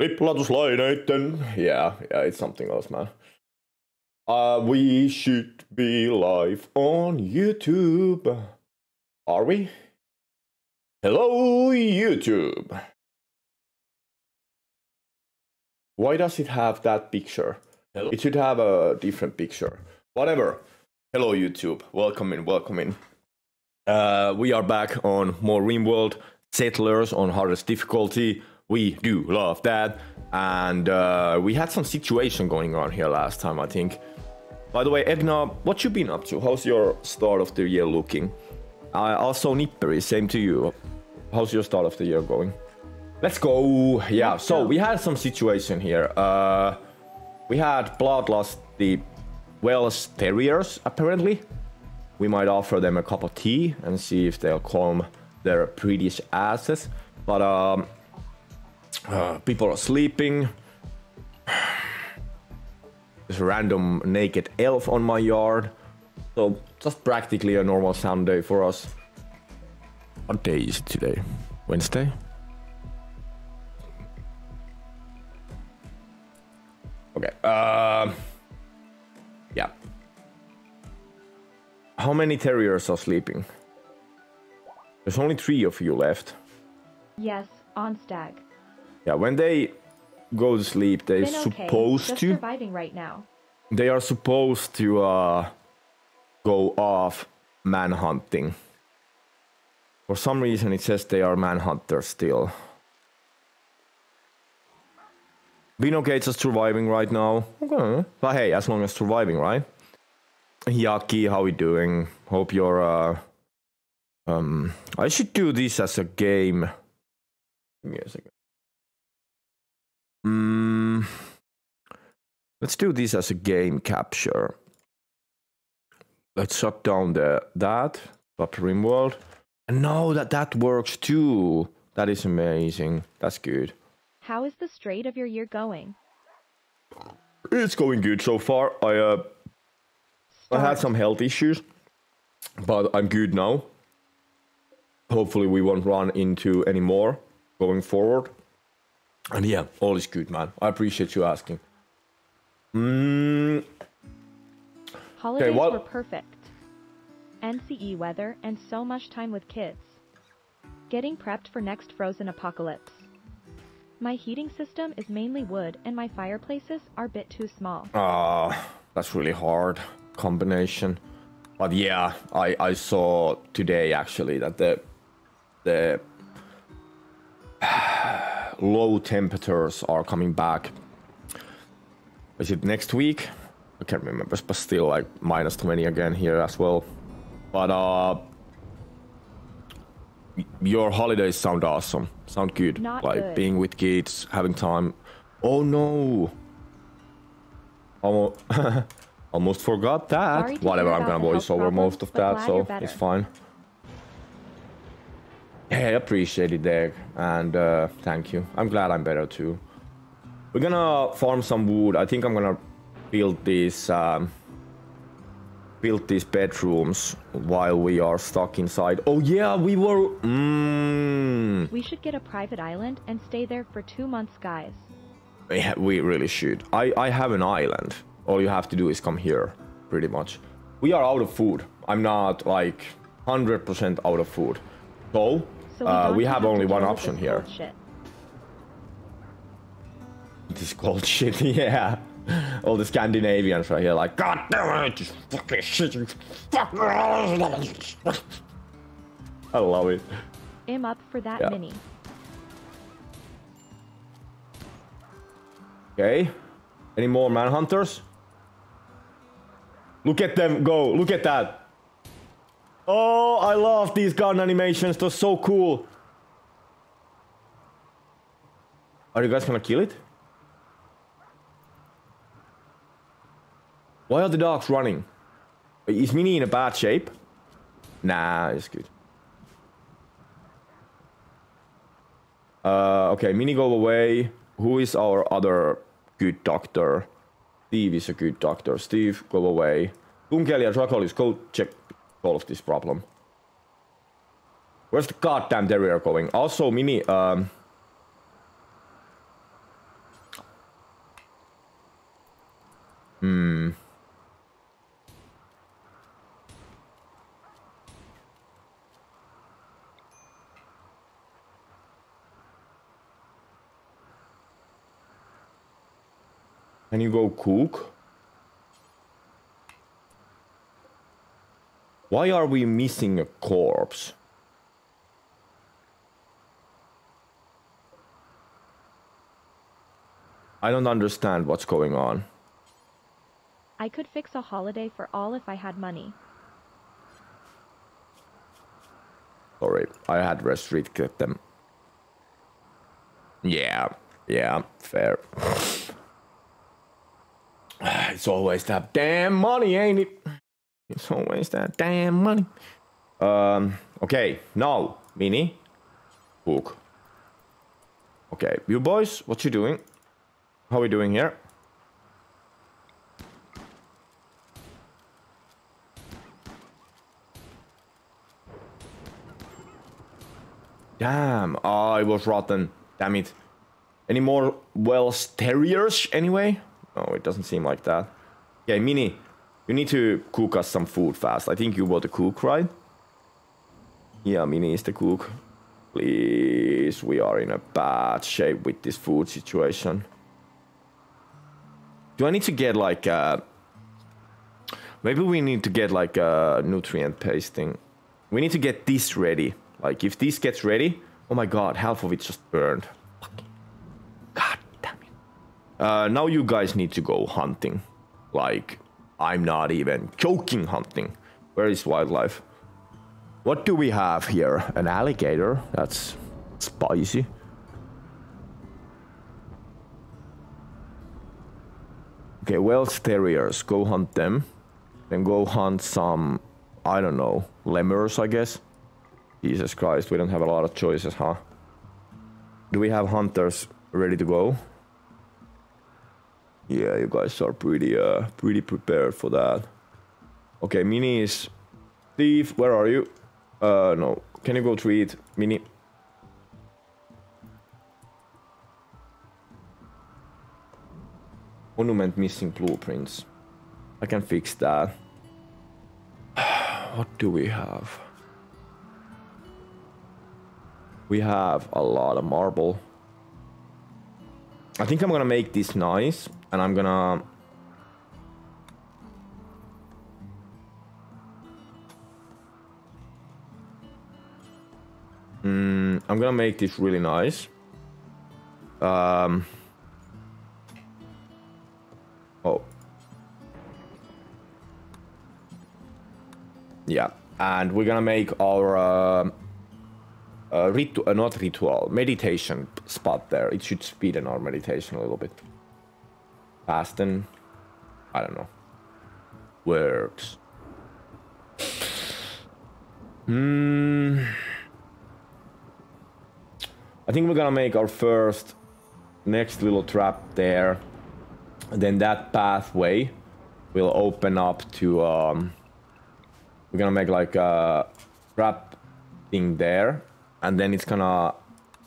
Lippulatuslaineitten. Yeah, yeah, it's something else, man. Uh, we should be live on YouTube. Are we? Hello, YouTube. Why does it have that picture? Hello. It should have a different picture. Whatever. Hello, YouTube. Welcome in, welcome in. Uh, we are back on more RimWorld Settlers on hardest difficulty. We do love that. And uh, we had some situation going on here last time, I think. By the way, Egna, what you been up to? How's your start of the year looking? Uh, also, Nipperi, same to you. How's your start of the year going? Let's go. Yeah, so we had some situation here. Uh, we had Bloodlust, the Welsh Terriers, apparently. We might offer them a cup of tea and see if they'll calm their British asses. But um, uh, people are sleeping. There's a random naked elf on my yard. So just practically a normal Sunday for us. What day is it today? Wednesday? Okay. Uh, yeah. How many terriers are sleeping? There's only three of you left. Yes, on stag. Yeah, when they go to sleep, they're okay. supposed to. surviving right now. They are supposed to uh, go off manhunting. For some reason, it says they are manhunters still. Been okay, just surviving right now. Okay. But hey, as long as surviving, right? Yaki, how we doing? Hope you're uh um I should do this as a game. Give me a second. Mm, let's do this as a game capture. Let's shut down the that, but RimWorld. And now that that works too. That is amazing. That's good. How is the straight of your year going? It's going good so far. I uh, I had some health issues, but I'm good now. Hopefully, we won't run into any more going forward. And yeah, all is good, man. I appreciate you asking. Mm. Holidays okay, were perfect. NCE weather and so much time with kids. Getting prepped for next frozen apocalypse. My heating system is mainly wood and my fireplaces are a bit too small. Ah, uh, that's really hard combination. But yeah, I, I saw today actually that the the low temperatures are coming back. Is it next week? I can't remember, but still like minus 20 again here as well. But uh your holidays sound awesome. Sound good. Not like good. being with kids, having time. Oh no. Almost, almost forgot that. Whatever, I'm gonna voice over problems, most of that, so it's fine. Yeah, I appreciate it, Deg, and uh, thank you. I'm glad I'm better too. We're gonna farm some wood. I think I'm gonna build these um, build these bedrooms while we are stuck inside. Oh yeah, we were. Mm. We should get a private island and stay there for two months, guys. Yeah, we really should. I I have an island. All you have to do is come here, pretty much. We are out of food. I'm not like 100% out of food. So, so we, uh, we have, have only one option here. This cold shit, yeah. All the Scandinavians right here, like, God damn it, this fucking shit, you. I love it. I'm up for that yeah. mini. Okay. Any more manhunters? Look at them go. Look at that. Oh, I love these gun animations. They're so cool. Are you guys gonna kill it? Why are the dogs running? Is Mini in a bad shape? Nah, it's good. Uh, okay, Mini go away. Who is our other good doctor? Steve is a good doctor. Steve, go away. Dunkel and Dracolis, go check solve this problem. Where's the goddamn terrier going? Also, Mini... Um, hmm... Can you go cook? Why are we missing a corpse? I don't understand what's going on. I could fix a holiday for all if I had money. Sorry, I had restricted them. Yeah, yeah, fair. It's always that damn money, ain't it? It's always that damn money. Um, okay, now, Mini, Hook. Okay, you boys, what you doing? How we doing here? Damn, oh, it was rotten. Damn it. Any more Welsh Terriers anyway? No, it doesn't seem like that. Okay, Mini, you need to cook us some food fast. I think you were the cook, right? Yeah, Mini is the cook. Please, we are in a bad shape with this food situation. Do I need to get like uh maybe we need to get like a nutrient pasting. We need to get this ready. Like if this gets ready, oh my god, half of it just burned. God damn it. Uh, now you guys need to go hunting. Like I'm not even joking hunting. Where is wildlife? What do we have here? An alligator? That's spicy. Okay, Welsh Terriers. Go hunt them. Then go hunt some, I don't know, lemurs, I guess. Jesus Christ, we don't have a lot of choices, huh? Do we have hunters ready to go? Yeah, you guys are pretty, uh, pretty prepared for that. Okay, Mini is... Steve, where are you? Uh, no. Can you go treat Mini? Monument missing blueprints. I can fix that. what do we have? We have a lot of marble. I think I'm gonna make this nice and I'm gonna Mm, I'm gonna make this really nice. Um, Oh. Yeah, and we're gonna make our uh, uh, ritu uh, not ritual, meditation spot there. It should speeden our meditation a little bit. Fasten, I don't know. Works. Hmm. I think we're gonna make our first next little trap there then that pathway will open up to um, we're gonna make like a trap thing there and then it's gonna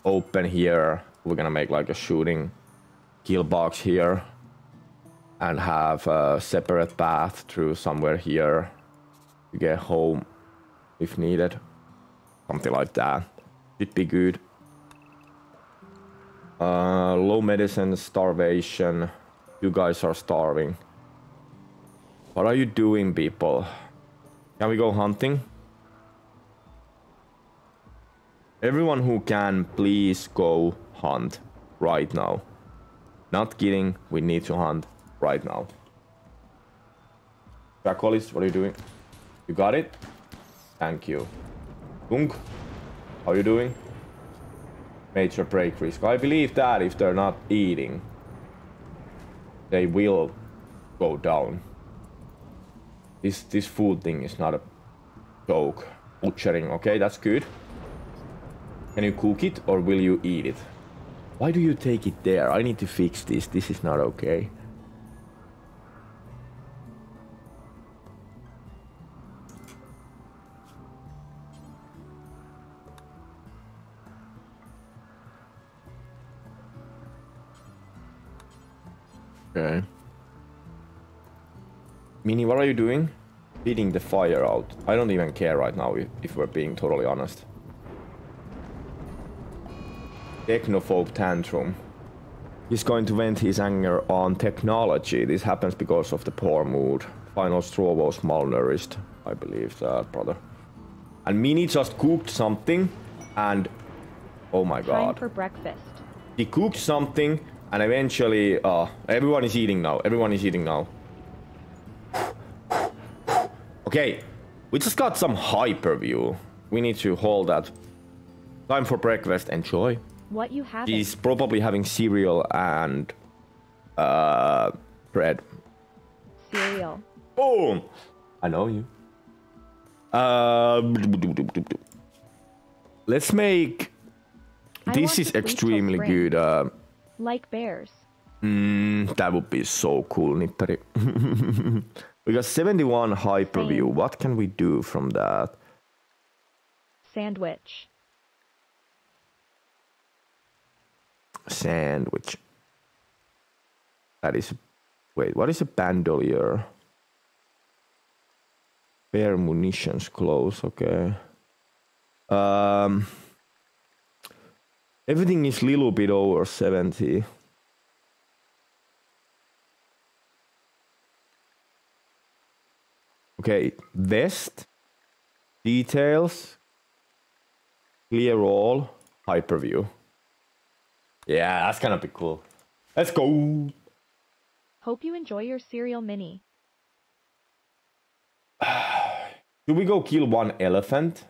open here we're gonna make like a shooting kill box here and have a separate path through somewhere here to get home if needed something like that should be good uh, low medicine starvation you guys are starving. What are you doing, people? Can we go hunting? Everyone who can, please go hunt right now. Not kidding, we need to hunt right now. Dracolis, what are you doing? You got it? Thank you. Gung, how are you doing? Major break risk. I believe that if they're not eating, they will go down. This this food thing is not a joke. Butchering, okay, that's good. Can you cook it or will you eat it? Why do you take it there? I need to fix this. This is not okay. Okay. Mini, what are you doing? Beating the fire out. I don't even care right now, if we're being totally honest. Technophobe tantrum. He's going to vent his anger on technology. This happens because of the poor mood. Final straw was malnourished, I believe that, brother. And Mini just cooked something, and oh my god. Time for breakfast. He cooked something, and eventually, uh, everyone is eating now. Everyone is eating now. Okay, we just got some hyperweave. We need to hold that. Time for breakfast. Enjoy. What you have? He's probably having cereal and uh, bread. Cereal. Boom! I know you. Uh, let's make. I this is extremely good. Uh, like bears. Mm, that would be so cool, Nittari. we got 71 hyperweave. What can we do from that? Sandwich. Sandwich. That is. Wait, what is a bandolier? Bear munitions close, okay. Um, everything is little bit over 70. Okay, vest, details, clear all, hyperweave. Yeah, that's gonna be cool. Let's go. Hope you enjoy your cereal mini. Do we go kill one elephant?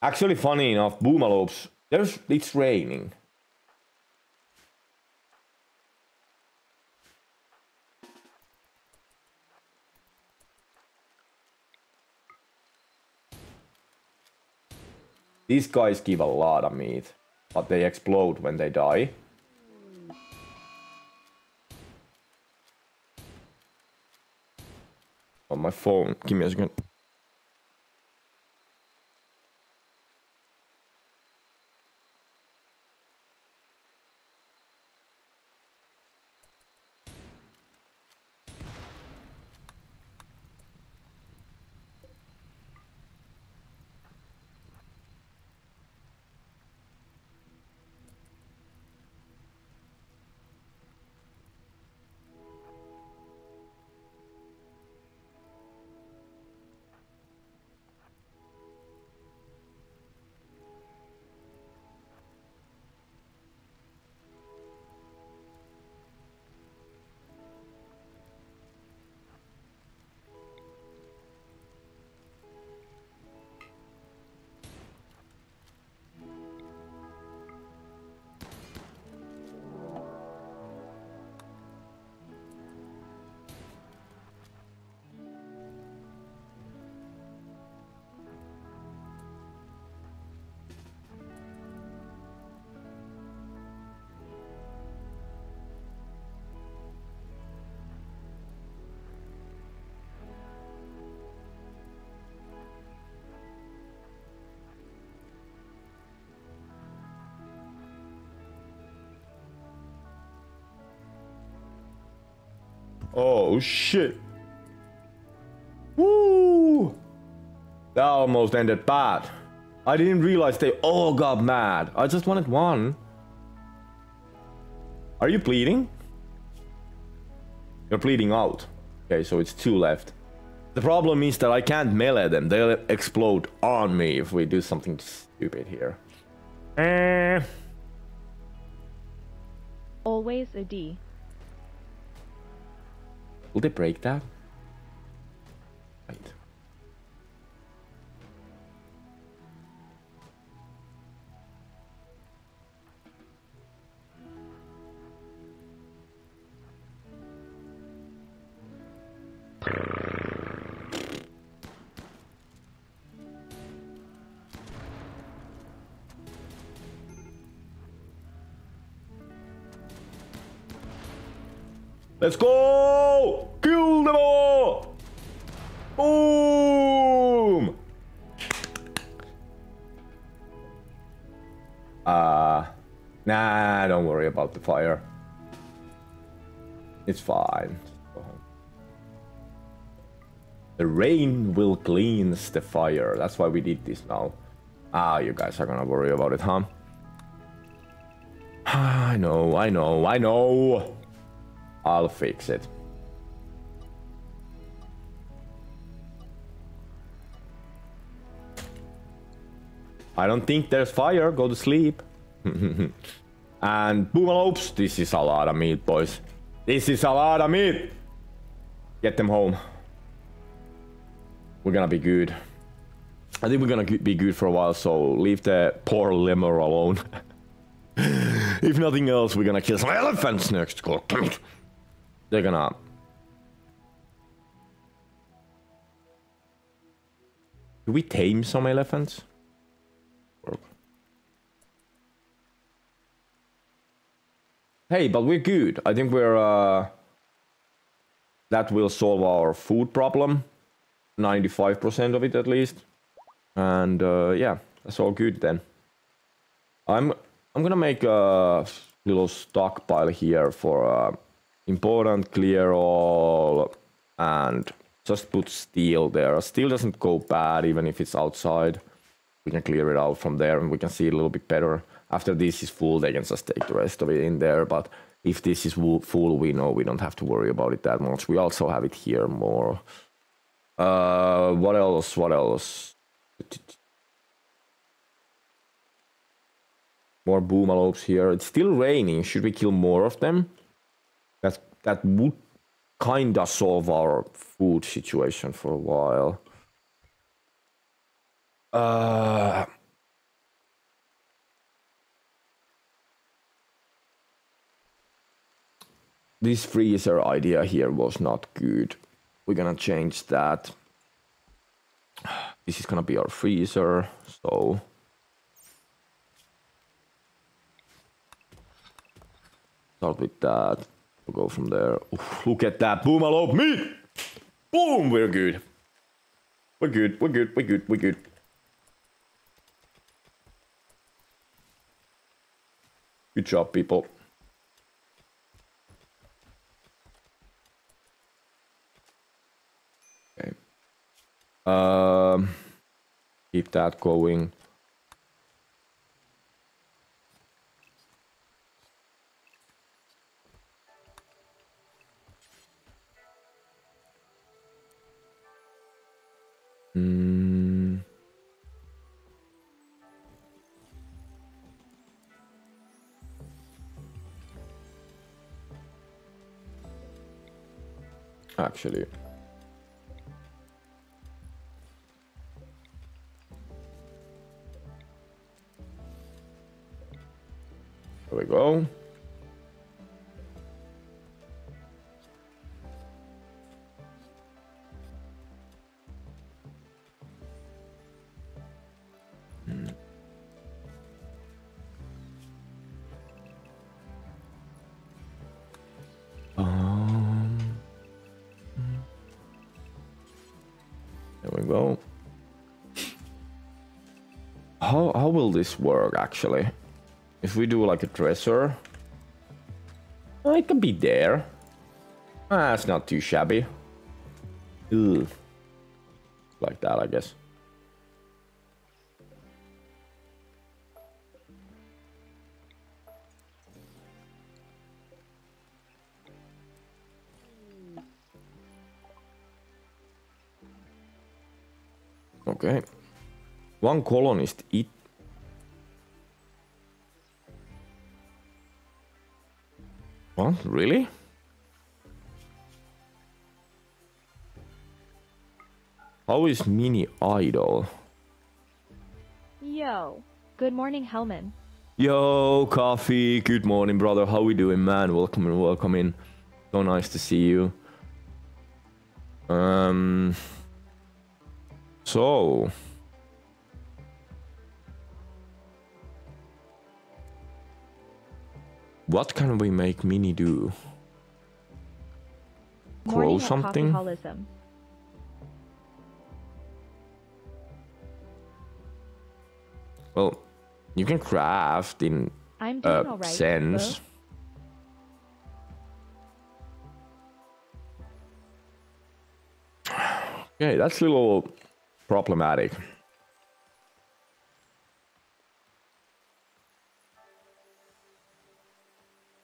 Actually, funny enough, Boomalopes, there's it's raining. These guys give a lot of meat, but they explode when they die. On my phone, give me a second. Shit. Woo! That almost ended bad. I didn't realize they all got mad. I just wanted one. Are you bleeding? You're bleeding out. Okay, so it's two left. The problem is that I can't melee them. They'll explode on me if we do something stupid here. Eh. Always a D. Will they break that? Let's go! Kill them all! Boom! Uh, nah, don't worry about the fire. It's fine. The rain will cleanse the fire. That's why we did this now. Ah, you guys are gonna worry about it, huh? I know, I know, I know. I'll fix it. I don't think there's fire. Go to sleep. and boomalopes. This is a lot of meat, boys. This is a lot of meat. Get them home. We're gonna be good. I think we're gonna be good for a while, so leave the poor lemur alone. if nothing else, we're gonna kill some elephants next. They're gonna... Do we tame some elephants? Hey, but we're good. I think we're... Uh, that will solve our food problem. 95% of it at least. And uh, yeah, that's all good then. I'm I'm gonna make a little stockpile here for uh, important clear all and just put steel there. Steel doesn't go bad even if it's outside. We can clear it out from there and we can see a little bit better. After this is full, they can just take the rest of it in there. But if this is full, we know we don't have to worry about it that much. We also have it here more. Uh, what else? What else? More boomalopes here. It's still raining. Should we kill more of them? That that would kinda solve our food situation for a while. Uh this freezer idea here was not good. We're gonna change that. This is gonna be our freezer, so start with that. We'll go from there. Oof, look at that. Boom, hello, me! Boom, we're good. We're good, we're good, we're good, we're good. Good job, people. Okay. Um, keep that going. Mm. Actually, There we go. Go. How, how will this work actually? If we do like a dresser, well, it can be there. Ah, it's not too shabby. Ugh. Like that, I guess. Okay. One colonist eat What? Really? How is Mini Idol? Yo. Good morning, Hellman. Yo, Coffee. Good morning, brother. How we doing, man? Welcome and welcome in. So nice to see you. Um. So. What can we make Mini do? Grow something? Well, you can craft in I'm doing uh, sense. Okay, that's a little problematic.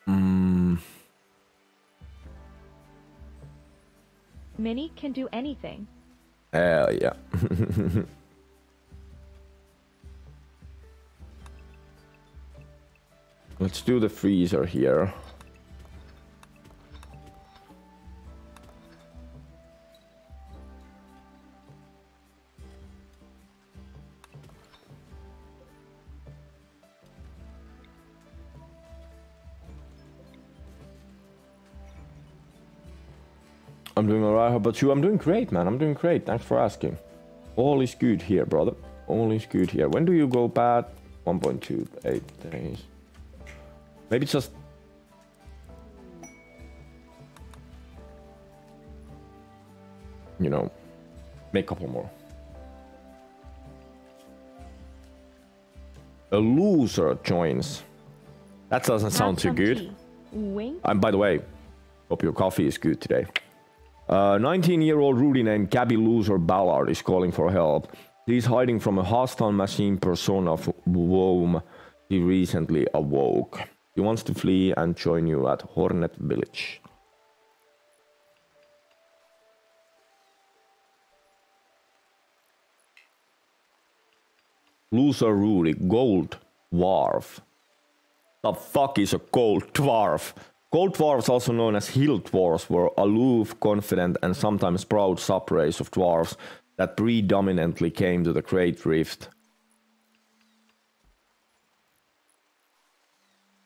Mm. Mini can do anything. Hell yeah. Let's do the freezer here. I'm doing alright. How about you? I'm doing great, man. I'm doing great. Thanks for asking. All is good here, brother. All is good here. When do you go bad? 1.28 days. Maybe just... You know, make a couple more. A loser joins. That doesn't sound too good. And by the way, hope your coffee is good today. 19-year-old uh, Rudy named Gabby Loser Ballard is calling for help. He's hiding from a hostile machine persona of whom he recently awoke. He wants to flee and join you at Hornet Village. Loser Rudy, Gold Dwarf. The fuck is a Gold Dwarf? Gold dwarves, also known as hill dwarves, were aloof, confident, and sometimes proud subrace of dwarves that predominantly came to the Great Rift.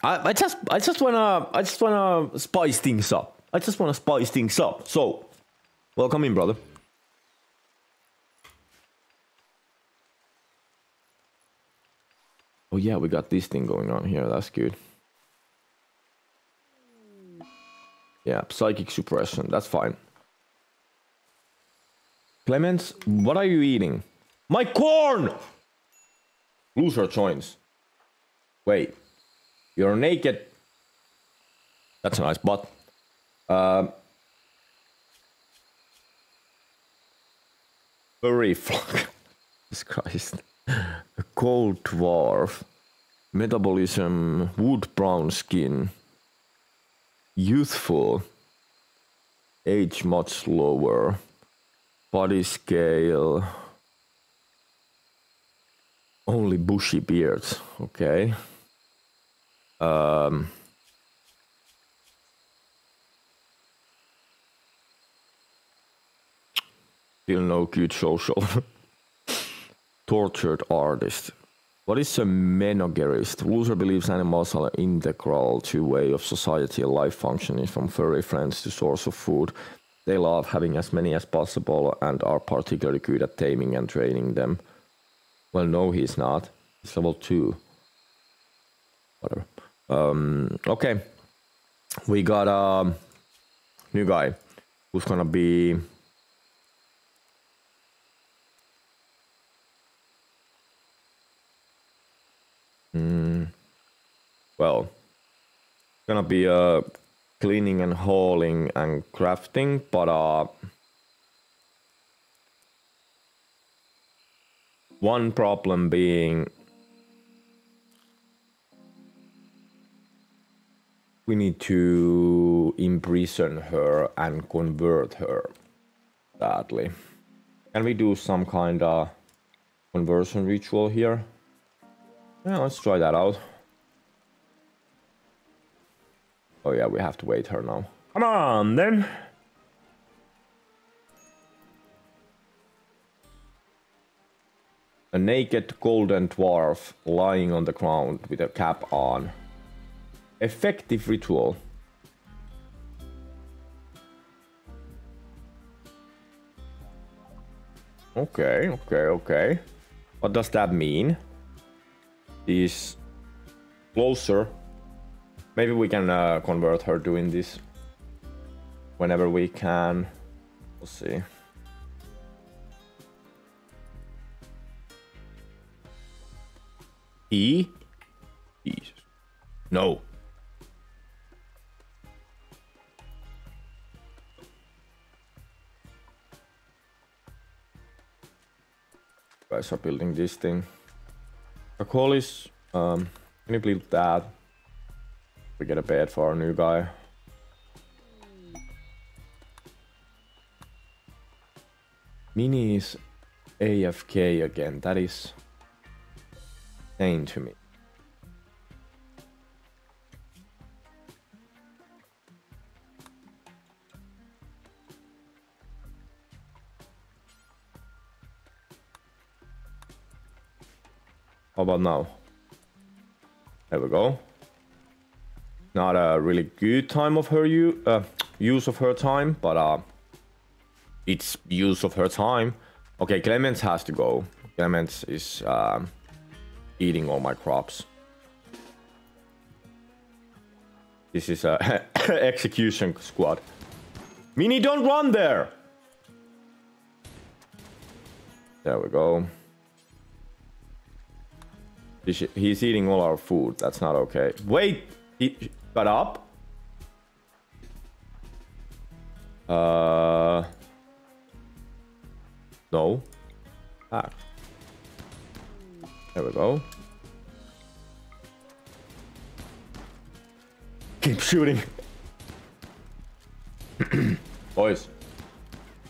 I, I just, I just wanna, I just wanna spice things up. I just wanna spice things up. So, welcome in, brother. Oh yeah, we got this thing going on here. That's good. Yeah, psychic suppression. That's fine. Clemens, what are you eating? My corn! Loser joins. Wait. You're naked. That's a nice butt. Um, furry fuck. Jesus Christ. A cold dwarf. Metabolism, wood brown skin youthful, age much lower, body scale, only bushy beards, okay. Um, still no good social. Tortured artist. What is a menagerist? Loser believes animals are integral to way of society life functioning from furry friends to source of food. They love having as many as possible and are particularly good at taming and training them. Well, no, he's not. He's level 2. Whatever. Um, okay. We got a new guy who's gonna be Mm, well, gonna be uh, cleaning and hauling and crafting, but uh, one problem being we need to imprison her and convert her badly. can we do some kind of conversion ritual here yeah, let's try that out. Oh yeah, we have to wait her now. Come on, then. A naked golden dwarf lying on the ground with a cap on. Effective ritual. Okay, okay, okay. What does that mean? Is closer. Maybe we can uh, convert her doing this whenever we can. We'll see. E? Jesus. No. guys are building this thing. Dracolis, um, can you build that? We get a bed for our new guy. Mini is AFK again. That is insane to me. How about now? There we go. Not a really good time of her uh, use of her time, but uh, it's use of her time. Okay, Clemens has to go. Clemens is um, eating all my crops. This is a execution squad. Mini, don't run there! There we go. He's eating all our food. That's not okay. Wait! He got up? Uh... No. Ah. There we go. Keep shooting. Boys.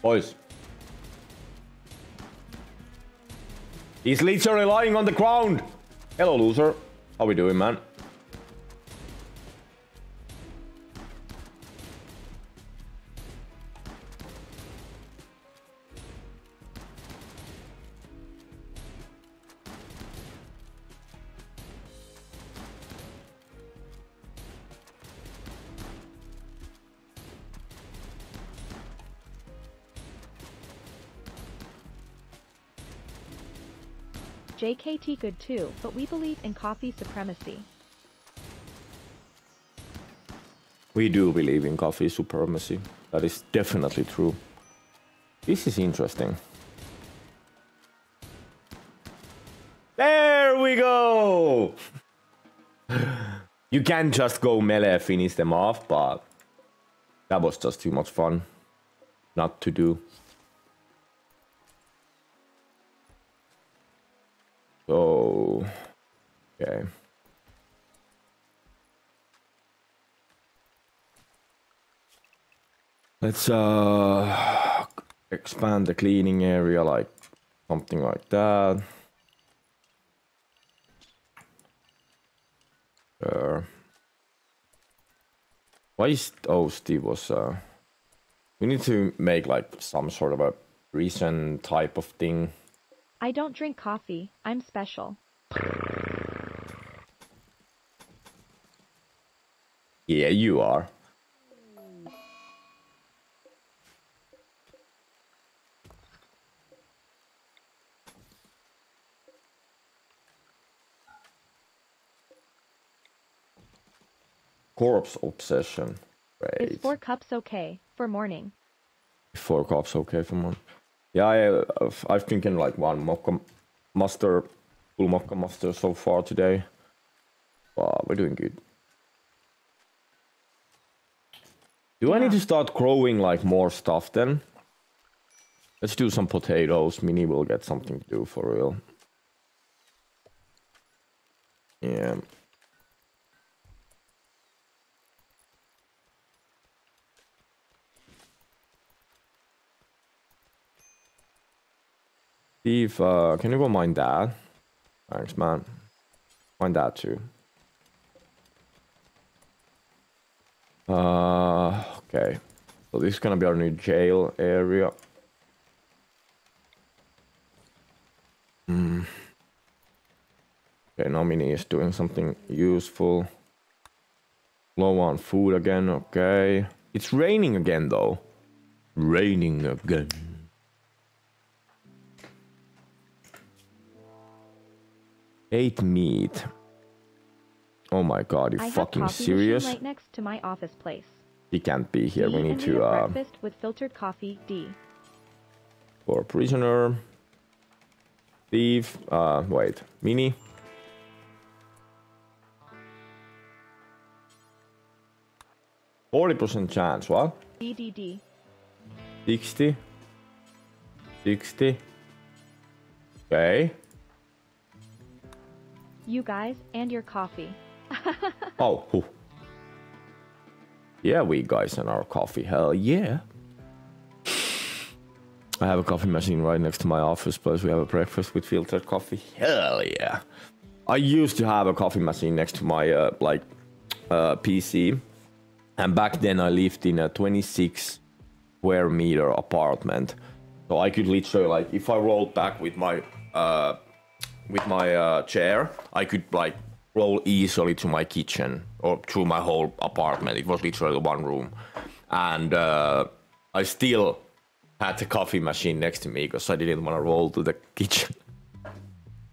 Boys. He's are lying on the ground. Hello, loser. How we doing, man? JKT good too, but we believe in coffee supremacy. We do believe in coffee supremacy. That is definitely true. This is interesting. There we go! you can just go melee finish them off, but that was just too much fun not to do. Okay. Let's uh, expand the cleaning area like something like that. Uh, why is oh Steve was uh we need to make like some sort of a recent type of thing I don't drink coffee. I'm special. Yeah, you are. Corpse obsession. Right. Is four cups okay for morning? Four cups okay for morning. Yeah, I, I've drinking like one mocha master, full Moccamaster so far today. But we're doing good. Do yeah. I need to start growing like more stuff then? Let's do some potatoes. Mini will get something to do for real. Yeah. Steve, uh, can you go mine that? Thanks, man. Mine that too. Uh, okay. So this is gonna be our new jail area. Hmm. Okay, Nomini is doing something useful. Low on food again, okay. It's raining again though. Raining again. Eight meat. Oh my god, you I fucking serious? right next to my office place. He can't be here. We need to uh breakfast with filtered coffee. D. For prisoner. Thief. Uh wait. Mini. Forty percent chance, what? D D D. Sixty. Sixty. Okay. You guys and your coffee. oh, yeah, we guys and our coffee. Hell yeah. I have a coffee machine right next to my office, plus we have a breakfast with filtered coffee. Hell yeah. I used to have a coffee machine next to my uh, like uh, PC, and back then I lived in a 26 square meter apartment, so I could literally like if I rolled back with my uh, with my uh, chair, I could like roll easily to my kitchen or through my whole apartment. It was literally one room, and uh, I still had the coffee machine next to me because I didn't want to roll to the kitchen.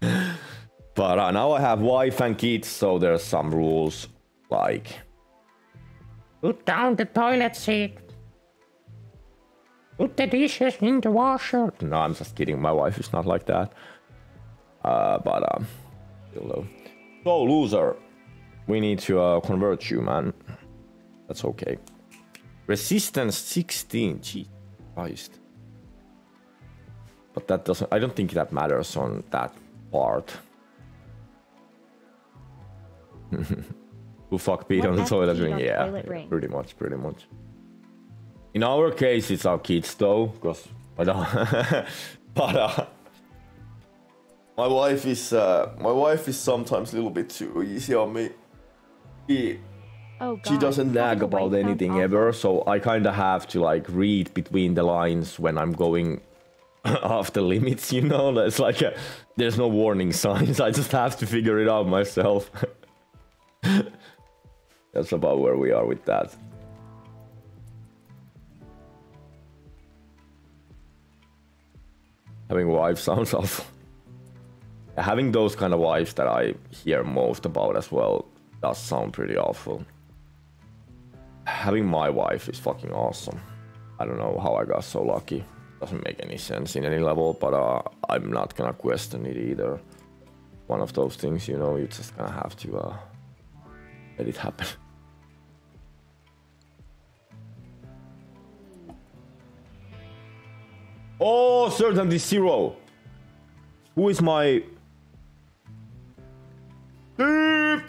but uh, now I have wife and kids, so there's some rules like put down the toilet seat. Put the dishes in the washer. No, I'm just kidding. My wife is not like that. Uh, but um, still though. So loser, we need to uh, convert you, man. That's okay. Resistance 16. Gee, Christ. But that doesn't. I don't think that matters on that part. Who fuck Pete on the toilet ring? Yeah, ring. pretty much, pretty much. In our case, it's our kids though, because I don't. but uh, my wife is uh, my wife is sometimes a little bit too easy on me. She, oh, God. she doesn't nag about anything awesome. ever, so I kind of have to like read between the lines when I'm going off the limits. You know, it's like a, there's no warning signs. I just have to figure it out myself. That's about where we are with that. Having wife sounds awful having those kind of wives that I hear most about as well does sound pretty awful. Having my wife is fucking awesome. I don't know how I got so lucky. Doesn't make any sense in any level, but uh, I'm not gonna question it either. One of those things, you know, you just gonna have to uh, let it happen. Oh, certainty zero. Who is my Beep.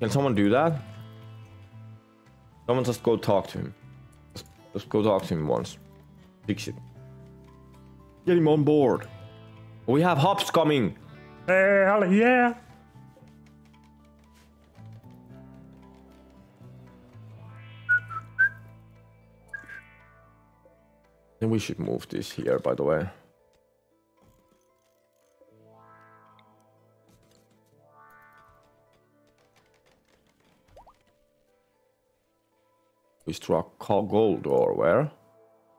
Can someone do that? Someone just go talk to him. Just, just go talk to him once. Fix it. Get him on board. We have hops coming. Hell yeah. Then we should move this here, by the way. We struck gold or where?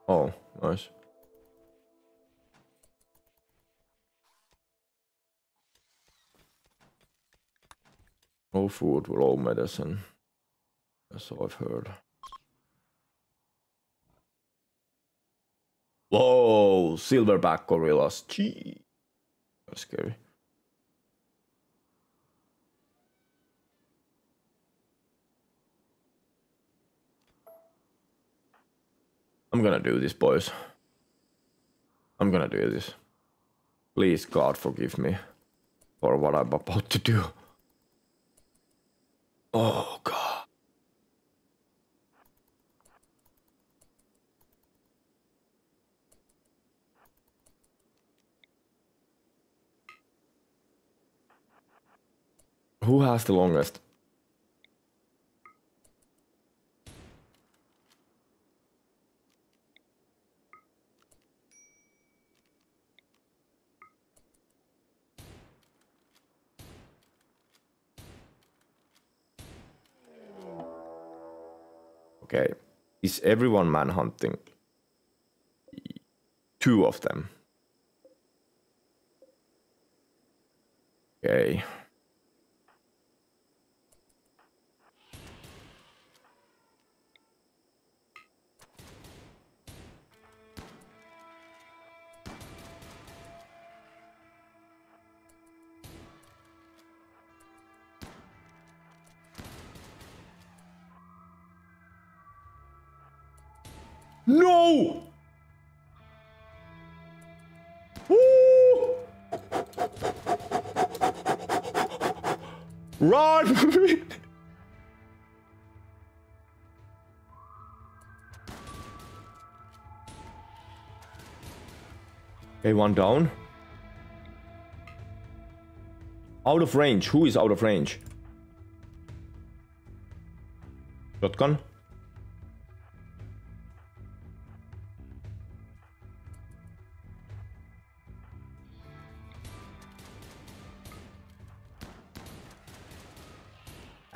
Oh, nice. No food, low medicine. That's all I've heard. Whoa, silverback gorillas. Gee. That's scary. I'm gonna do this, boys. I'm gonna do this. Please, God, forgive me for what I'm about to do. Oh, God. Who has the longest? Okay. Is everyone man hunting? Two of them. Okay. Run! okay, one down. Out of range. Who is out of range? Shotgun.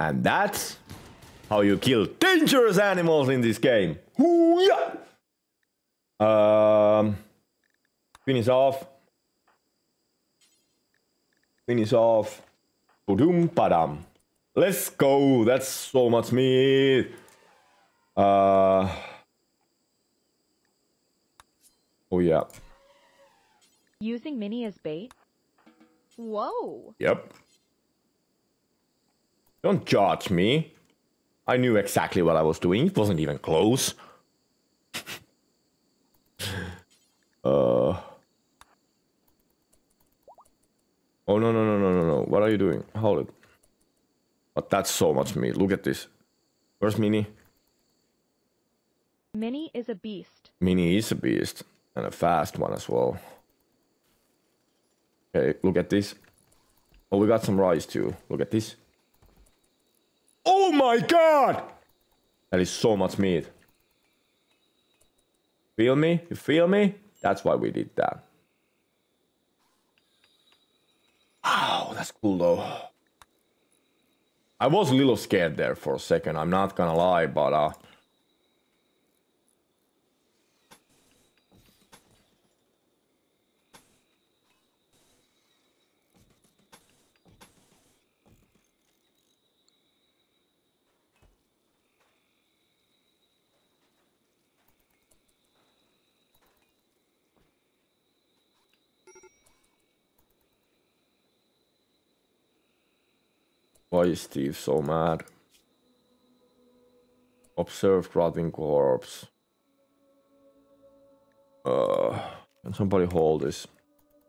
And that's how you kill dangerous animals in this game. Um, finish off. Finish off. Boom, padam. Let's go. That's so much meat. Uh. Oh yeah. Using Mini as bait. Whoa. Yep. Don't judge me. I knew exactly what I was doing. It wasn't even close. uh. Oh no no no no no no! What are you doing? Hold it. But that's so much meat. Look at this. Where's Mini? Mini is a beast. Mini is a beast. And a fast one as well. Okay, look at this. Oh, we got some rice too. Look at this. Oh my god! That is so much meat. Feel me? You feel me? That's why we did that. Wow, that's cool though. I was a little scared there for a second, I'm not gonna lie, but uh Why is Steve so mad? Observed rotting corpse. Uh, can somebody hold this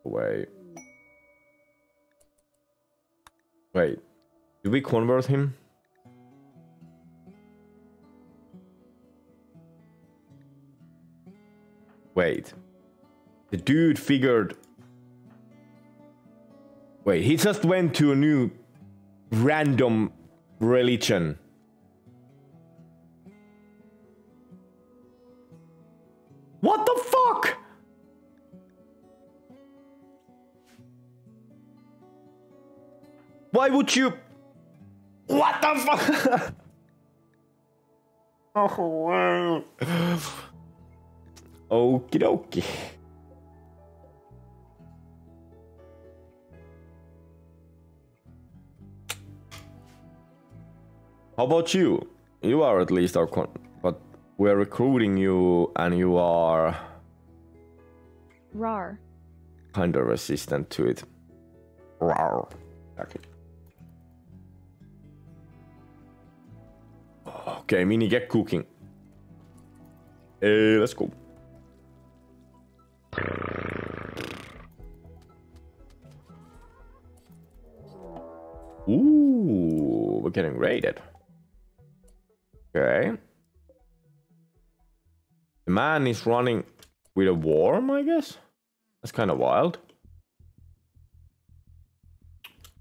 away? Wait, did we convert him? Wait. The dude figured... Wait, he just went to a new random religion. What the fuck? Why would you... What the fuck? oh, wow. Okie dokie. How about you? You are at least our con, but we're recruiting you and you are rar kind of resistant to it. Rar. Exactly. Okay, Mini, get cooking. Hey, let's go. Ooh, we're getting raided. Okay. The man is running with a worm, I guess? That's kind of wild.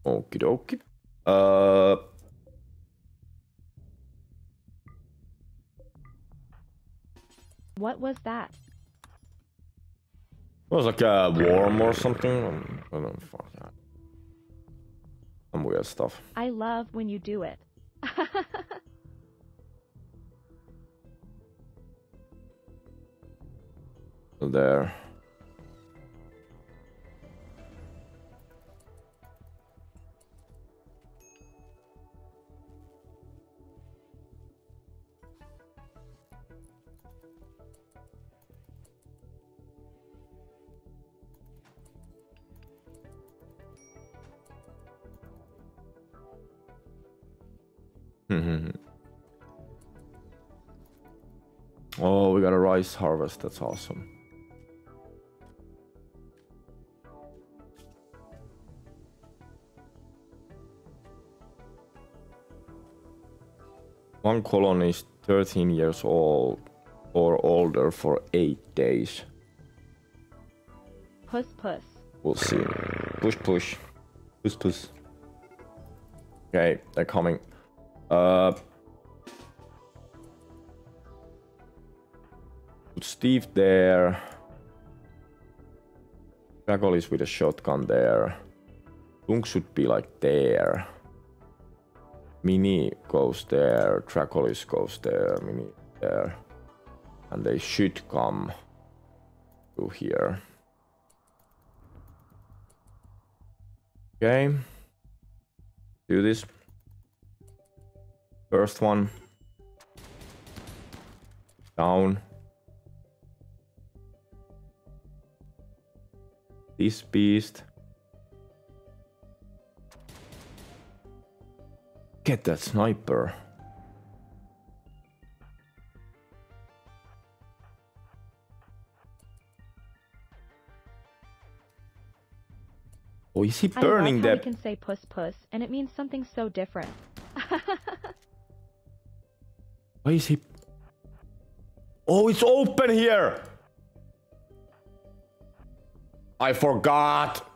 Okie dokie. Uh... What was that? It was like a worm or something. I don't fuck that. Some weird stuff. I love when you do it. there. Mm-hmm. oh, we got a rice harvest. That's awesome. One colony is 13 years old or older for 8 days. Puss puss. We'll see. Push push. Push push. Okay, they're coming. Uh, put Steve there. Dragol is with a shotgun there. Dunk should be like there. Mini goes there. Dracolis goes there. Mini there. And they should come to here. Okay. Do this. First one. Down. This beast. Get that sniper. Oh, is he burning I love that? I can say puss puss, and it means something so different. Why is he? Oh, it's open here! I forgot!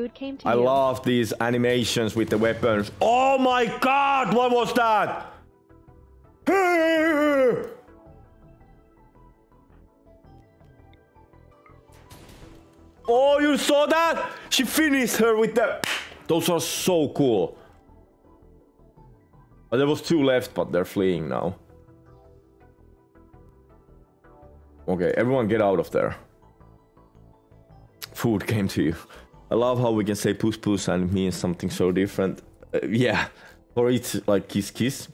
Food came to I you. love these animations with the weapons. Oh my god, what was that? Oh, you saw that? She finished her with the... Those are so cool. But there was two left, but they're fleeing now. Okay, everyone get out of there. Food came to you. I love how we can say puss puss and it means something so different. Uh, yeah, or it's like kiss kiss.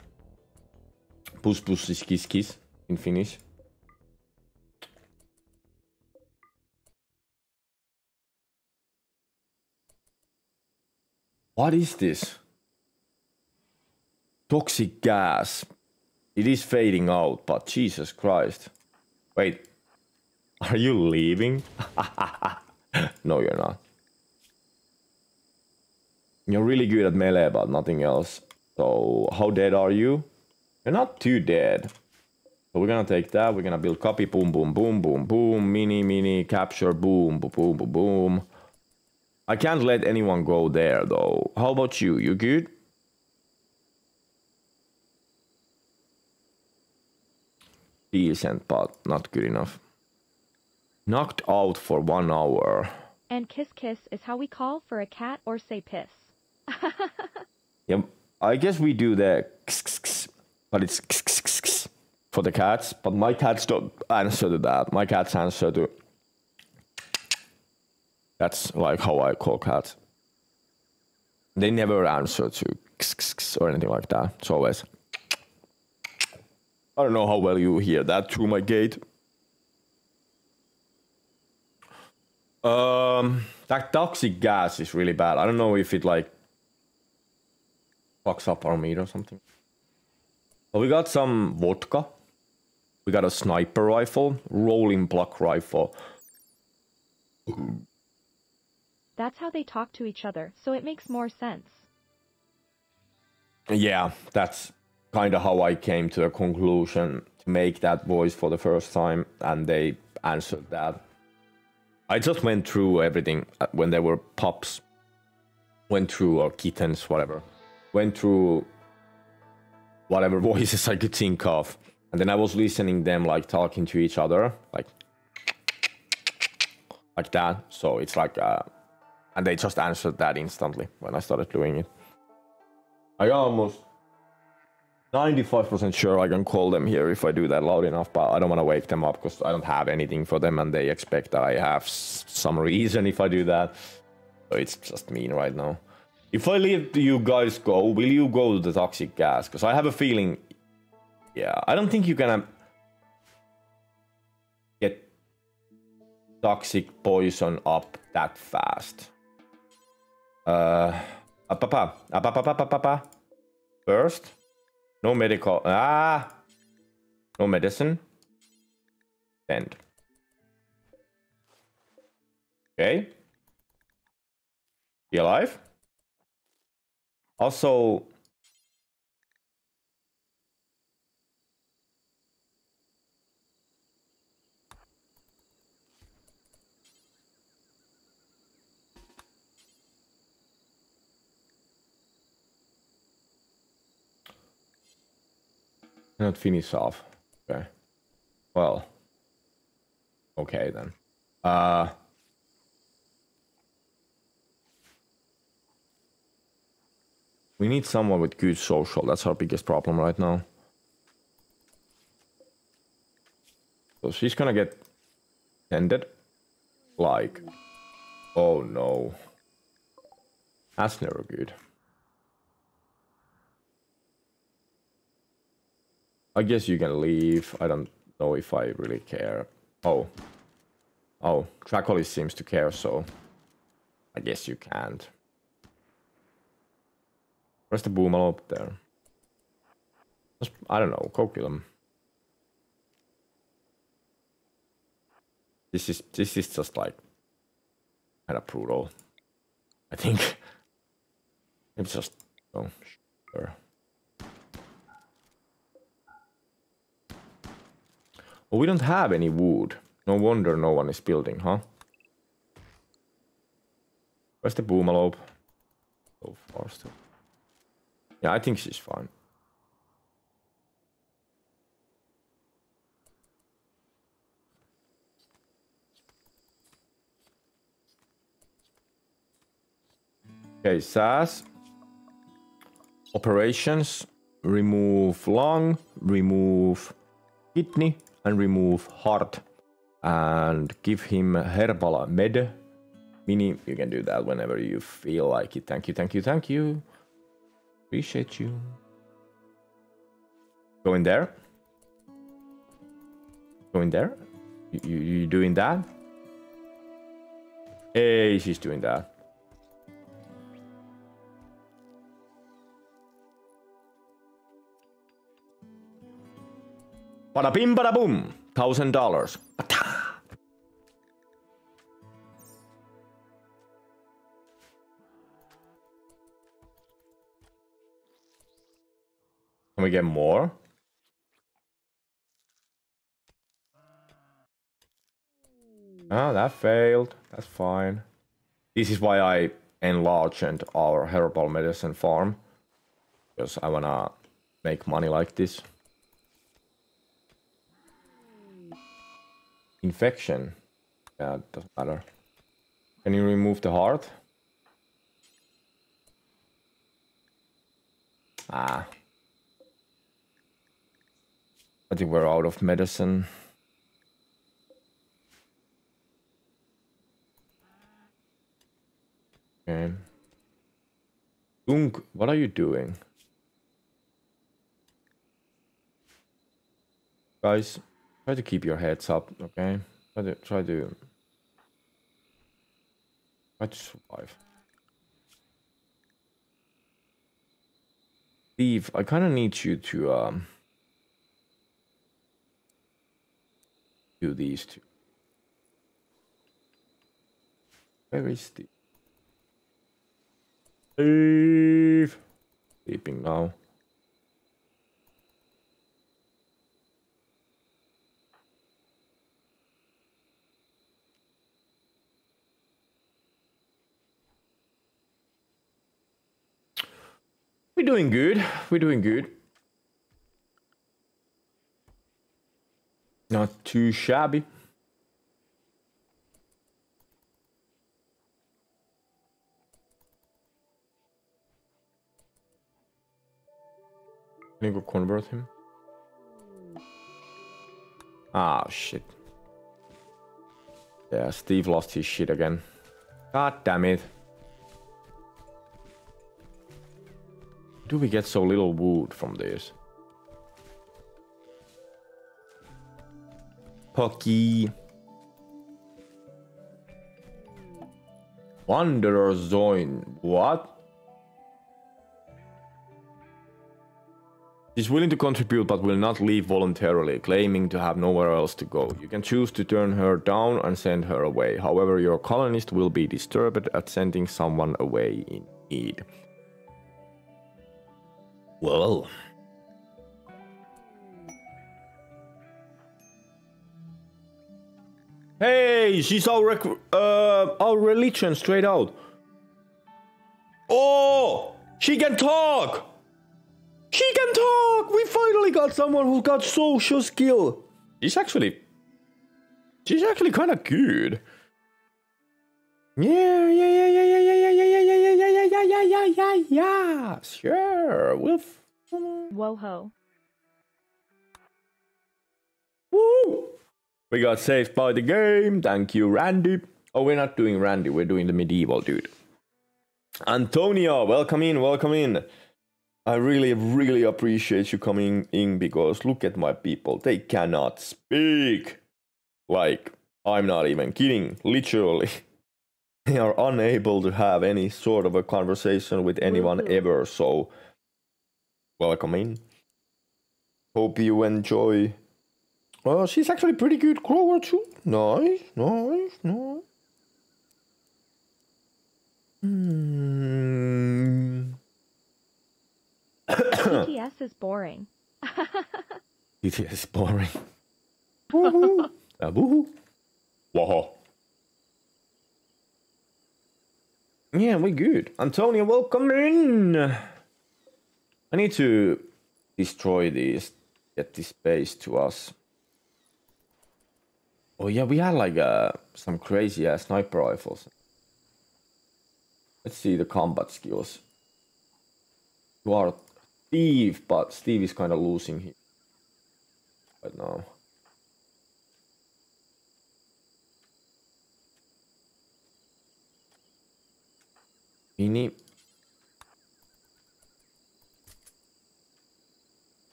Puss puss is kiss kiss in Finnish. What is this? Toxic gas. It is fading out, but Jesus Christ. Wait, are you leaving? no, you're not. You're really good at melee, but nothing else. So, how dead are you? You're not too dead. So we're gonna take that, we're gonna build copy, boom, boom, boom, boom, boom, mini, mini, capture, boom, boom, boom, boom, boom. I can't let anyone go there, though. How about you? You good? Decent, but not good enough. Knocked out for one hour. And kiss kiss is how we call for a cat or say piss. Yeah, I guess we do the but it's for the cats. But my cats don't answer to that. My cats answer to. That's like how I call cats. They never answer to or anything like that. It's always. I don't know how well you hear that through my gate. Um, that toxic gas is really bad. I don't know if it like fucks up our meat or something. But we got some vodka. We got a sniper rifle, rolling block rifle. That's how they talk to each other, so it makes more sense. Yeah, that's kind of how I came to a conclusion to make that voice for the first time, and they answered that. I just went through everything uh, when there were pups, went through or kittens, whatever went through whatever voices I could think of. And then I was listening them like talking to each other, like like that. So it's like uh, and they just answered that instantly when I started doing it. I almost 95% sure I can call them here if I do that loud enough, but I don't want to wake them up because I don't have anything for them and they expect that I have some reason if I do that. So it's just mean right now. If I let you guys go, will you go to the toxic gas? Because I have a feeling... Yeah, I don't think you're gonna... Get toxic poison up that fast. Uh... Apapa, apapa, apapa, First, no medical. Ah, no medicine. End. Okay. Be alive. Also, Not finish off. Okay. Well. Okay then. Uh We need someone with good social. That's our biggest problem right now. So she's gonna get ended. Like, oh no. That's never good. I guess you can leave. I don't know if I really care. Oh. Oh, Dracolis seems to care, so I guess you can't. Where's the boomer up there? Just, I don't know, him. This is this is just like kind of brutal. I think. It's just oh sure. Oh, we don't have any wood. No wonder no one is building, huh? Where's the boomalope? So far still. I think she's fine. Okay, SAS. Operations. Remove lung. Remove kidney and remove heart and give him herbal med mini you can do that whenever you feel like it thank you thank you thank you appreciate you. Go in there? Go in there? You, you, you doing that? Hey she's doing that. Bada bim, bada boom. Thousand dollars. Can we get more? Oh, that failed. That's fine. This is why I enlarged our herbal medicine farm. Because I wanna make money like this. Infection. Yeah, it doesn't matter. Can you remove the heart? Ah. I think we're out of medicine. Okay. Ung, what are you doing? Guys, Try to keep your heads up, okay? Try to try to try to survive. Steve, I kind of need you to um do these two. Where is Steve? Steve, sleeping now. We're doing good. We're doing good. Not too shabby. Can I go convert him? Ah, oh, shit. Yeah, Steve lost his shit again. God damn it. Do we get so little wood from this? Pocky. Wanderer Zoin. What? She's willing to contribute but will not leave voluntarily, claiming to have nowhere else to go. You can choose to turn her down and send her away. However, your colonist will be disturbed at sending someone away in need. Well. Hey, she's our uh, our religion straight out. Oh, she can talk. She can talk. We finally got someone who got social skill. She's actually, she's actually kind of good. Yeah, yeah, yeah, yeah, yeah, yeah, yeah, yeah, yeah, yeah, yeah, yeah, yeah, yeah, yeah, yeah. Sure, we'll. Whoa ho. Woo! We got saved by the game. Thank you, Randy. Oh, we're not doing Randy. We're doing the medieval dude. Antonia, welcome in, welcome in. I really, really appreciate you coming in because look at my people. They cannot speak. Like, I'm not even kidding. Literally. They are unable to have any sort of a conversation with anyone ever. So, welcome in. Hope you enjoy well, she's actually pretty good grower too. Nice, nice, nice. Hmm. TTS is boring. TTS is boring. Woohoo! uh, woohoo! Whoa. Yeah, we're good. Antonio, welcome in. I need to destroy this, get this base to us. Oh yeah, we had like uh, some crazy ass sniper rifles. Let's see the combat skills. You are Steve, but Steve is kind of losing here right now. Mini.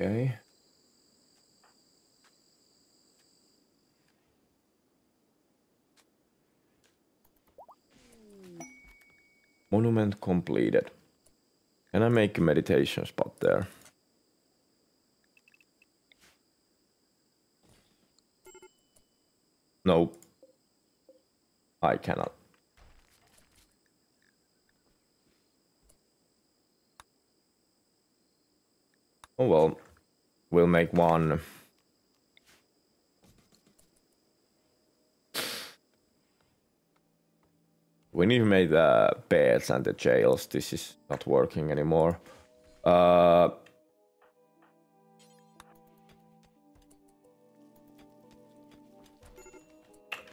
Okay. Monument completed. Can I make a meditation spot there? No. I cannot. Oh well, we'll make one We need to make the beds and the jails. This is not working anymore. Uh,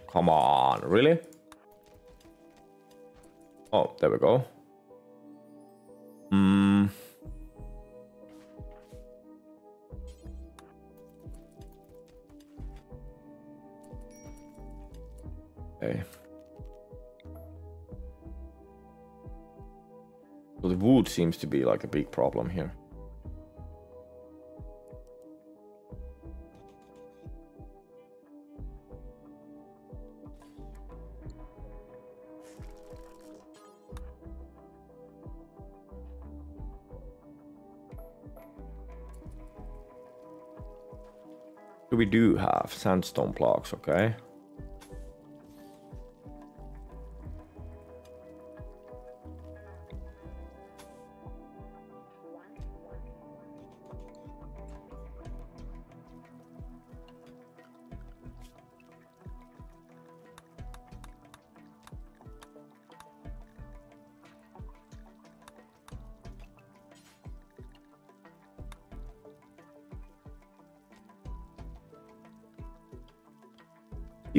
come on, really? Oh, there we go. Hmm. Okay. The wood seems to be like a big problem here. we do have sandstone blocks, okay?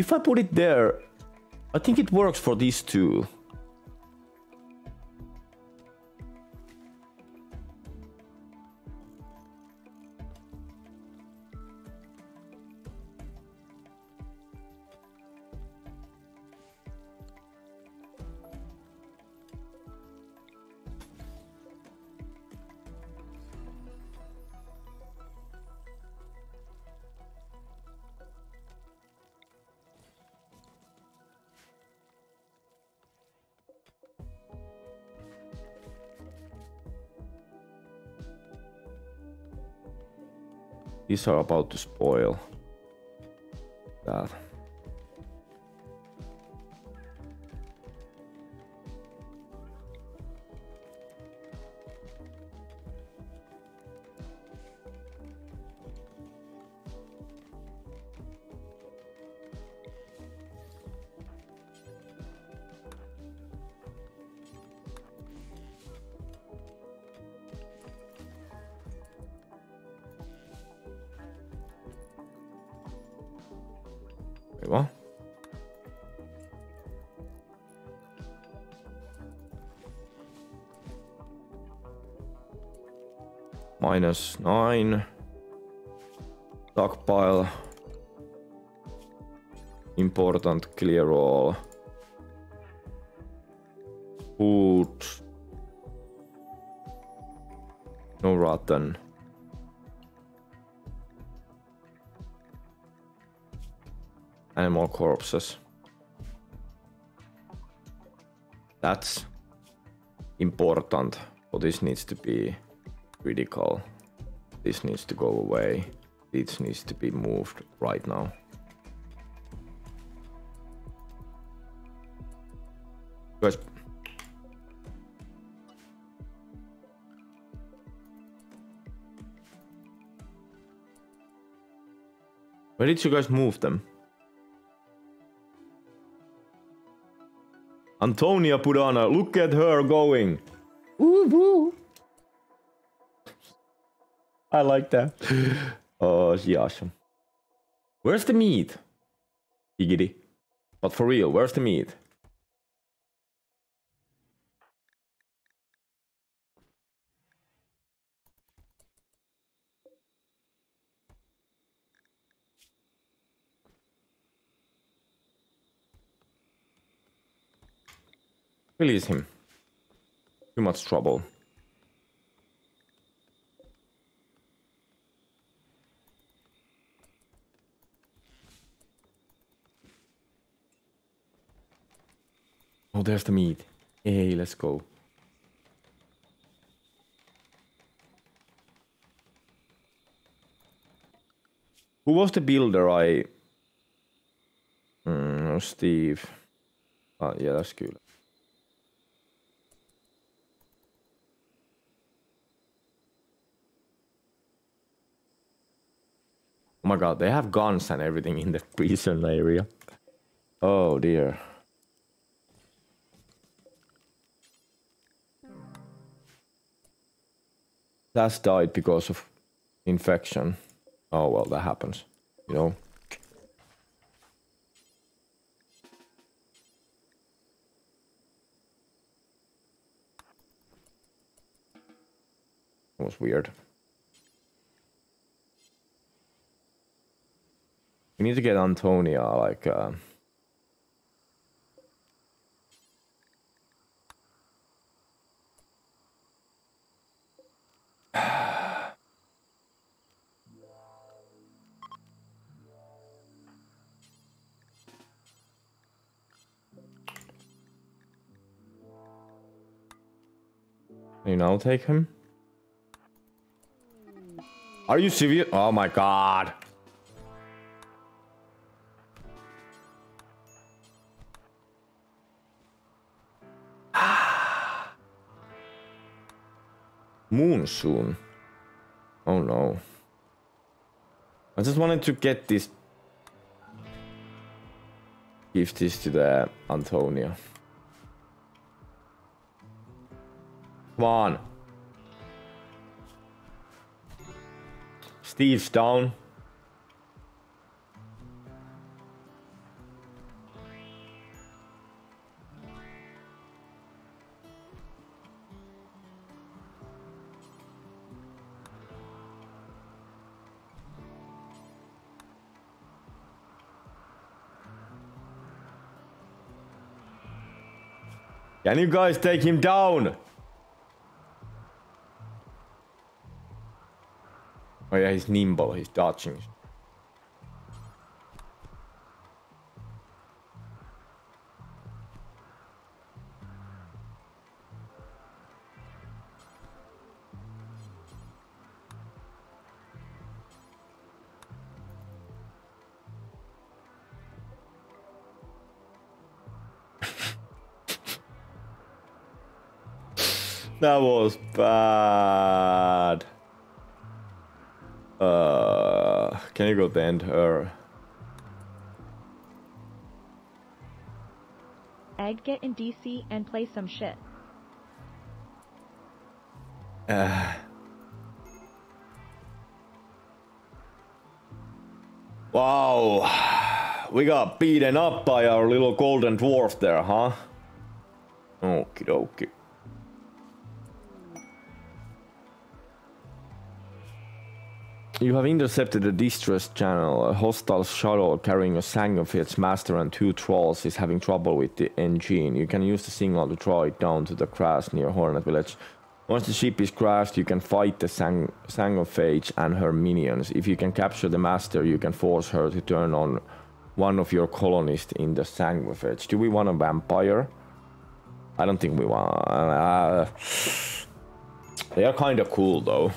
If I put it there, I think it works for these two. Are about to spoil. Corpses. That's important. So this needs to be critical. This needs to go away. This needs to be moved right now. Guys. Where did you guys move them? Antonia Purana, look at her going. Ooh, woo. I like that. oh, she awesome. Where's the meat? Giggity. But for real, where's the meat? Release him. Too much trouble. Oh, there's the meat. Hey, let's go. Who was the builder I... Mm, Steve. Ah, yeah, that's good. Oh my god, they have guns and everything in the prison area. Oh dear. That's died because of infection. Oh well, that happens, you know. It was weird. We need to get Antonia, like, uh... you now take him? Are you serious? Oh my god. Moonsoon. Oh no. I just wanted to get this. Give this to the Antonia. Come on. Steve's down. Can you guys take him down? Oh yeah, he's nimble, he's dodging. That was bad. Uh, can you go to end her? Egg get in DC and play some shit. Uh. Wow, we got beaten up by our little golden dwarf there, huh? Okie dokie. You have intercepted a distress channel. A hostile shuttle carrying a sanguophage master and two thralls is having trouble with the engine. You can use the signal to draw it down to the crash near Hornet Village. Once the ship is crashed, you can fight the Sang and her minions. If you can capture the master, you can force her to turn on one of your colonists in the Sanguophage. Do we want a vampire? I don't think we want... Uh, they are kind of cool, though.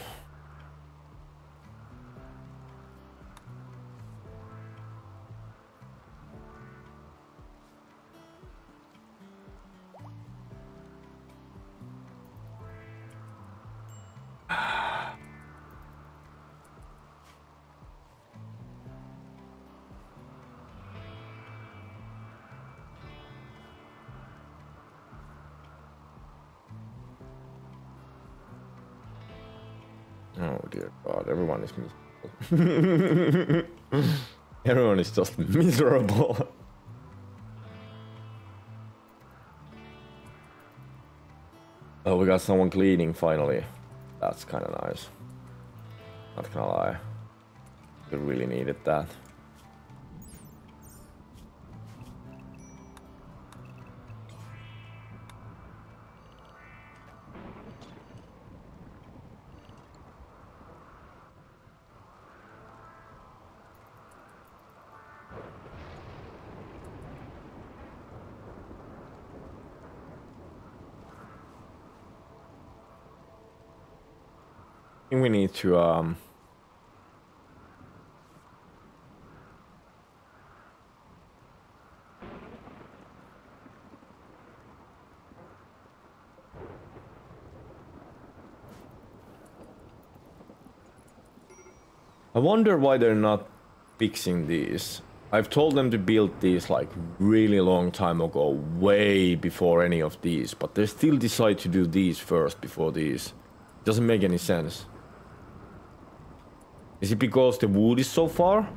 Is just miserable. oh, we got someone cleaning finally. That's kind of nice. Not gonna lie. We really needed that. To um I wonder why they're not fixing these. I've told them to build these like really long time ago, way before any of these, but they still decide to do these first before these. Doesn't make any sense. Is it because the wood is so far?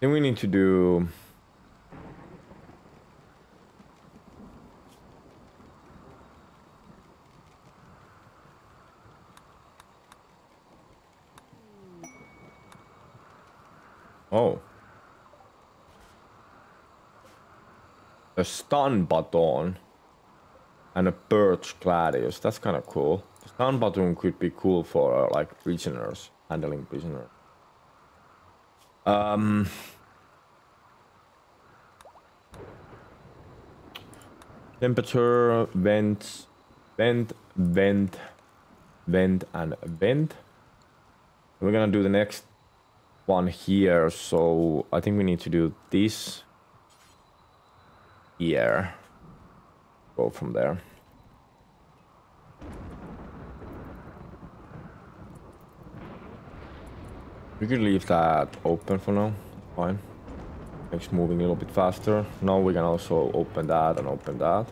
Then we need to do Oh. A stun baton and a birch gladius. That's kind of cool. The stun baton could be cool for uh, like prisoners, handling prisoners. Um. Temperature, vent, vent, vent, vent, and vent. We're gonna do the next one here, so I think we need to do this here. Go from there. We could leave that open for now. Fine. Makes moving a little bit faster. Now we can also open that and open that.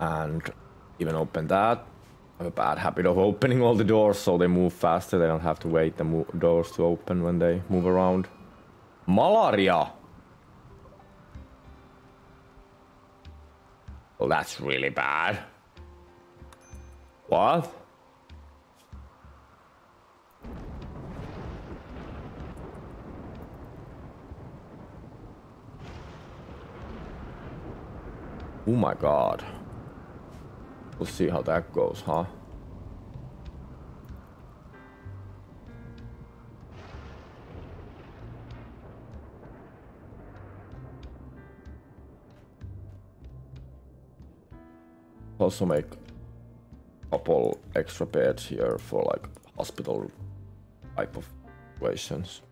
And even open that I have a bad habit of opening all the doors so they move faster. They don't have to wait the doors to open when they move around. Malaria! Well, that's really bad. What? Oh my god. We'll see how that goes, huh? Also make a couple extra beds here for like hospital type of situations.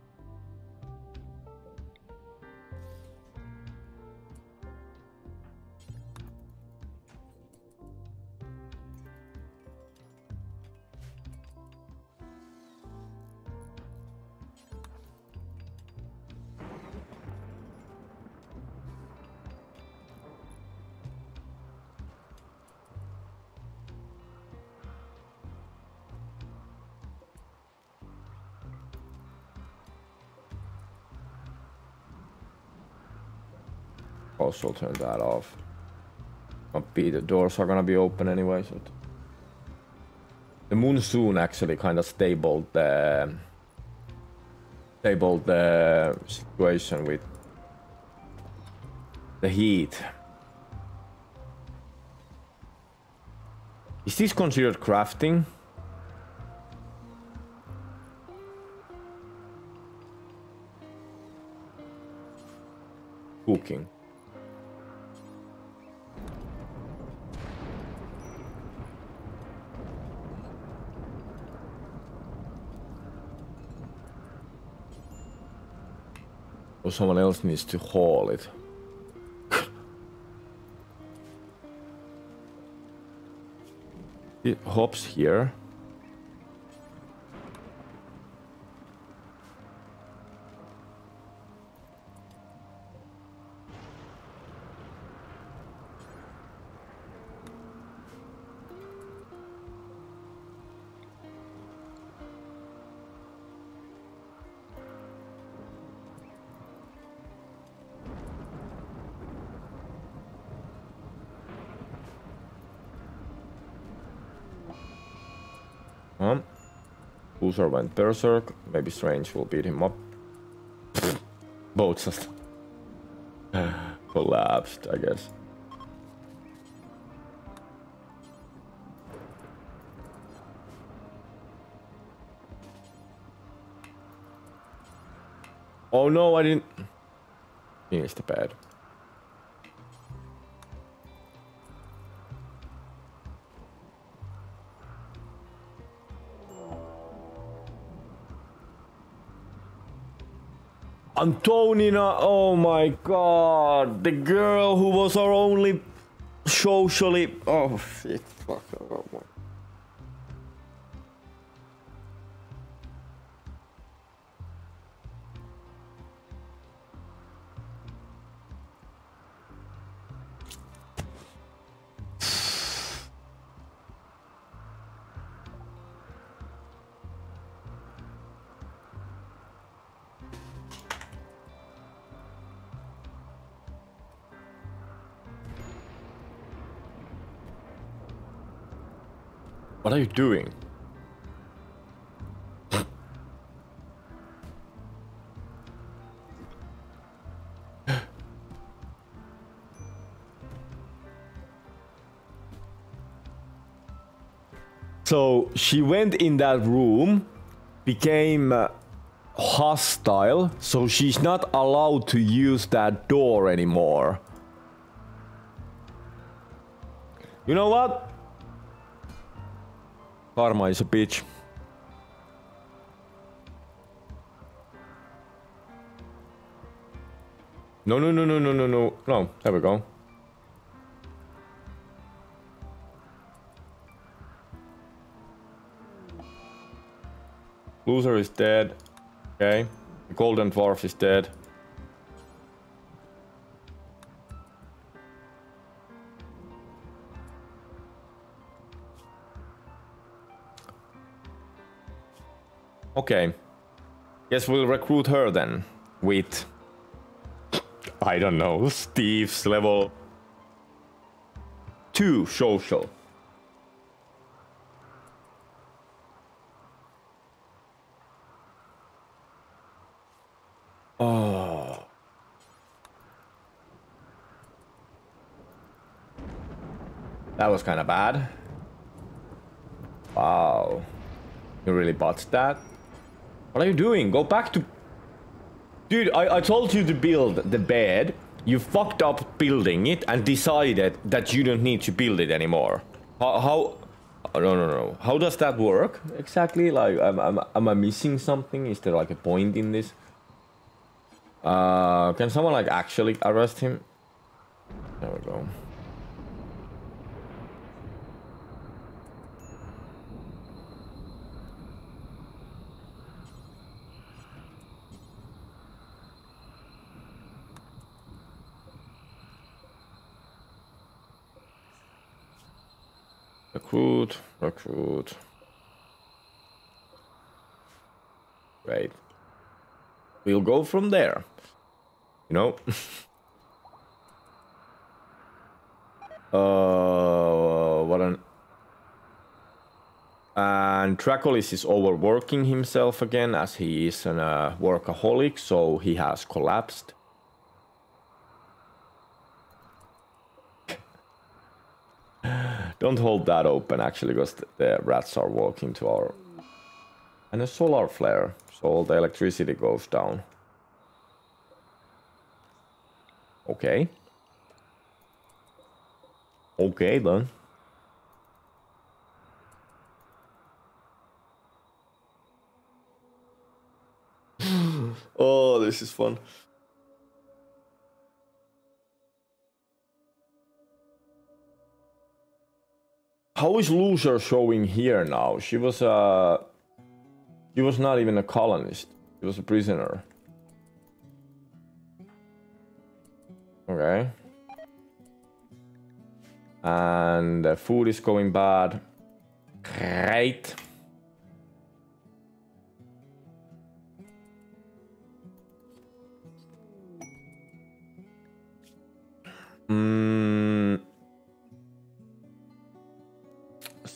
Also turn that off. Be the doors are gonna be open anyway, so the monsoon actually kind of stabled the stabled the situation with the heat. Is this considered crafting? Cooking. Or someone else needs to haul it. it hops here. Loser went berserk. Maybe Strange will beat him up. Both just collapsed, I guess. Oh no, I didn't finish the bed. Antonina, oh my god, the girl who was our only socially. Oh shit, are you doing? so she went in that room, became uh, hostile, so she's not allowed to use that door anymore. You know what? Karma is a bitch. No, no, no, no, no, no, no. No, there we go. Loser is dead. Okay. The golden dwarf is dead. Okay. Guess we'll recruit her then. With... I don't know, Steve's level... 2 social. Oh. That was kind of bad. Wow. You really botched that? What are you doing? Go back to... Dude, I, I told you to build the bed. You fucked up building it and decided that you don't need to build it anymore. How, how no no no how does that work exactly like am, am, am i missing something is there like a point in this uh can someone like actually arrest him there we go Recruit. Right. We'll go from there. You know? uh, what an... And Dracolis is overworking himself again as he is a uh, workaholic, so he has collapsed. Don't hold that open actually because the rats are walking to our... And a solar flare, so all the electricity goes down. Okay. Okay then. oh, this is fun. How is Loser showing here now? She was a... Uh, she was not even a colonist. She was a prisoner. Okay. And the food is going bad. Great. Hmm.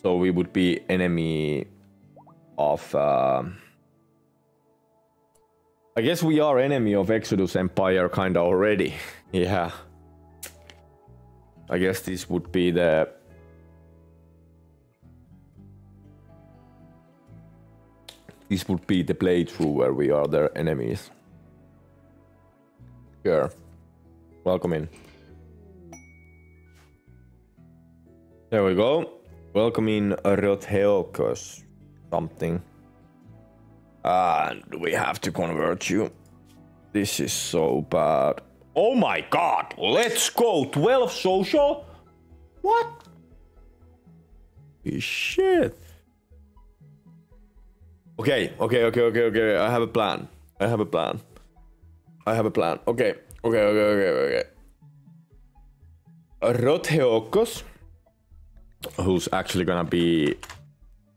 So we would be enemy of... Uh, I guess we are enemy of Exodus Empire kinda already. yeah. I guess this would be the... This would be the playthrough where we are their enemies. Sure. Welcome in. There we go. Welcome in Rotheokos something. And we have to convert you. This is so bad. Oh my god, let's go! 12 social? What? Shit. Okay, okay, okay, okay, okay. I have a plan. I have a plan. I have a plan. Okay, okay, okay, okay, okay. Rotheokos who's actually gonna be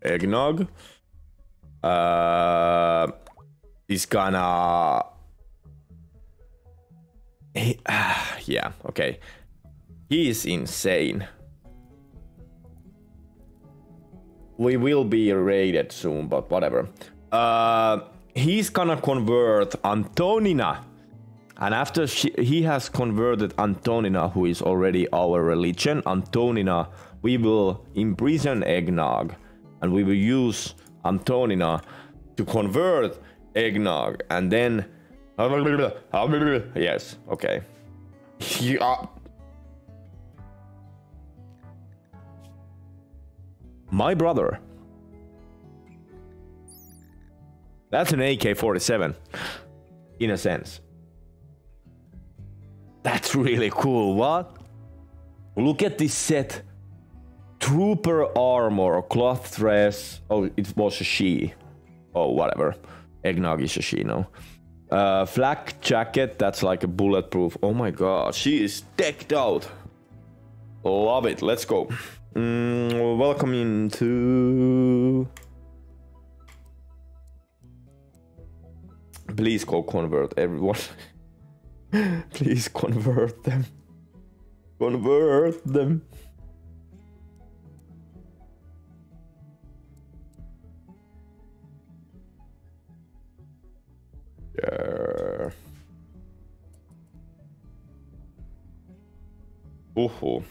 eggnog. Uh is gonna he, uh, yeah okay. He is insane. We will be raided soon but whatever. Uh he's gonna convert antonina. And after she, he has converted antonina who is already our religion antonina we will imprison Eggnog and we will use Antonina to convert Eggnog and then. Yes, okay. Yeah. My brother. That's an AK 47, in a sense. That's really cool, what? Look at this set Trooper armor, or cloth dress. Oh, it was a she. Oh, whatever. Eggnog is a she, no. Uh, flak jacket, that's like a bulletproof. Oh my god, she is decked out. Love it, let's go. Mm, welcome into... Please go convert everyone. Please convert them. Convert them. Uhu.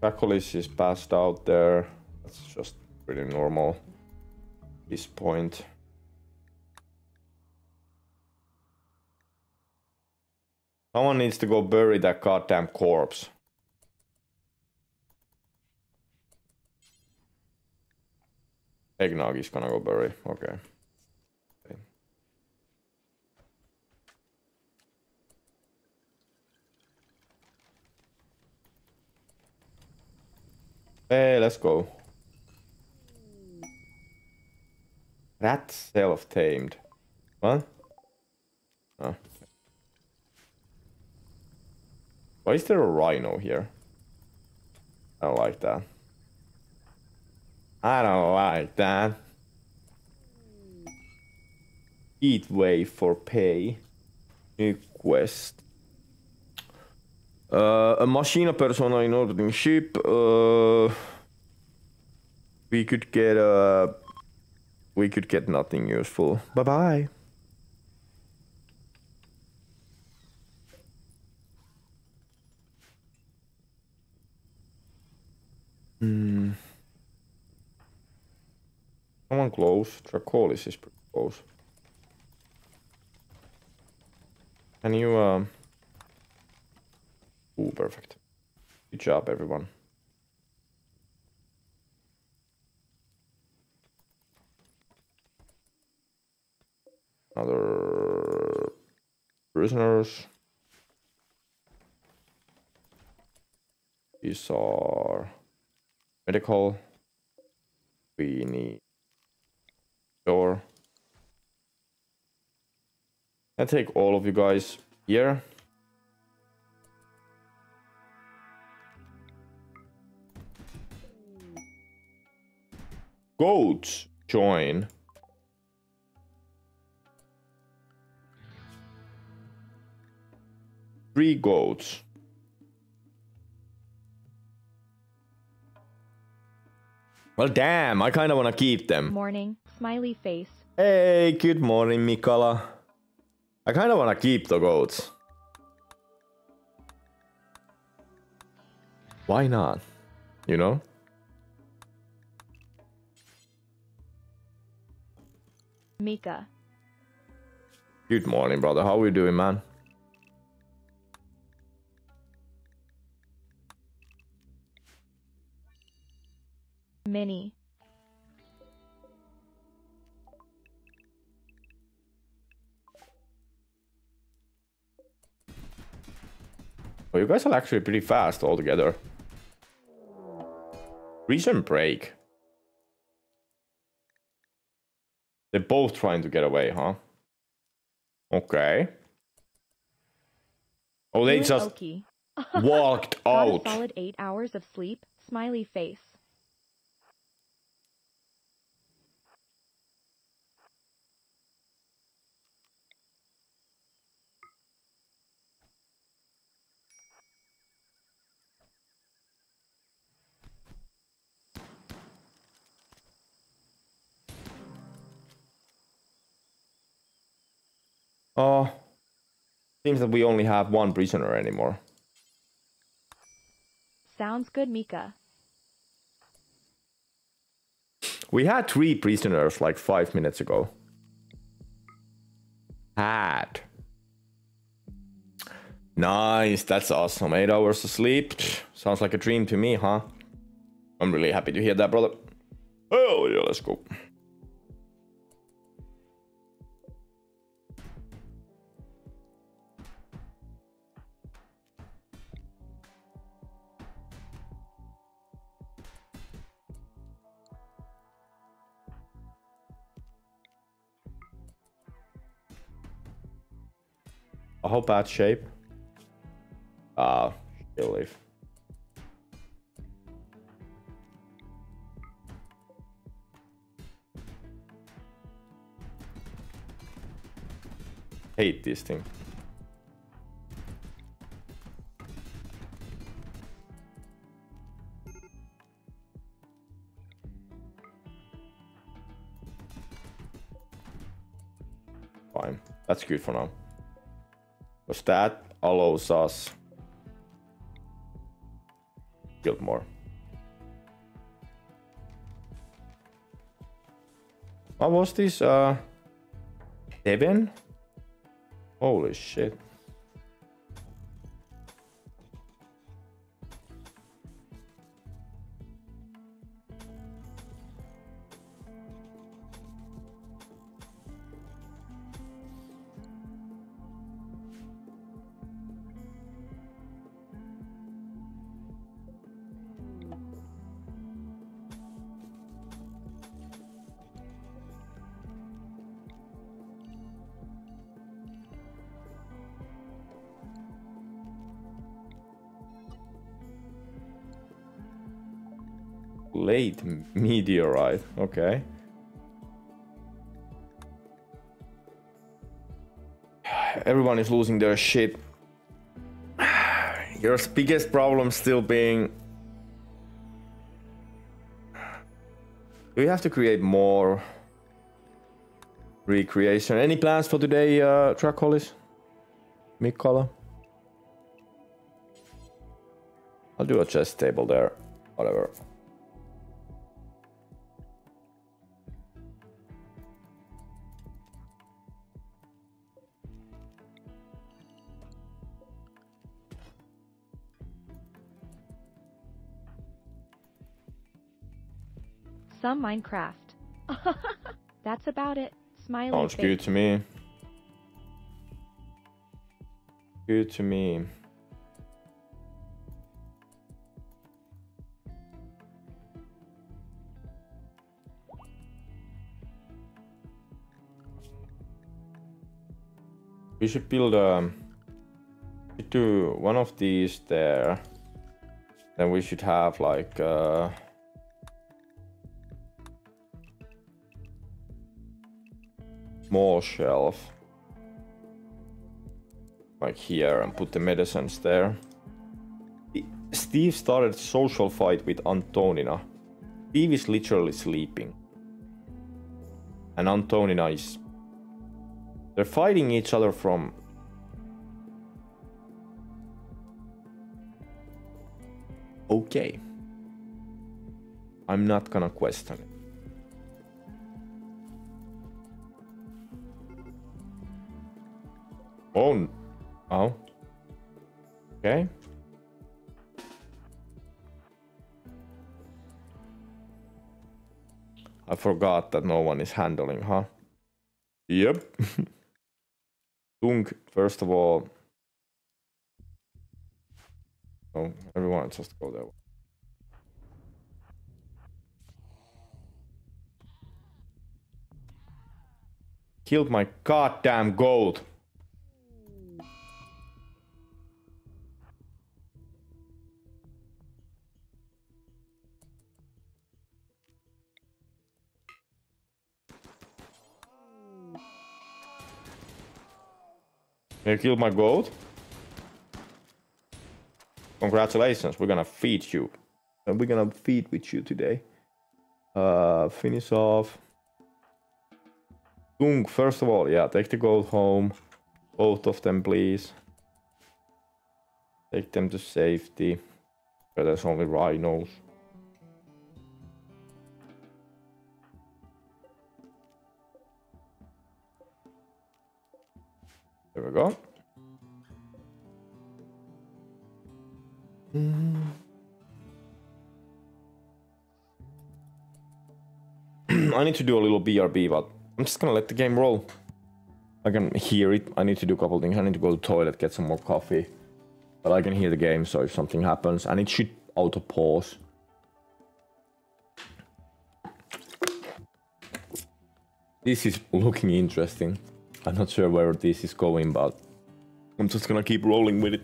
Dracolis is passed out there. That's just pretty normal this point. Someone needs to go bury that goddamn corpse. Eggnog is gonna go bury, okay. Hey, let's go. That's self-tamed. What? Oh. Why is there a rhino here? I don't like that. I don't like that. Eat wave for pay. New quest. Uh, a machine persona in ordering ship. Uh, we could get a. Uh, we could get nothing useful. Bye bye. Hmm. Someone close. Dracolis is pretty close. Can you, um... Ooh, perfect. Good job, everyone. Other prisoners. These are medical. We need door. I take all of you guys here. Goats join. Three goats. Well, damn, I kind of want to keep them. Morning, smiley face. Hey, good morning, Mikala. I kind of want to keep the goats. Why not? You know? Mika. Good morning, brother. How are you doing, man? Mini. Oh, you guys are actually pretty fast altogether. Prison break. They're both trying to get away, huh? Okay. Oh, they just walked out. solid eight hours of sleep. Smiley face. Oh, seems that we only have one prisoner anymore. Sounds good, Mika. We had three prisoners like five minutes ago. Had. Nice, that's awesome. Eight hours of sleep. Sounds like a dream to me, huh? I'm really happy to hear that, brother. Oh, yeah, let's go. How bad shape? Ah, uh, leave. Hate this thing. Fine, that's good for now. Because that allows us build more. What was this? Uh, seven? Holy shit. Meteorite. Okay. Everyone is losing their shit. Your biggest problem still being you have to create more recreation? Any plans for today, uh, Track? Mikkola? I'll do a chess table there. Whatever. Some Minecraft. That's about it. Smiley Sounds face. good to me. Good to me. We should build a... We do one of these there. Then we should have like... Uh, small shelf. Like here and put the medicines there. Steve started social fight with Antonina. Steve is literally sleeping. And Antonina is... They're fighting each other from... Okay. I'm not gonna question it. Oh. Oh. Okay. I forgot that no one is handling, huh? Yep. Tung, first of all. Oh, everyone just go there. Killed my goddamn gold. You killed my goat? Congratulations, we're gonna feed you. And we're gonna feed with you today. Uh, finish off. Tung, first of all, yeah, take the gold home. Both of them, please. Take them to safety. Where there's only rhinos. We go. I need to do a little BRB, but I'm just gonna let the game roll. I can hear it. I need to do a couple things. I need to go to the toilet, get some more coffee. But I can hear the game, so if something happens, and it should auto pause. This is looking interesting. I'm not sure where this is going, but I'm just gonna keep rolling with it.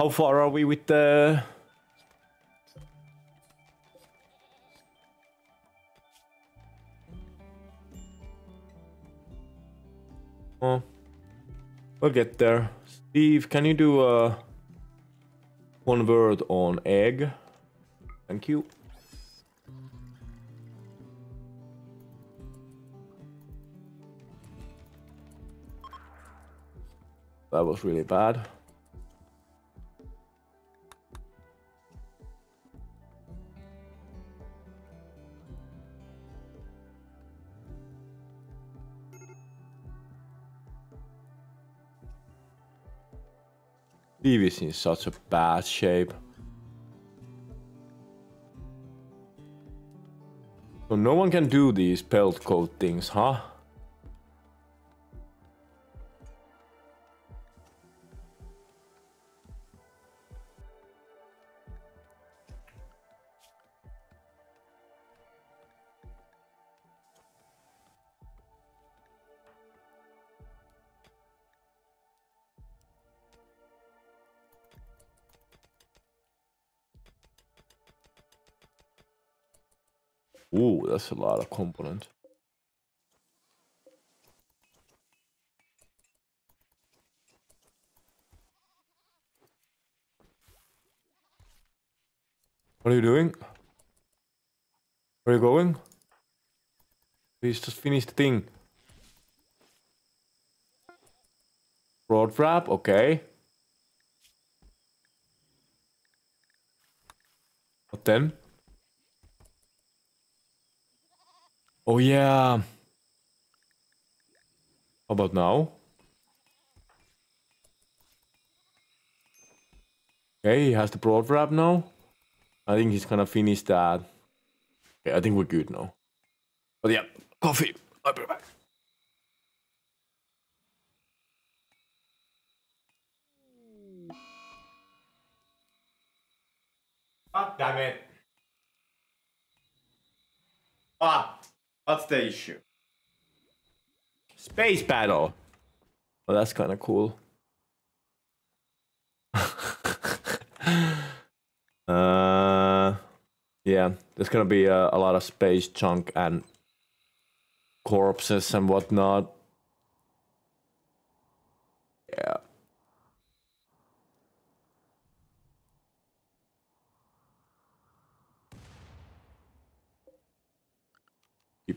How far are we with the... Oh, we'll get there. Steve, can you do a one word on egg? Thank you. That was really bad. Steve is in such a bad shape. So no one can do these pelt coat things, huh? Ooh, that's a lot of component. What are you doing? Where are you going? Please just finish the thing. Broad wrap, okay. What then? Oh yeah. How about now? Okay, he has the broad wrap now. I think he's gonna finish that. Okay, I think we're good now. But yeah, coffee. I'll be back. God damn it. Ah. What's the issue? Space battle. Well, that's kind of cool. uh, yeah, there's gonna be a, a lot of space junk and corpses and whatnot. Yeah.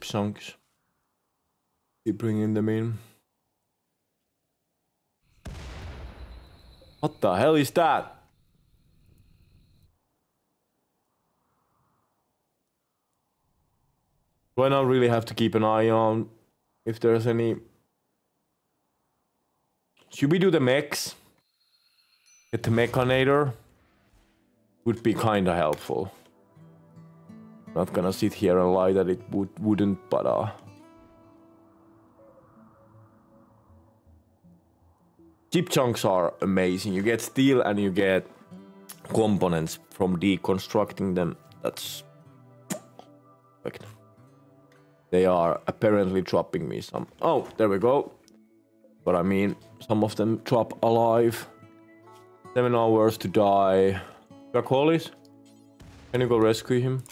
Keep songs. Keep bringing them in. What the hell is that? Do I not really have to keep an eye on if there's any... Should we do the mechs? Get the mechanitor? Would be kinda helpful. Not gonna sit here and lie that it would, wouldn't, but uh... Ship chunks are amazing. You get steel and you get components from deconstructing them. That's... Perfect. They are apparently dropping me some... Oh, there we go. But I mean, some of them drop alive. Seven hours to die. Dracolis? Can you go rescue him?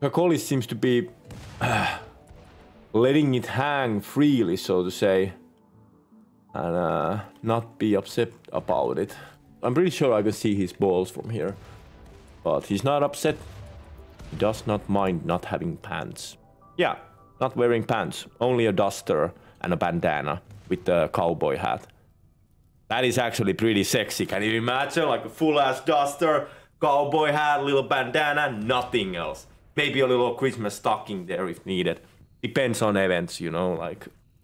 Kakoli seems to be uh, letting it hang freely, so to say, and uh, not be upset about it. I'm pretty sure I can see his balls from here, but he's not upset. He does not mind not having pants. Yeah, not wearing pants, only a duster and a bandana with the cowboy hat. That is actually pretty sexy. Can you imagine? Like a full ass duster, cowboy hat, little bandana, nothing else maybe a little Christmas stocking there if needed. Depends on events, you know, like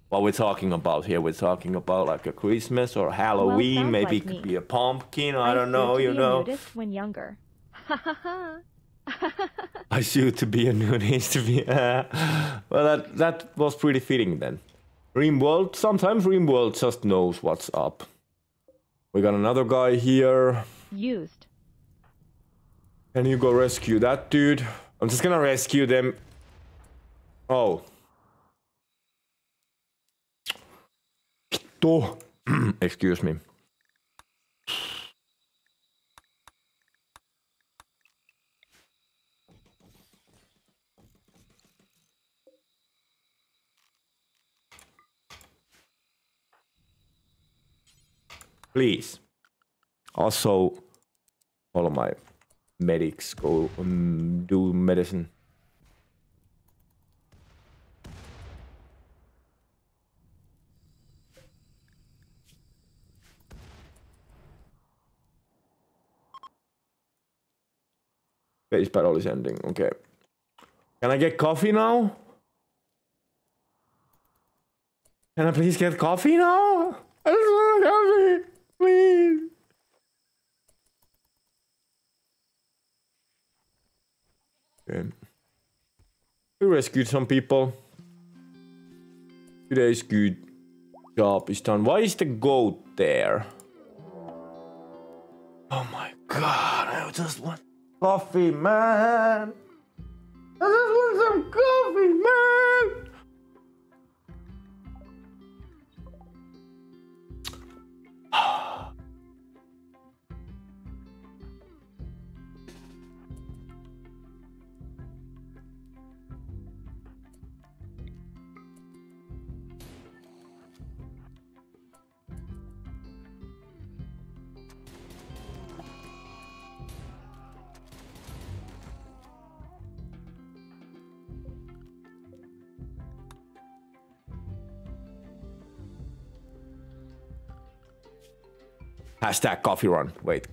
what we're talking about here. We're talking about like a Christmas or Halloween. Well, maybe like it could me. be a pumpkin. I, I don't know, you know. when younger. I used to be a nudist to be. Well, that that was pretty fitting then. Rimworld. Sometimes Rimworld just knows what's up. We got another guy here. Used. Can you go rescue that dude? I'm just gonna rescue them. Oh. Excuse me. Please. Also, follow my medics go um, do medicine. Base battle is ending. Okay. Can I get coffee now? Can I please get coffee now? I just want coffee. Please. Okay. We rescued some people. Today's good job is done. Why is the goat there? Oh my god, I just want coffee, man. I just want some coffee, man. Hashtag coffee run. Wait.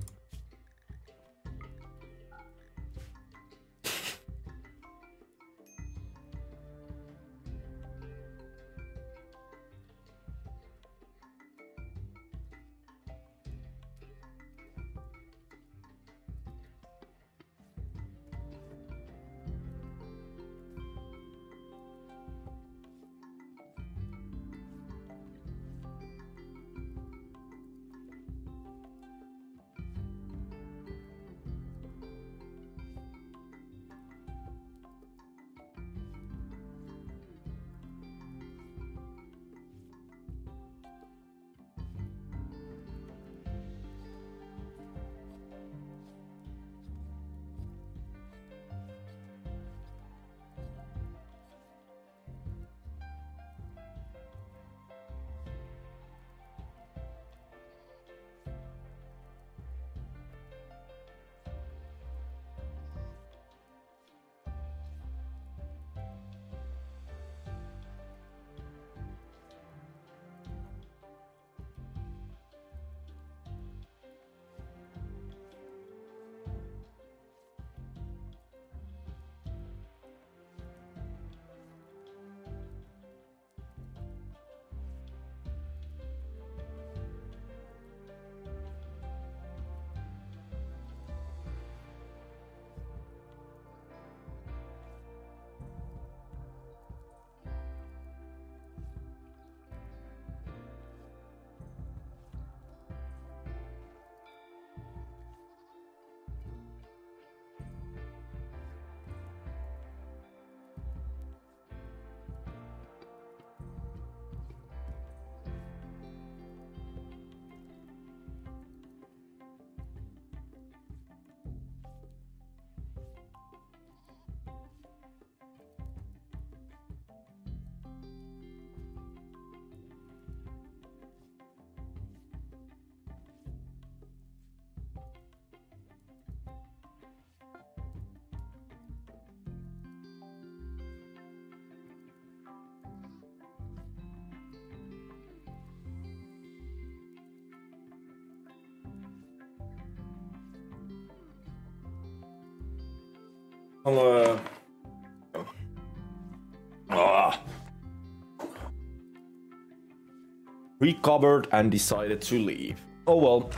Recovered and decided to leave. Oh well,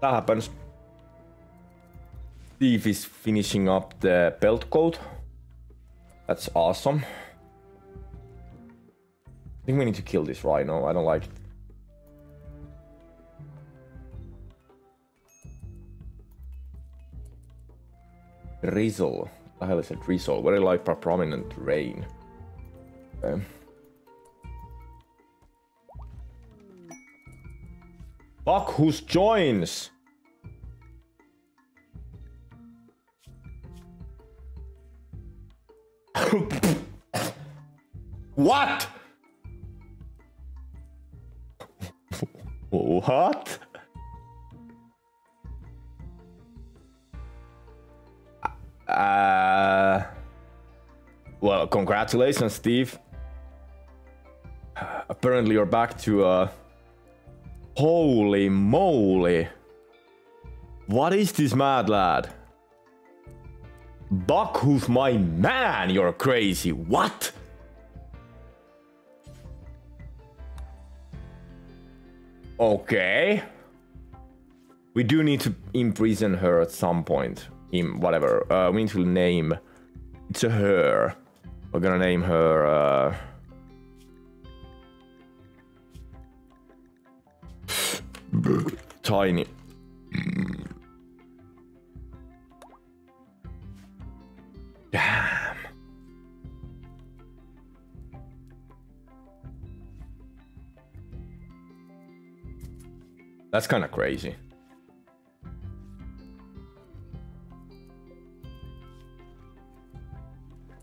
that happens. Steve is finishing up the belt coat. That's awesome. I think we need to kill this rhino. I don't like it. Drizzle. The hell is a drizzle? Very but prominent rain. Okay. Bacchus joins. what? what? Uh, well, congratulations, Steve. Apparently, you're back to uh, Holy moly. What is this mad lad? Buck, who's my man? You're crazy. What? Okay. We do need to imprison her at some point. In whatever. Uh, we need to name. It's a her. We're gonna name her. Uh, Tiny. Damn. That's kind of crazy.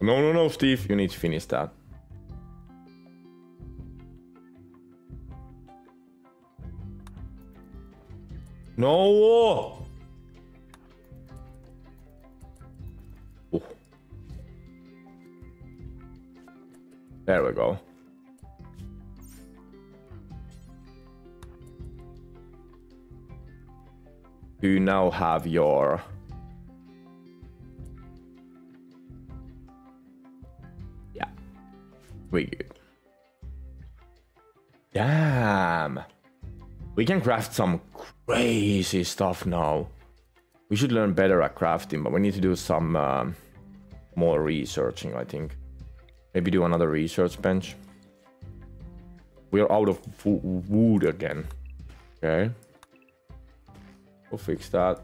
No, no, no, Steve, you need to finish that. No! Oh. There we go. You now have your... Yeah. We good. Damn. We can craft some crazy stuff now. We should learn better at crafting, but we need to do some uh, more researching, I think. Maybe do another research bench. We're out of wood again. Okay. We'll fix that.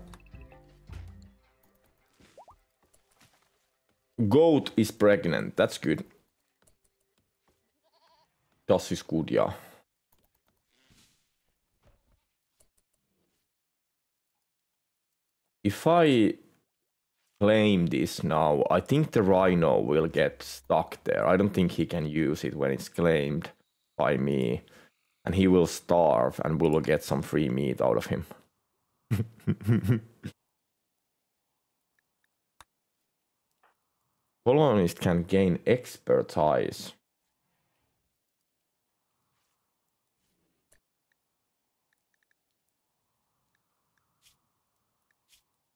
Goat is pregnant. That's good. Das ist gut, ja. If I claim this now, I think the rhino will get stuck there. I don't think he can use it when it's claimed by me. And he will starve and we will get some free meat out of him. Colonist can gain expertise.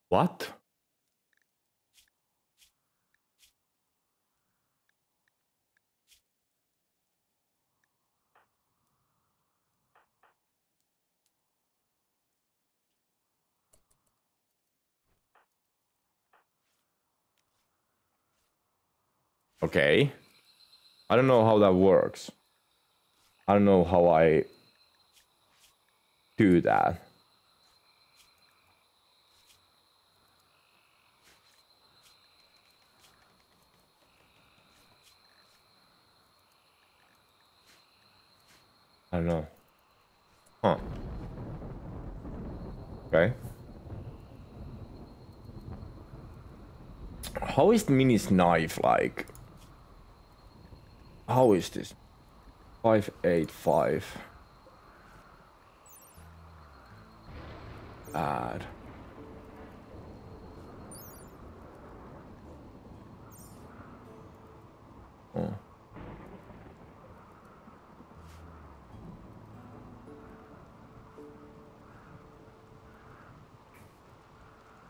What? Okay. I don't know how that works. I don't know how I do that. I don't know. Huh. Okay. How is the Mini's knife like? How is this? 585. Add. Oh.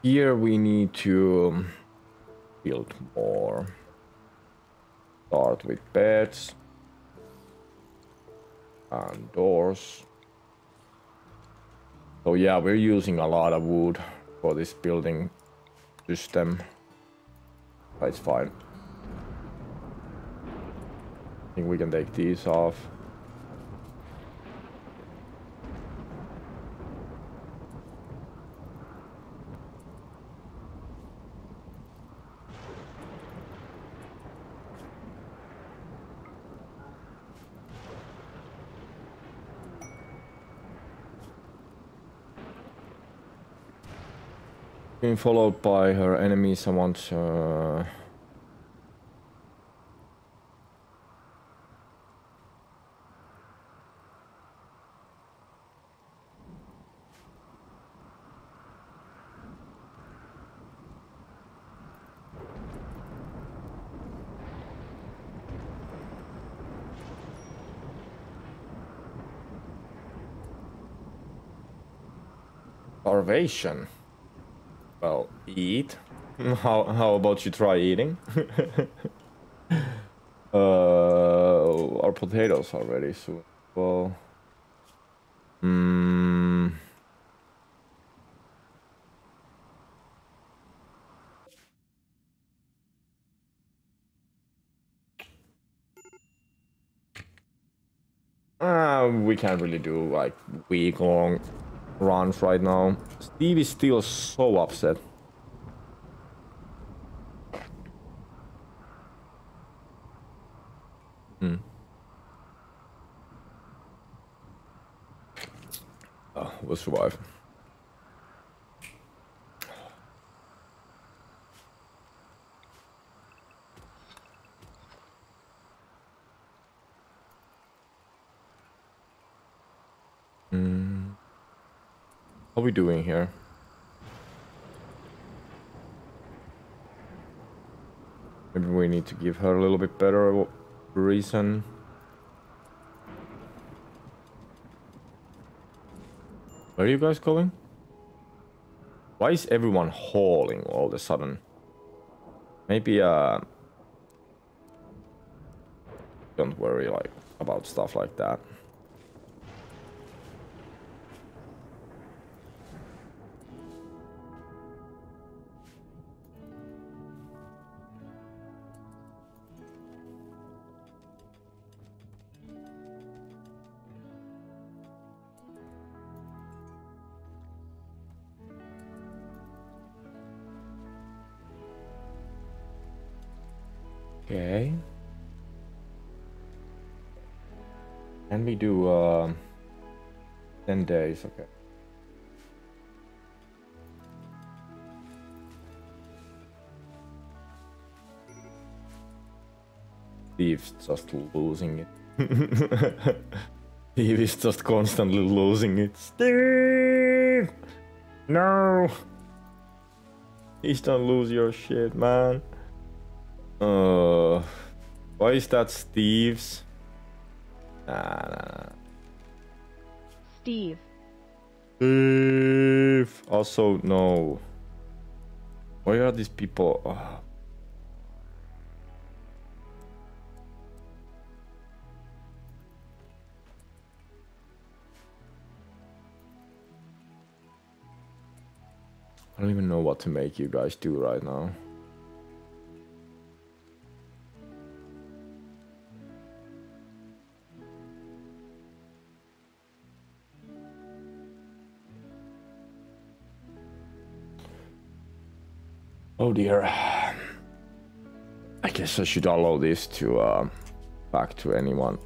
Here we need to um, build more. Start with beds and doors. So yeah, we're using a lot of wood for this building system. It's fine. I think we can take these off. Being followed by her enemies, I want... Uh... Starvation. Eat. How how about you try eating? uh, our potatoes are ready, so well. Hmm. Uh, we can't really do like week long runs right now. Steve is still so upset. Hmm. Survive. Mm. How are we doing here? Maybe we need to give her a little bit better reason. Where are you guys going? Why is everyone hauling all of a sudden? Maybe, uh... Don't worry, like, about stuff like that. 10? Okay. Steve's just losing it. Steve is just constantly losing it. Steve! No! Please don't lose your shit, man. Uh, why is that Steve's? Nah, nah, nah. Steve. Also, no. Why are these people? Oh. I don't even know what to make you guys do right now. Oh dear. I guess I should allow this to uh, back to anyone.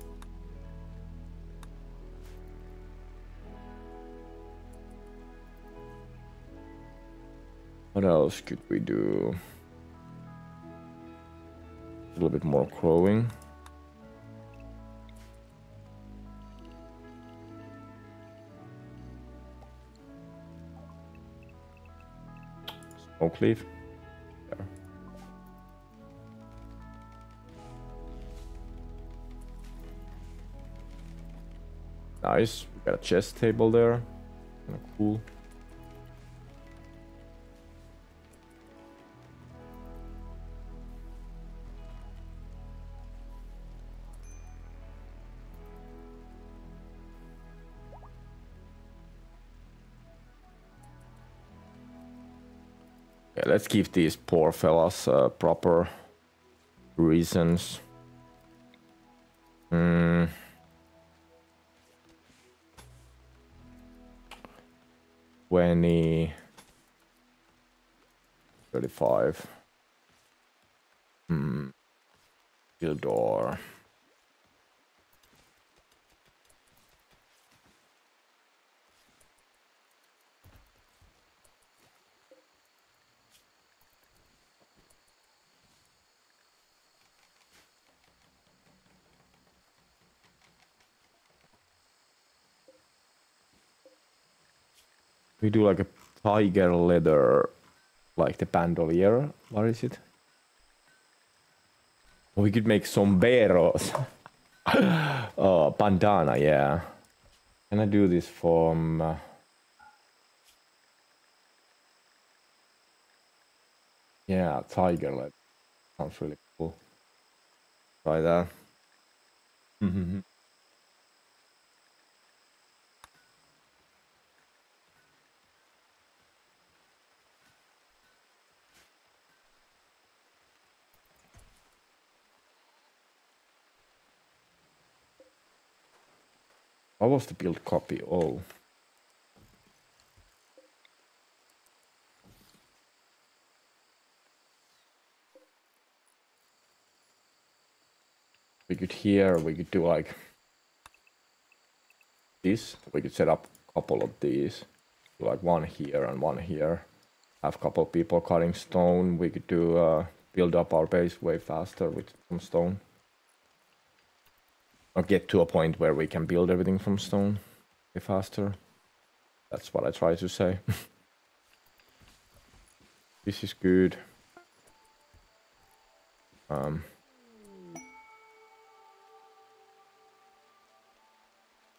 What else could we do? A little bit more crowing. Smoke leaf. Nice. We got a chess table there. Kind of cool. Let's give these poor fellas uh, proper reasons. Hmm. 20, 35. Hmm. Gildor. We do like a tiger leather, like the bandolier. What is it? We could make sombreros. oh, bandana, yeah. Can I do this from... Uh, yeah, tiger leather. Sounds really cool. Try that. What was the build copy? Oh. We could here, we could do like this. We could set up a couple of these. Like one here and one here. Have a couple of people cutting stone. We could do uh, build up our base way faster with some stone or get to a point where we can build everything from stone faster. That's what I try to say. this is good. Um,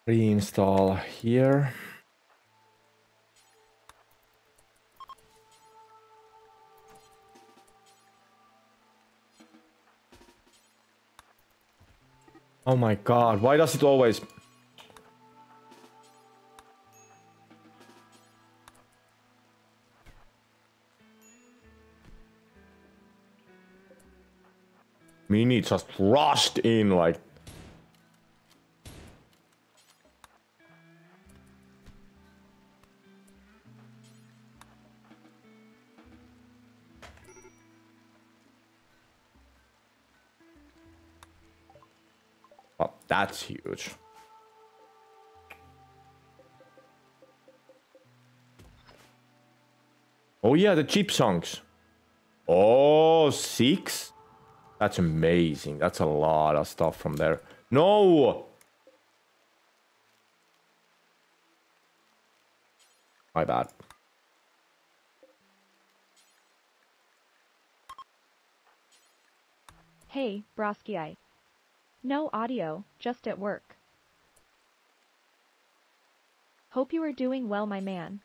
reinstall here. Oh my god, why does it always... Mini just rushed in like... That's huge. Oh yeah, the cheap songs. Oh, six? That's amazing. That's a lot of stuff from there. No! My bad. Hey, Broski no audio, just at work. Hope you are doing well, my man.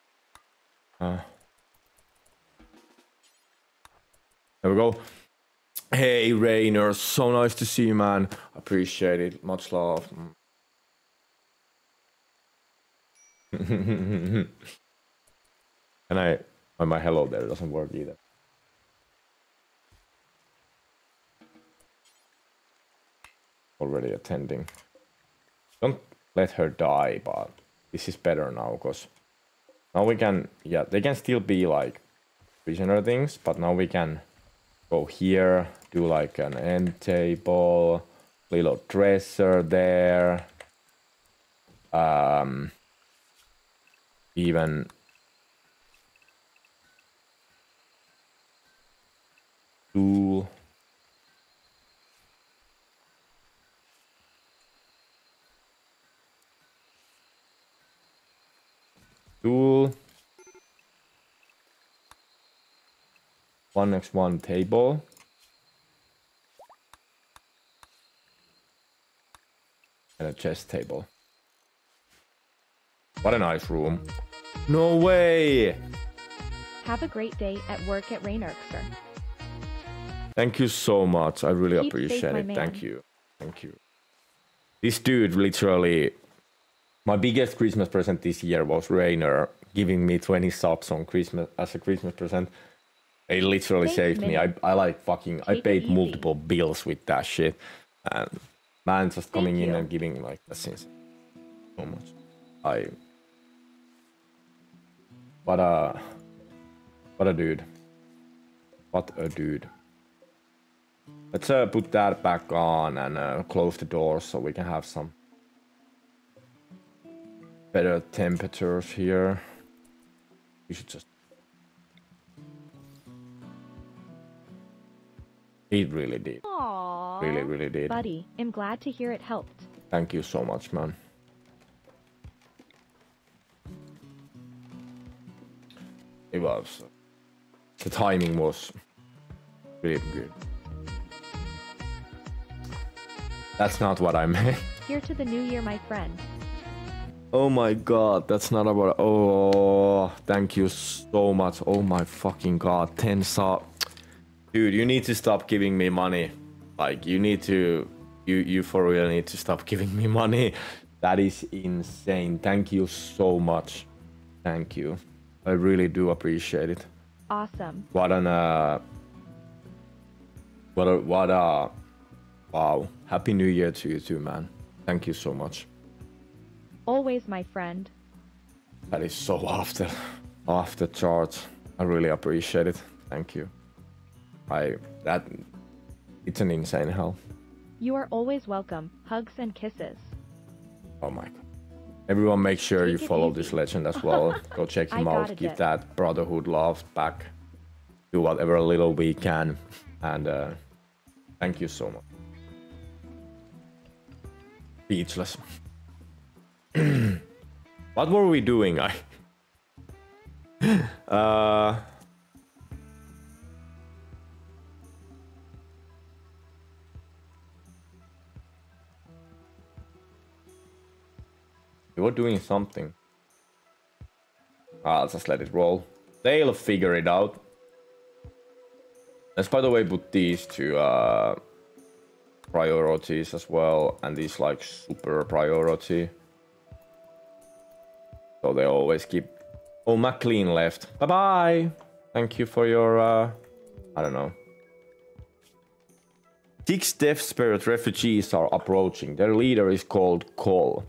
Uh, there we go. Hey, Rainer, so nice to see you, man. Appreciate it. Much love. and I, my hello there doesn't work either. Already attending. Don't let her die, but this is better now, because now we can, yeah, they can still be like prisoner things, but now we can go here, do like an end table, little dresser there, um, even tool tool. One next one table. And a chest table. What a nice room. No way! Have a great day at work at Rainarkster. Thank you so much. I really Keep appreciate safe, it. Thank you. Thank you. This dude literally my biggest Christmas present this year was Rainer giving me 20 subs on Christmas as a Christmas present. It literally saved me. I, I like fucking, Take I paid multiple bills with that shit. And man just coming Thank in you. and giving like that since so much. I, what a, what a dude. What a dude. Let's uh, put that back on and uh, close the door so we can have some better temperatures here. We should just... It really did. Aww. Really, really did. Buddy, I'm glad to hear it helped. Thank you so much, man. it was. The timing was really good. That's not what I meant. Here to the new year, my friend. Oh my god, that's not about. Oh, thank you so much. Oh my fucking god, 10 sub. Dude, you need to stop giving me money. Like, you need to. You, you for real need to stop giving me money. That is insane. Thank you so much. Thank you. I really do appreciate it. Awesome. What an uh what a what a wow. Happy New Year to you too, man. Thank you so much. Always my friend. That is so off the off the charts. I really appreciate it. Thank you. I that it's an insane hell. You are always welcome. Hugs and kisses. Oh my god. Everyone make sure Take you follow easy. this legend as well. Go check him out. Give it. that brotherhood love back. Do whatever little we can. And uh, thank you so much. Speechless. what were we doing? I uh You were doing something. Ah, I'll just let it roll. They'll figure it out. Let's by the way put these two uh, priorities as well. And these like super priority. So they always keep... Oh, McLean left. Bye-bye! Thank you for your... Uh, I don't know. Six Death Spirit refugees are approaching. Their leader is called Cole.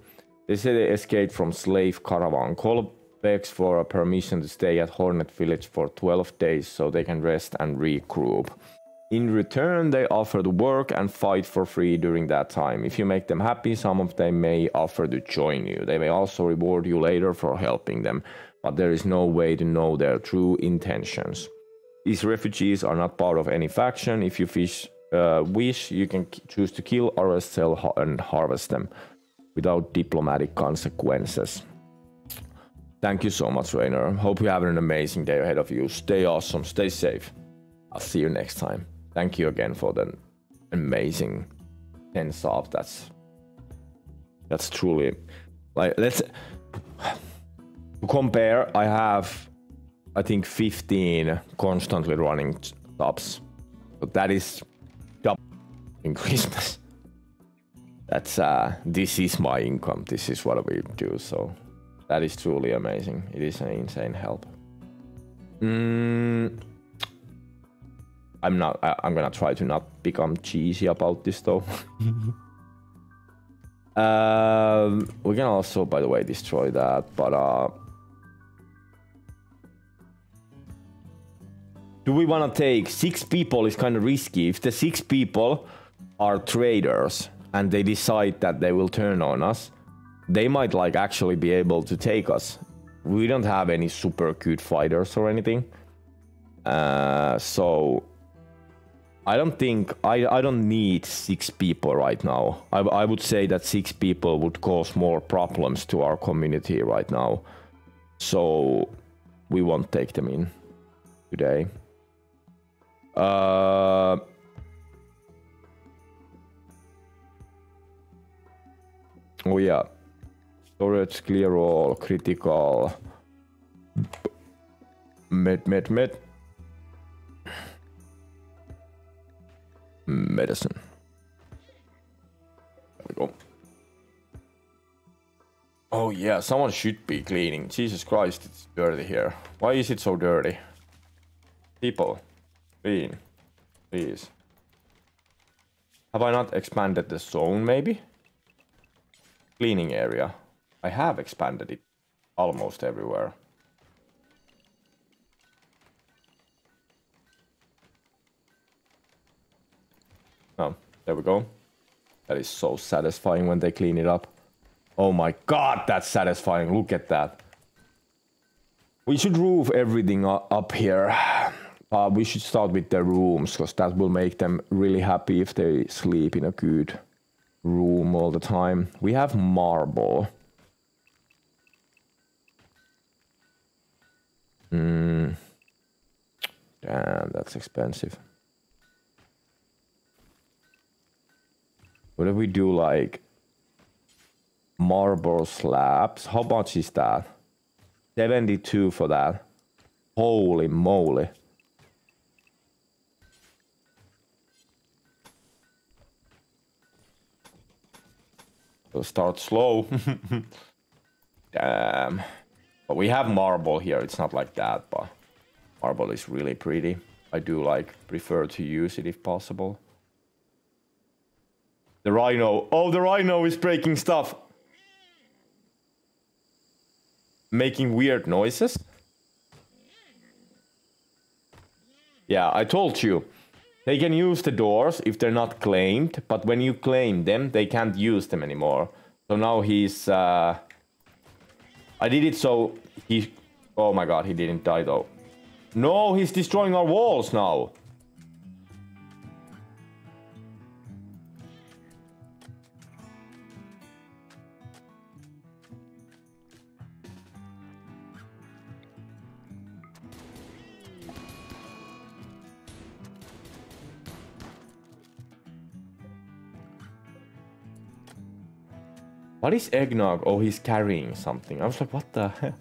They say they escaped from slave caravan. Cole begs for a permission to stay at Hornet Village for 12 days so they can rest and regroup. In return, they offer to work and fight for free during that time. If you make them happy, some of them may offer to join you. They may also reward you later for helping them, but there is no way to know their true intentions. These refugees are not part of any faction. If you fish, uh, wish, you can choose to kill, arrest, sell, and harvest them without diplomatic consequences. Thank you so much, Rainer. Hope you have an amazing day ahead of you. Stay awesome, stay safe. I'll see you next time. Thank you again for the amazing 10 sub. That's that's truly like let's to compare. I have I think 15 constantly running subs. But that is double in Christmas that's uh, this is my income. This is what we do. So that is truly amazing. It is an insane help. Mm, I'm not. I, am gonna try to not become cheesy about this though. um, we can also, by the way, destroy that. But uh, do we want to take six people? Is kind of risky. If the six people are traders and they decide that they will turn on us, they might like actually be able to take us. We don't have any super good fighters or anything. Uh, so I don't think I, I don't need six people right now. I, I would say that six people would cause more problems to our community right now. So we won't take them in today. Uh, Oh yeah. Storage clear all, critical. Med, med, med. Medicine. There we go. Oh yeah, someone should be cleaning. Jesus Christ, it's dirty here. Why is it so dirty? People, clean, please. Have I not expanded the zone, maybe? cleaning area. I have expanded it almost everywhere. Oh, there we go. That is so satisfying when they clean it up. Oh my god, that's satisfying. Look at that. We should roof everything up here. Uh, we should start with the rooms, because that will make them really happy if they sleep in a good room all the time. We have marble. Hmm. Damn, that's expensive. What if we do like marble slabs? How much is that? 72 for that. Holy moly. We'll start slow. Damn. But we have marble here. It's not like that, but marble is really pretty. I do like prefer to use it if possible. The rhino. Oh, the rhino is breaking stuff. Making weird noises. Yeah, I told you. They can use the doors if they're not claimed, but when you claim them, they can't use them anymore. So now he's... Uh... I did it so he... Oh my god, he didn't die though. No, he's destroying our walls now. What is eggnog? Oh, he's carrying something. I was like, what the hell?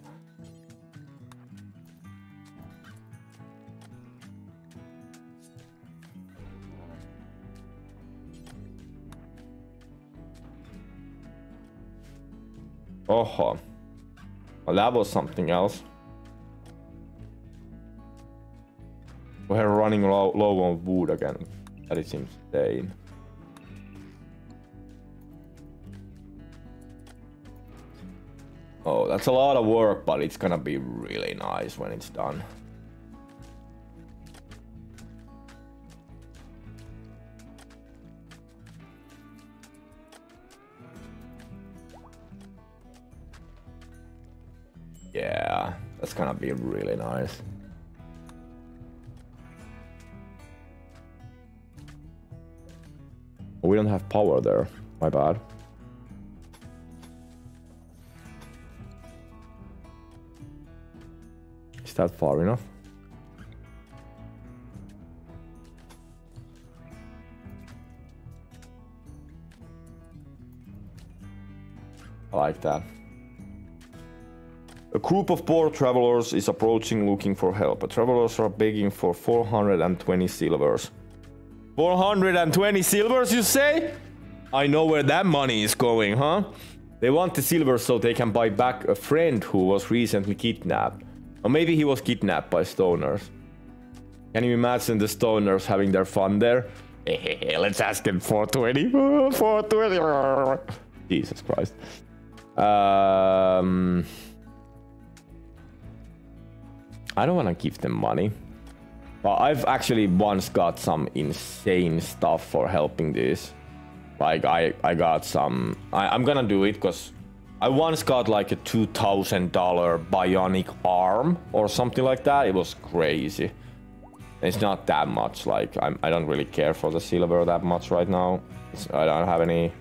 Oh, well, that was something else. We're running low, low on wood again. That is insane. Oh, that's a lot of work, but it's gonna be really nice when it's done. Yeah, that's gonna be really nice. We don't have power there. My bad. That far enough? I like that. A group of poor travelers is approaching looking for help. The travelers are begging for 420 silvers. 420 silvers, you say? I know where that money is going, huh? They want the silver so they can buy back a friend who was recently kidnapped. Or maybe he was kidnapped by stoners. Can you imagine the stoners having their fun there? Let's ask him 420. 420. Jesus Christ. Um, I don't want to give them money. But I've actually once got some insane stuff for helping this. Like I, I got some. I, I'm gonna do it because I once got like a $2,000 bionic arm or something like that. It was crazy. It's not that much. Like, I'm, I do not really care for the silver that much right now. It's, I don't have any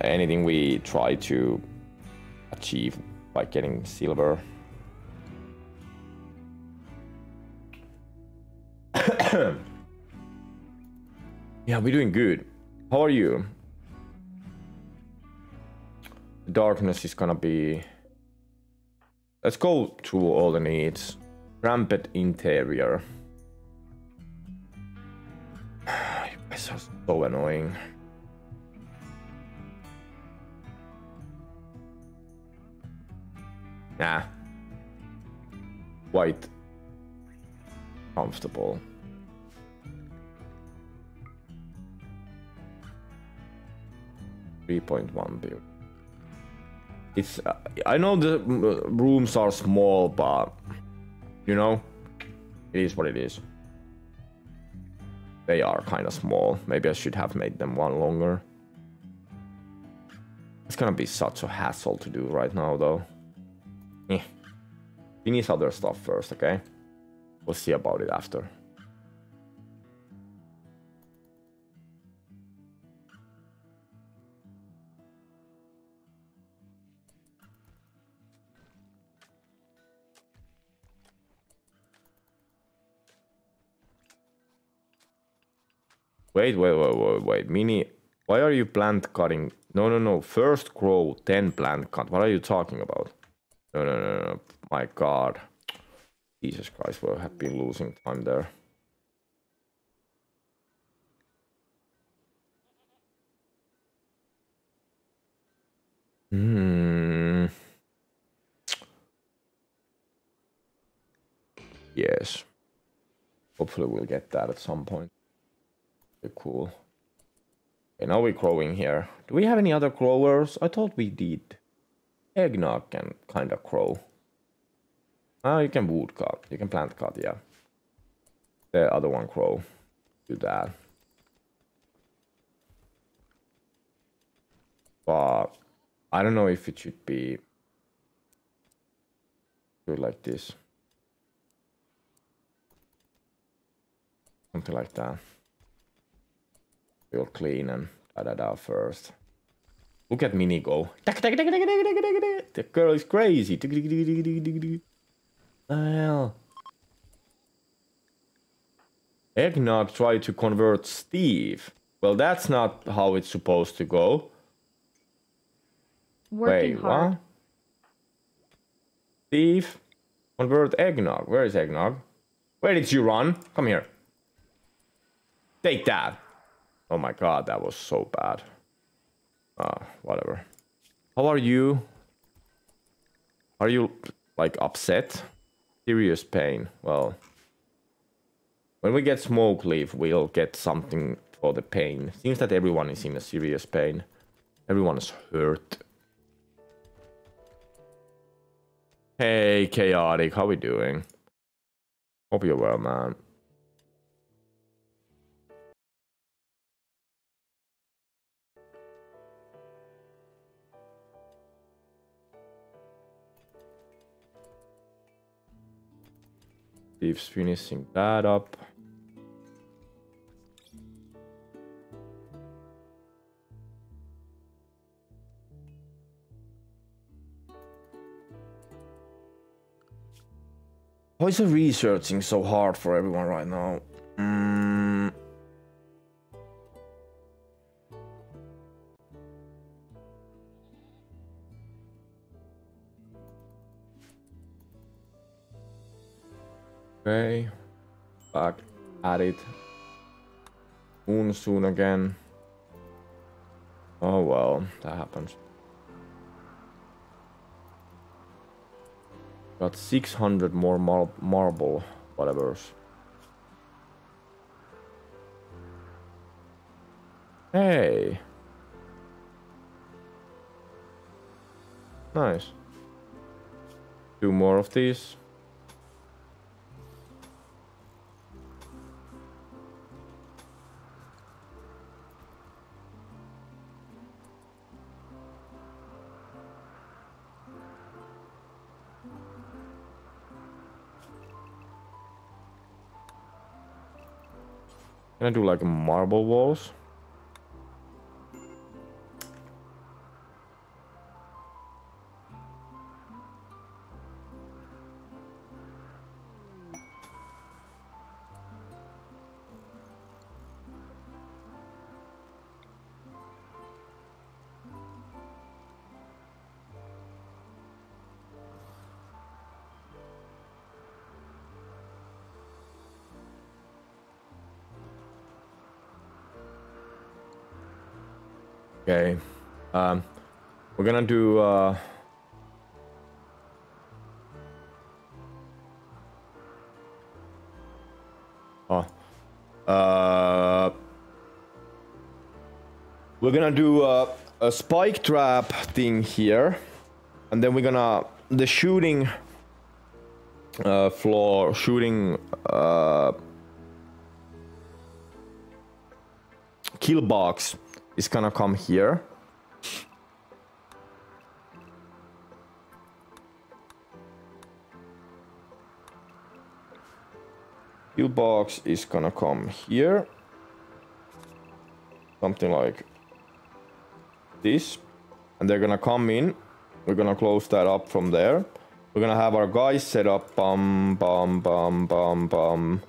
anything we try to achieve by getting silver. yeah, we're doing good. How are you? Darkness is gonna be... Let's go through all the needs. Rampant interior. you guys are so annoying. Nah. White. Comfortable. Three point one build. It's uh, I know the rooms are small, but you know, it is what it is. They are kind of small. Maybe I should have made them one longer. It's gonna be such a hassle to do right now, though. Eh. Finish other stuff first, okay? We'll see about it after. Wait, wait, wait, wait, wait. Mini, why are you plant cutting? No, no, no. First grow, then plant cut. What are you talking about? No, no, no, no. My god. Jesus Christ, we have been losing time there. Hmm. Yes. Hopefully we'll get that at some point. Cool. Okay, now we're growing here. Do we have any other growers? I thought we did. Eggnog can kind of grow. Ah, you can wood cut. You can plant cut, yeah. The other one grow. Do that. But I don't know if it should be do like this. Something like that. We'll clean and da da da first. Look at Mini go. The girl is crazy. Hell. Eggnog tried to convert Steve. Well, that's not how it's supposed to go. Working Wait, hard. what? Steve, convert Eggnog. Where is Eggnog? Where did you run? Come here. Take that. Oh my god, that was so bad. Ah, uh, whatever. How are you? Are you, like, upset? Serious pain. Well, when we get smoke leaf, we'll get something for the pain. Seems that everyone is in a serious pain. Everyone is hurt. Hey, Chaotic, how we doing? Hope you're well, man. Steve's finishing that up. Why is researching so hard for everyone right now? Okay, back at it. Monsoon again. Oh well, that happens. Got 600 more mar marble, whatever's. Hey! Nice. Two more of these. Can I do like marble walls? We're gonna do. Uh, oh. Uh, we're gonna do a, a spike trap thing here, and then we're gonna the shooting uh, floor, shooting uh, kill box is gonna come here. Box is gonna come here. Something like this. And they're gonna come in. We're gonna close that up from there. We're gonna have our guys set up bum bum bum bum bum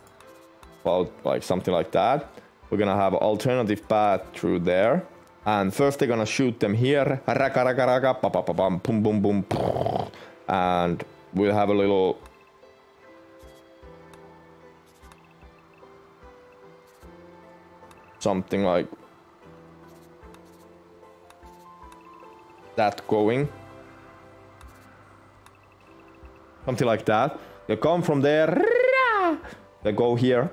about like something like that. we're gonna have alternative path through there. And first they're gonna shoot them here. Raka raka raka pa pa pa bum boom boom boom. And we'll have a little something like that going. Something like that. They come from there. They go here.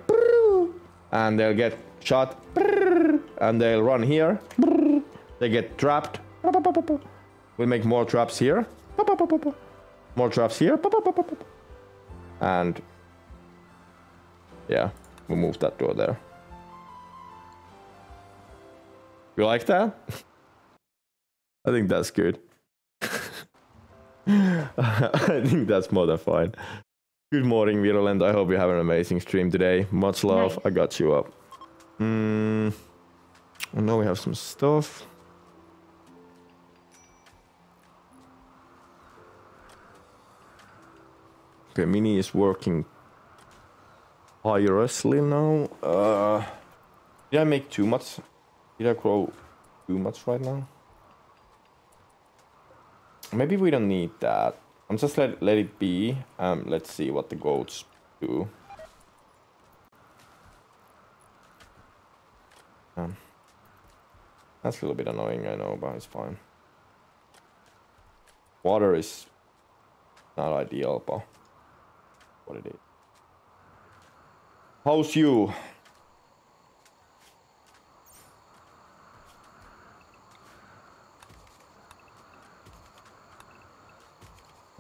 And they'll get shot. And they'll run here. They get trapped. We'll make more traps here. More traps here. And yeah, we'll move that door there. You like that? I think that's good. I think that's more than fine. Good morning, Virulent. I hope you have an amazing stream today. Much love. Nice. I got you up. Mm, I know we have some stuff. Okay, Mini is working tirelessly now. Uh, did I make too much? Grow too much right now? Maybe we don't need that. I'm just let, let it be. Um, let's see what the goats do. Um, that's a little bit annoying, I know, but it's fine. Water is not ideal, but what it is. How's you?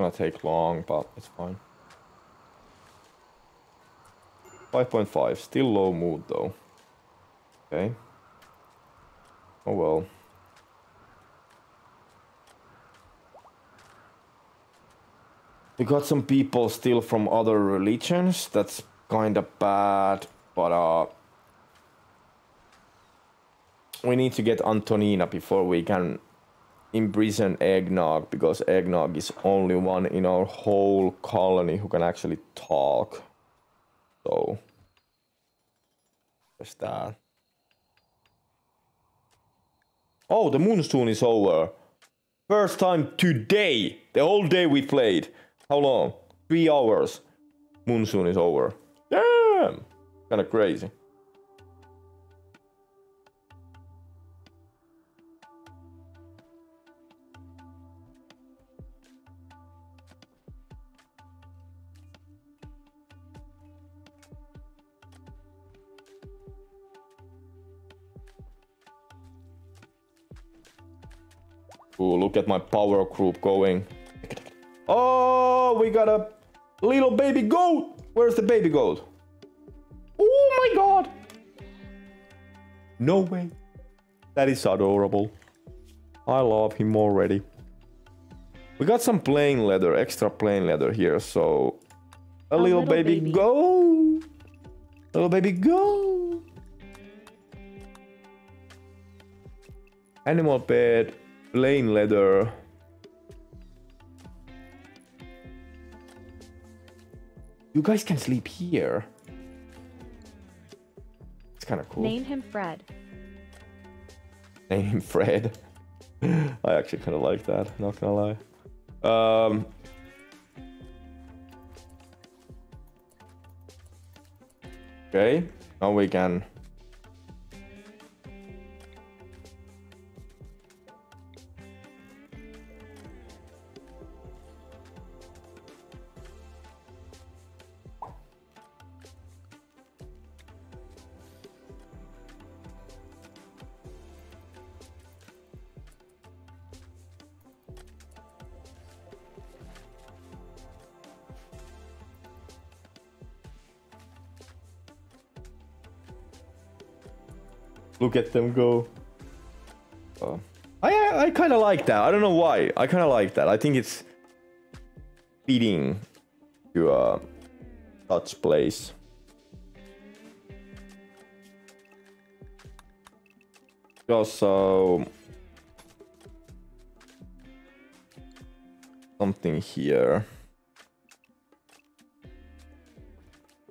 Gonna take long, but it's fine. 5.5, still low mood though. Okay. Oh well. We got some people still from other religions, that's kinda bad, but uh... We need to get Antonina before we can imprison Eggnog because Eggnog is only one in our whole colony who can actually talk. So, there's that. Oh, the monsoon is over. First time today. The whole day we played. How long? Three hours. Monsoon is over. Damn! Kinda crazy. Ooh, look at my power group going. Oh, we got a little baby goat. Where's the baby goat? Oh my god. No way. That is adorable. I love him already. We got some plain leather, extra plain leather here, so... A, a little, little, baby, baby. go! Little baby goat. Animal bed, plain leather. You guys can sleep here. It's kind of cool. Name him Fred. Name him Fred. I actually kind of like that, not gonna lie. Um, okay, now we can At them go. Uh, I I kind of like that. I don't know why. I kind of like that. I think it's feeding to a touch place. Also something here.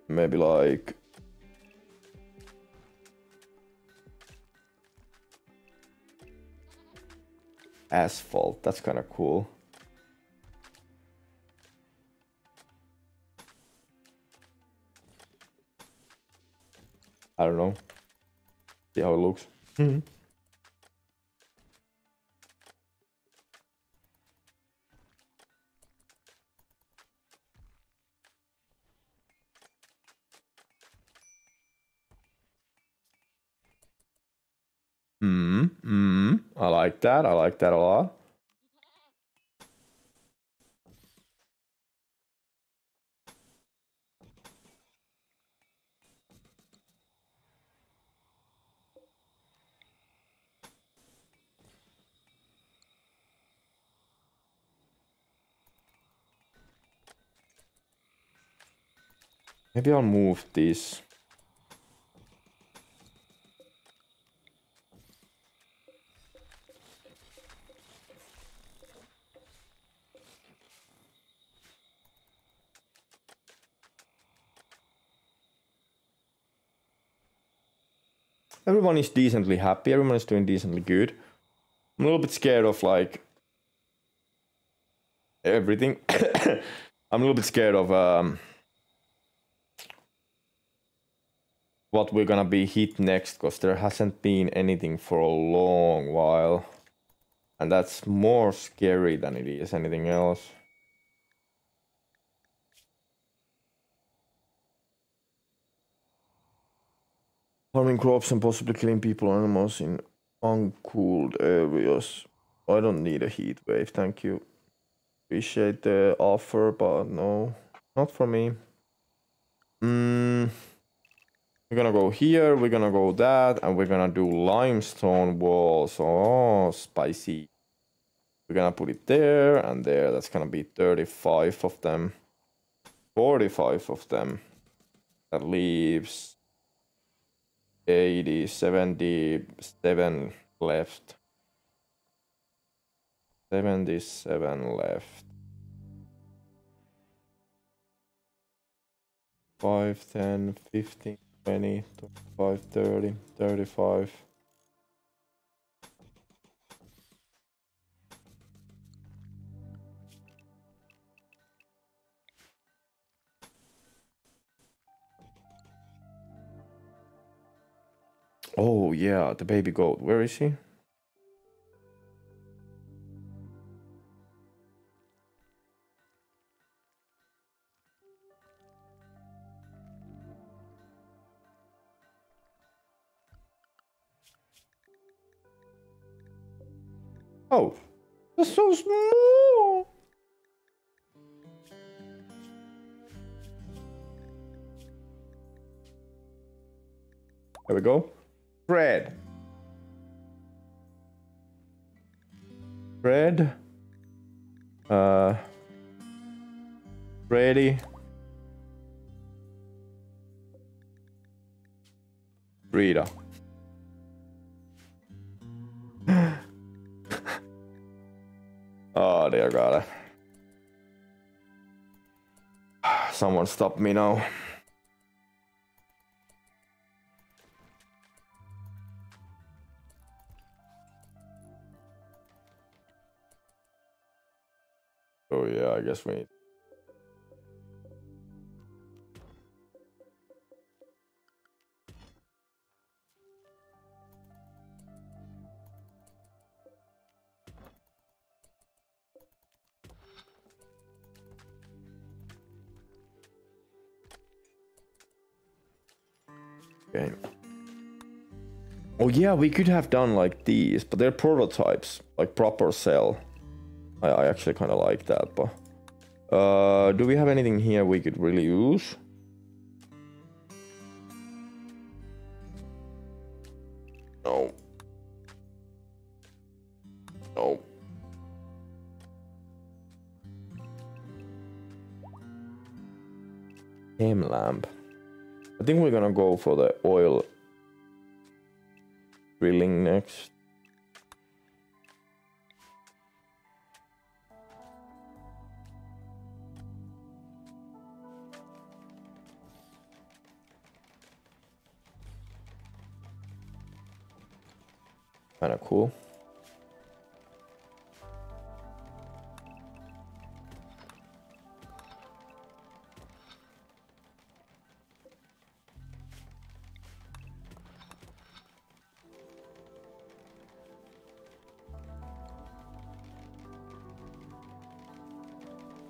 Maybe like asphalt. That's kind of cool. I don't know. See how it looks. Mm -hmm. Like that. I like that a lot. Maybe I'll move this. Everyone is decently happy, everyone is doing decently good. I'm a little bit scared of like everything. I'm a little bit scared of um, what we're gonna be hit next because there hasn't been anything for a long while and that's more scary than it is anything else farming crops and possibly killing people and animals in uncooled areas i don't need a heat wave thank you appreciate the offer but no not for me mm. We're gonna go here, we're gonna go that, and we're gonna do limestone walls. Oh, spicy. We're gonna put it there and there. That's gonna be 35 of them. 45 of them. That leaves 80, 77 left. 77 left. 5, 10, 15. 20, 25, 30, 35. Oh yeah, the baby goat. Where is he? Oh, that's so small. There we go. Fred. Fred. Uh. ready. Rita. Oh dear god. Someone stop me now. I guess we Okay. Oh yeah, we could have done like these, but they're prototypes, like proper cell. I, I actually kind of like that, but... Uh, do we have anything here we could really use? No. No. Game lamp. I think we're gonna go for the oil drilling next. cool.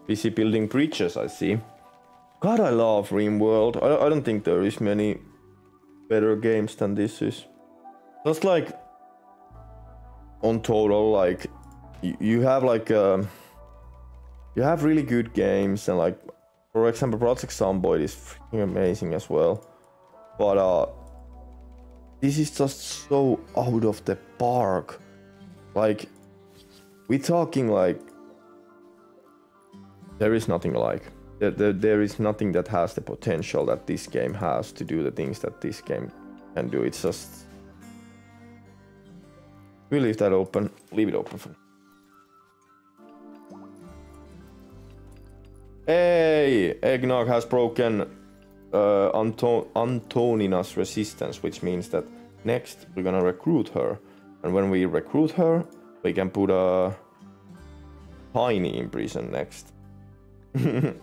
busy building bridges, I see. God, I love RimWorld. I, I don't think there is many better games than this is. Just like on total, like you, have like um, you have really good games and like for example, Project Zomboid is freaking amazing as well. But uh, this is just so out of the park. Like we're talking like there is nothing like there, there, there is nothing that has the potential that this game has to do the things that this game can do it's just we leave that open leave it open for hey eggnog has broken uh, Anto antonina's resistance which means that next we're gonna recruit her and when we recruit her we can put a Tiny in prison next.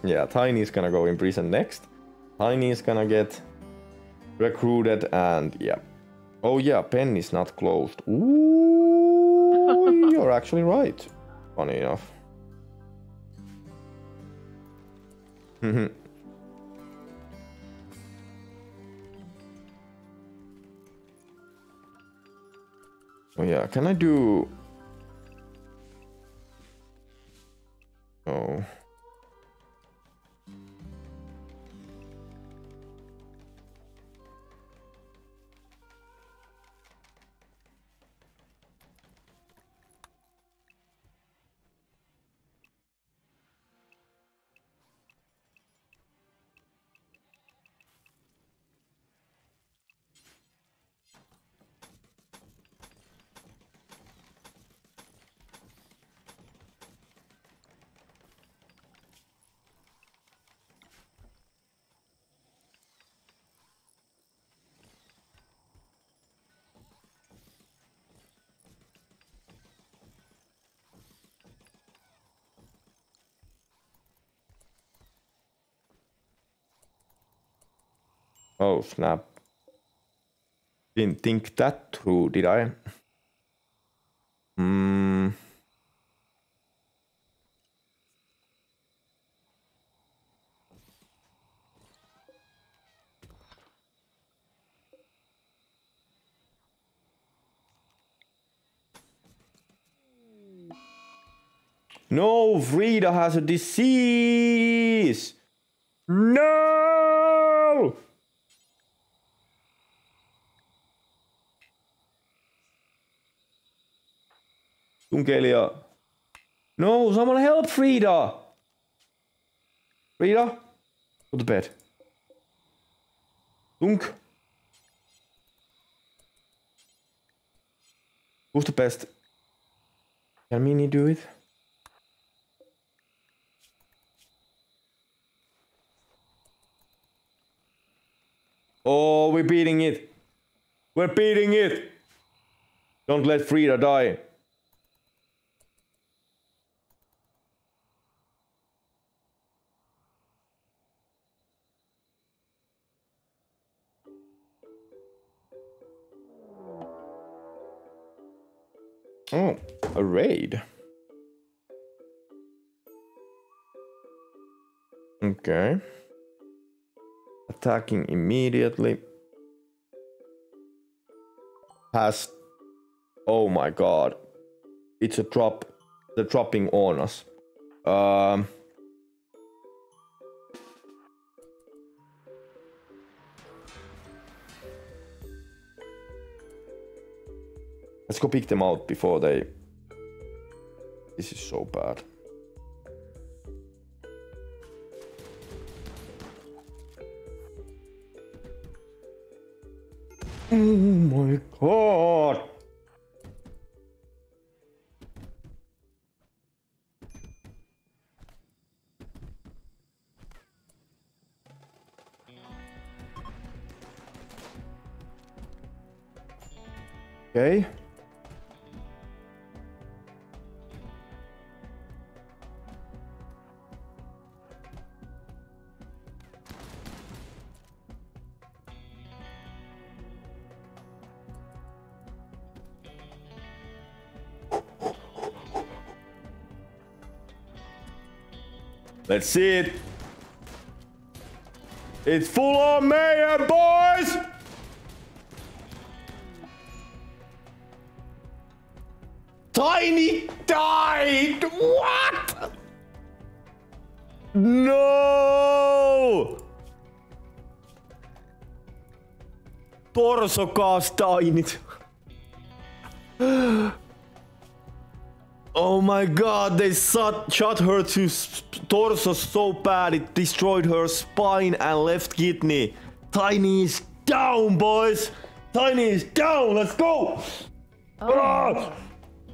yeah, Tiny is gonna go in prison next. Tiny is gonna get recruited and yeah. Oh yeah, pen is not closed. Ooh, you're actually right. Funny enough. oh yeah, can I do Oh. Oh, snap. Didn't think that through, did I? Hmm. No, Frida has a disease. No! Tunkelia. No, someone help Frida. Frida, go to bed. Dunk. Who's the best? Can Mini do it? Oh, we're beating it. We're beating it. Don't let Frida die. Oh, a raid. Okay. Attacking immediately. Has... Oh my god. It's a drop. They're dropping on us. Um... Let's go pick them out before they... This is so bad. Oh my god! Okay. Let's see it. It's full on mayhem, boys! Tiny died! What? No! Torso cast tiny. Oh my god, they shot, shot her to torso so bad it destroyed her spine and left kidney. Tiny is down, boys! Tiny is down, let's go! Oh, ah!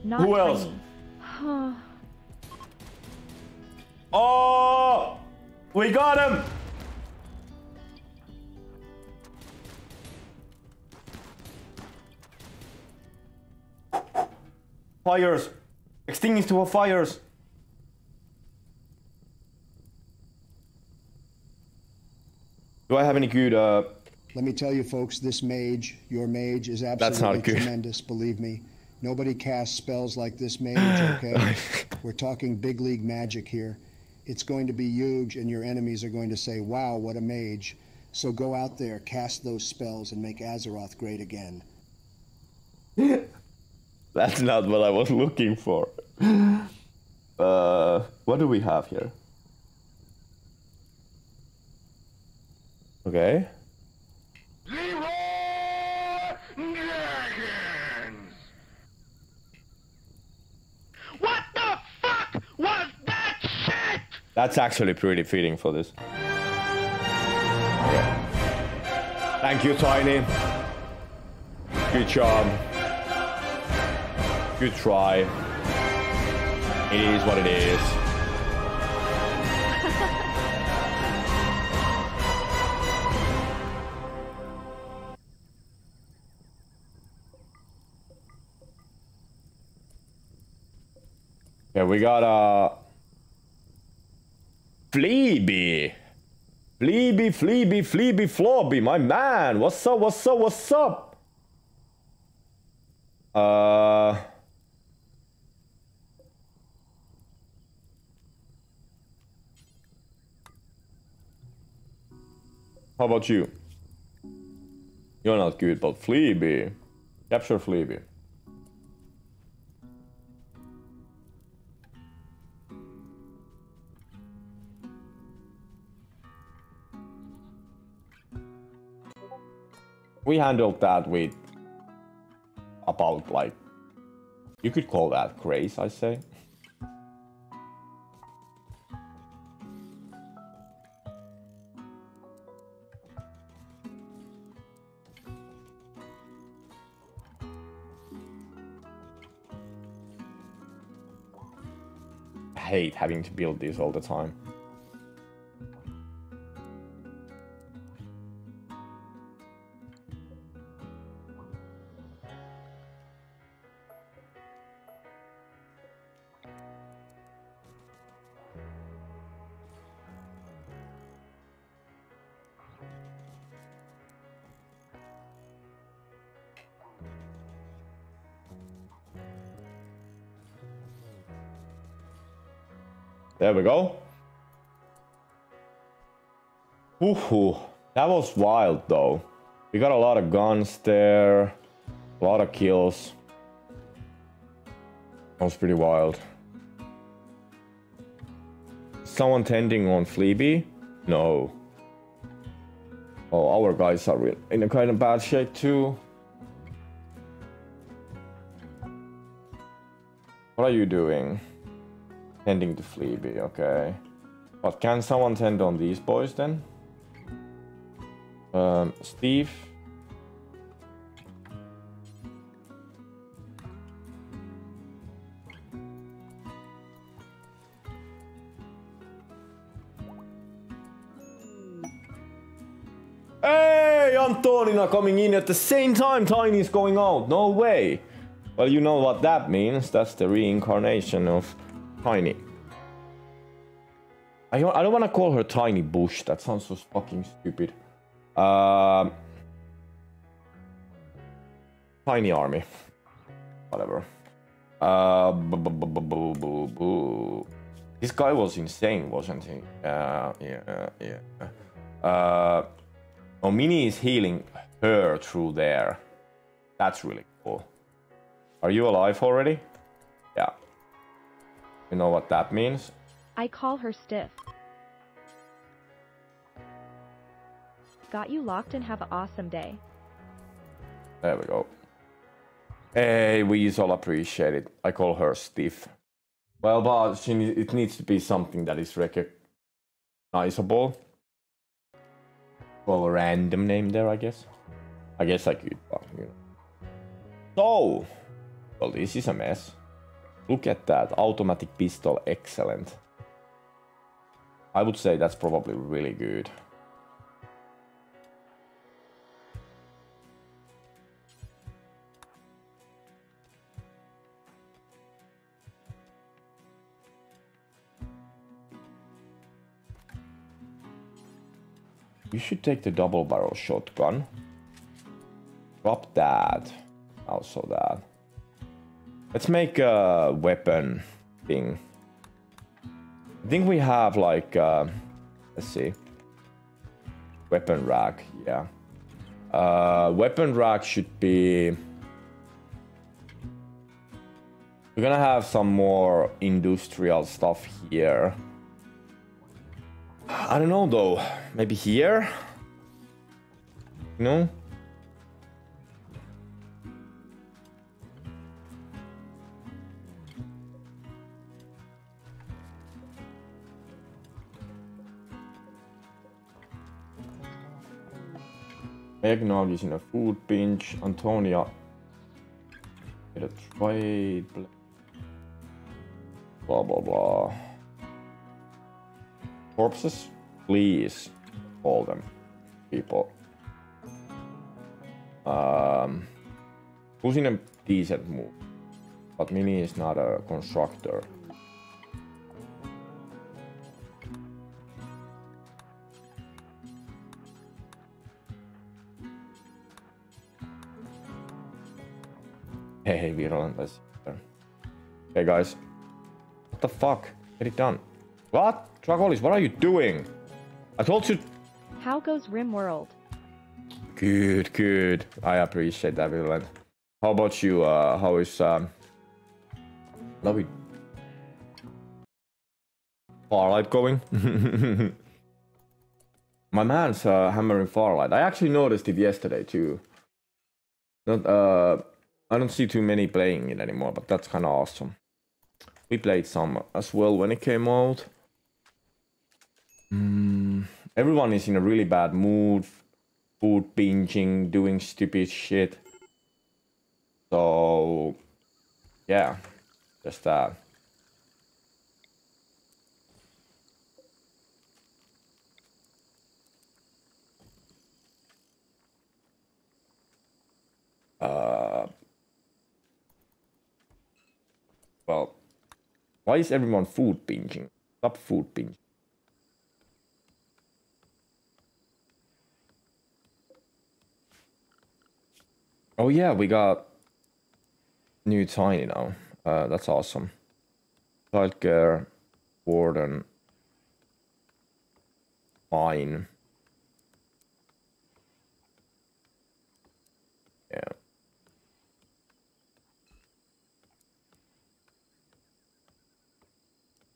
Who else? oh! We got him! Fires! Extinguish to fires! Do I have any good, uh... Let me tell you folks, this mage, your mage, is absolutely tremendous, believe me. Nobody casts spells like this mage, okay? We're talking big league magic here. It's going to be huge, and your enemies are going to say, wow, what a mage. So go out there, cast those spells, and make Azeroth great again. That's not what I was looking for. Uh, what do we have here? Okay. What the fuck was that shit? That's actually pretty fitting for this. Thank you, Tiny. Good job. Good try. It is what it is. Yeah, we got a uh, Fleeby. Fleeby, Fleeby, Fleeby, Flobby, my man. What's up, what's up, what's up? Uh... How about you? You're not good, but Fleeby. Capture Fleeby. We handled that with about like you could call that grace, I say. I hate having to build this all the time. Go. Ooh, that was wild though. We got a lot of guns there, a lot of kills. That was pretty wild. Someone tending on Fleeby? No. Oh, our guys are in a kind of bad shape too. What are you doing? Tending to Fleeby, okay. But can someone tend on these boys then? Um, Steve? Hey, Antonina coming in at the same time Tiny's going out. No way. Well, you know what that means. That's the reincarnation of Tiny. I don't, I don't want to call her Tiny Bush. That sounds so fucking stupid. Um, tiny Army. Whatever. Uh, This guy was insane, wasn't he? Uh, yeah, yeah. Uh, oh, Mini is healing her through there. That's really cool. Are you alive already? You know what that means? I call her stiff. Got you locked and have an awesome day. There we go. Hey, we all appreciate it. I call her stiff. Well, but she, it needs to be something that is recognizable. Well, a random name there, I guess. I guess I could, but, you know. So, well, this is a mess. Look at that. Automatic pistol, excellent. I would say that's probably really good. You should take the double barrel shotgun. Drop that. Also that. Let's make a weapon thing. I think we have like, uh, let's see. Weapon rack, yeah. Uh, weapon rack should be... We're gonna have some more industrial stuff here. I don't know though. Maybe here? No? Eggnog is in a food pinch. Antonia. Get a trade. Blah blah blah. Corpses? Please call them people. Um, a decent move, But Mini is not a constructor. Virulent, Hey guys. What the fuck? Get it done. What? Dragolis, what are you doing? I told you. How goes RimWorld? Good, good. I appreciate that, Virulent. How about you? Uh, how is um, Lovey Farlight going? My man's uh, hammering Farlight. I actually noticed it yesterday too. Not, uh, I don't see too many playing it anymore, but that's kind of awesome. We played some as well when it came out. Mm, everyone is in a really bad mood, food binging, doing stupid shit. So, yeah, just that. Uh, well, why is everyone food binging? Stop food binging. Oh yeah, we got new tiny now. Uh, that's awesome. Childcare, warden, fine. Yeah.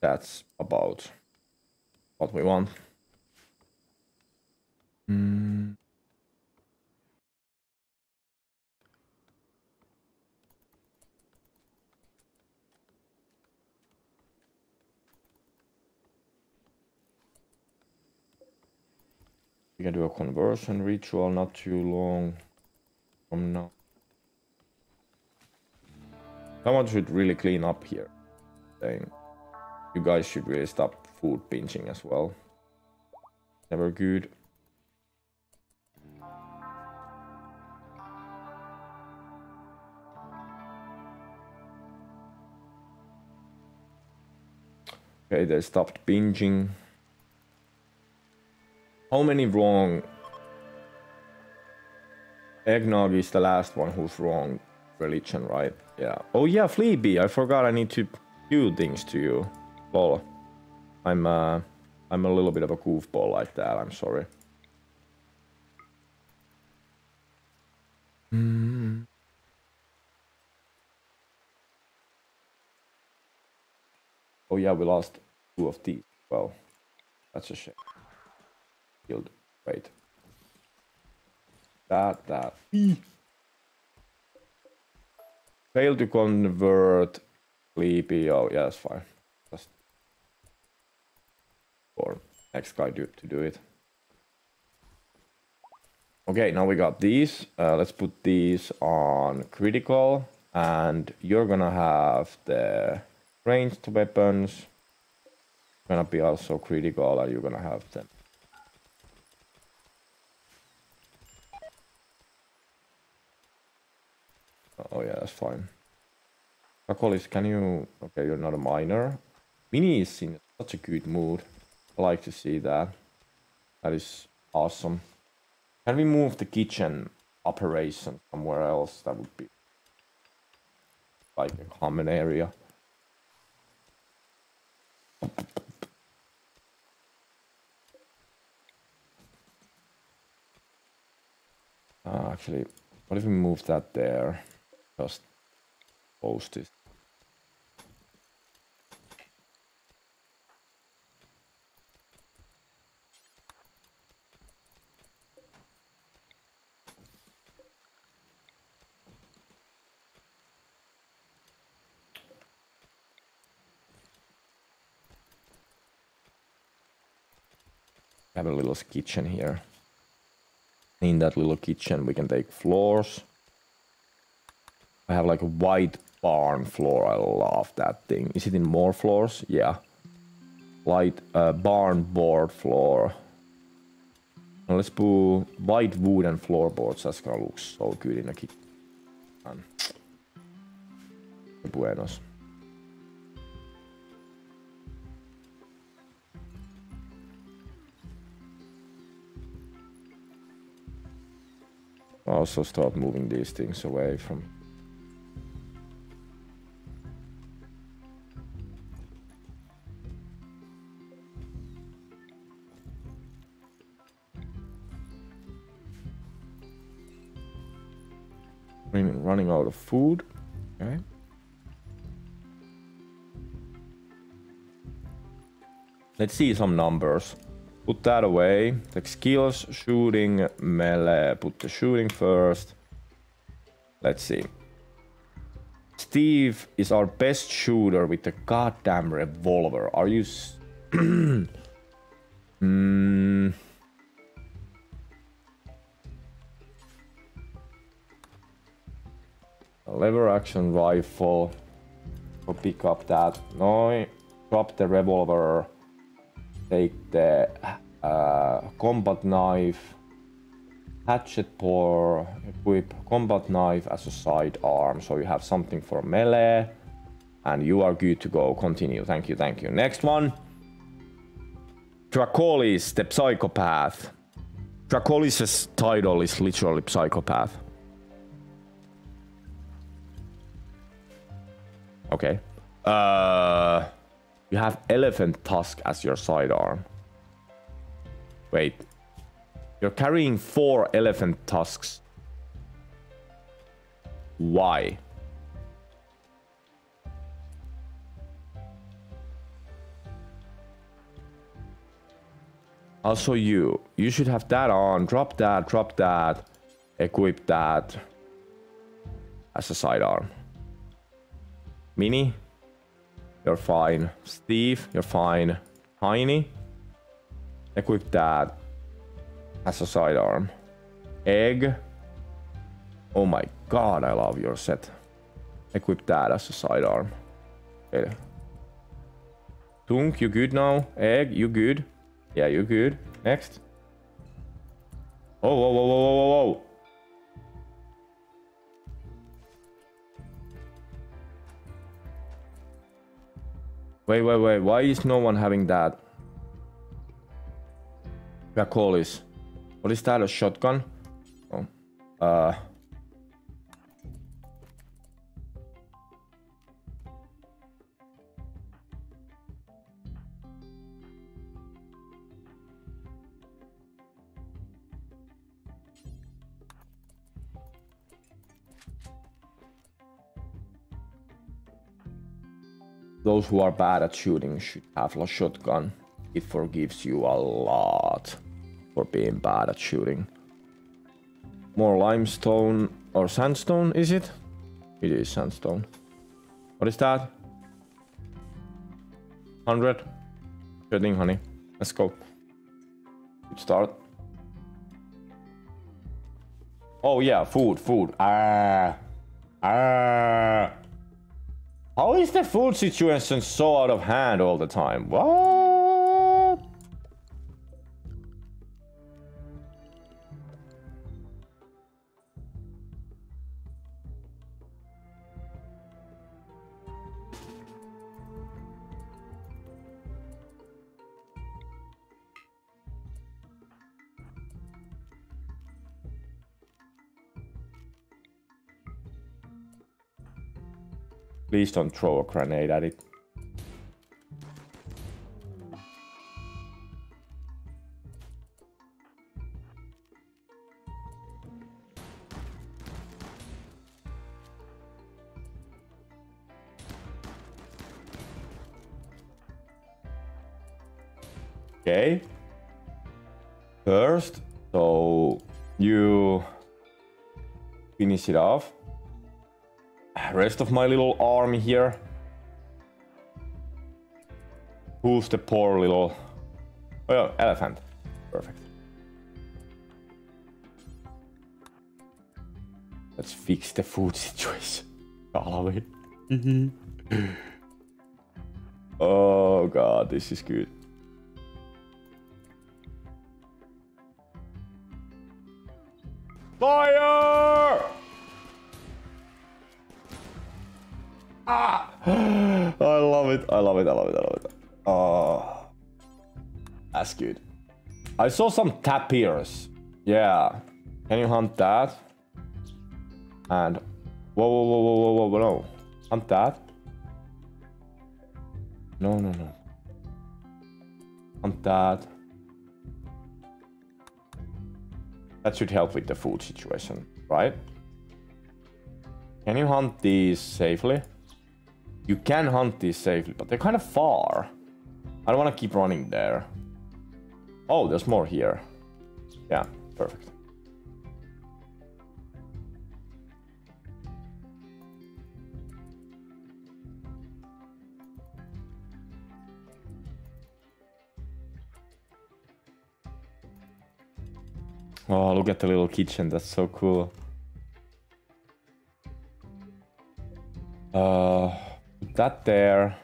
That's about what we want. Mm. We can do a conversion ritual not too long from now. Someone should really clean up here. Saying you guys should really stop food pinching as well. Never good. Okay, they stopped binging. How many wrong? Eggnog is the last one who's wrong religion, right? Yeah. Oh yeah, Fleabee, I forgot I need to do things to you. Lol. I'm uh, I'm a little bit of a goofball like that. I'm sorry. Mm. Oh yeah, we lost two of these. Well, that's a shame. Killed. Wait. That, that. Fail to convert Sleepy. Oh, yeah, that's fine. For next guy do, to do it. Okay, now we got these. Uh, let's put these on critical. And you're gonna have the ranged weapons. Gonna be also critical and you're gonna have them. Oh yeah, that's fine. Kakolis, can you... Okay, you're not a miner. Mini is in such a good mood. Like to see that. That is awesome. Can we move the kitchen operation somewhere else? That would be like a common area. Uh, actually, what if we move that there? Just post it. Have a little kitchen here. In that little kitchen we can take floors. I have like a white barn floor. I love that thing. Is it in more floors? Yeah. Light uh, barn board floor. Now let's put white wooden floorboards. That's gonna look so good in a kitchen. Buenos. Also start moving these things away from running out of food okay? Let's see some numbers Put that away. Take skills, shooting, melee. Put the shooting first. Let's see. Steve is our best shooter with the goddamn revolver. Are you... mm. lever action rifle. Go pick up that. No, drop the revolver take the uh, combat knife, hatchet pour, equip combat knife as a sidearm, so you have something for melee, and you are good to go. Continue. Thank you, thank you. Next one. Dracolis, the psychopath. Dracolis' title is literally psychopath. Okay. Uh you have elephant tusk as your sidearm. Wait. You're carrying four elephant tusks. Why? Also you. You should have that on. Drop that, drop that. Equip that. As a sidearm. Mini? You're fine. Steve, you're fine. Tiny. Equip that as a sidearm. Egg. Oh my god, I love your set. Equip that as a sidearm. Okay. Tunk, you good now? Egg, you good? Yeah, you good. Next. Oh, whoa, whoa, whoa, whoa, Wait, wait, wait. Why is no one having that? that? is. What is that? A shotgun? Oh. Uh. Those who are bad at shooting should have a shotgun. It forgives you a lot for being bad at shooting. More limestone or sandstone, is it? It is sandstone. What is that? 100? Sure thing, honey. Let's go. Good start. Oh yeah, food, food. Ah. Ah. How is the food situation so out of hand all the time? What? Please don't throw a grenade at it. Okay. First, so you finish it off rest of my little army here. Who's the poor little... Oh yeah, elephant. Perfect. Let's fix the food situation. Golly. Mm-hmm. oh god, this is good. That's good. I saw some tapirs. Yeah. Can you hunt that? And whoa, whoa, whoa, whoa, whoa, whoa, no. Hunt that. No, no, no. Hunt that. That should help with the food situation, right? Can you hunt these safely? You can hunt these safely, but they're kind of far. I don't want to keep running there. Oh, there's more here. Yeah, perfect. Oh, look at the little kitchen. That's so cool. Uh that there.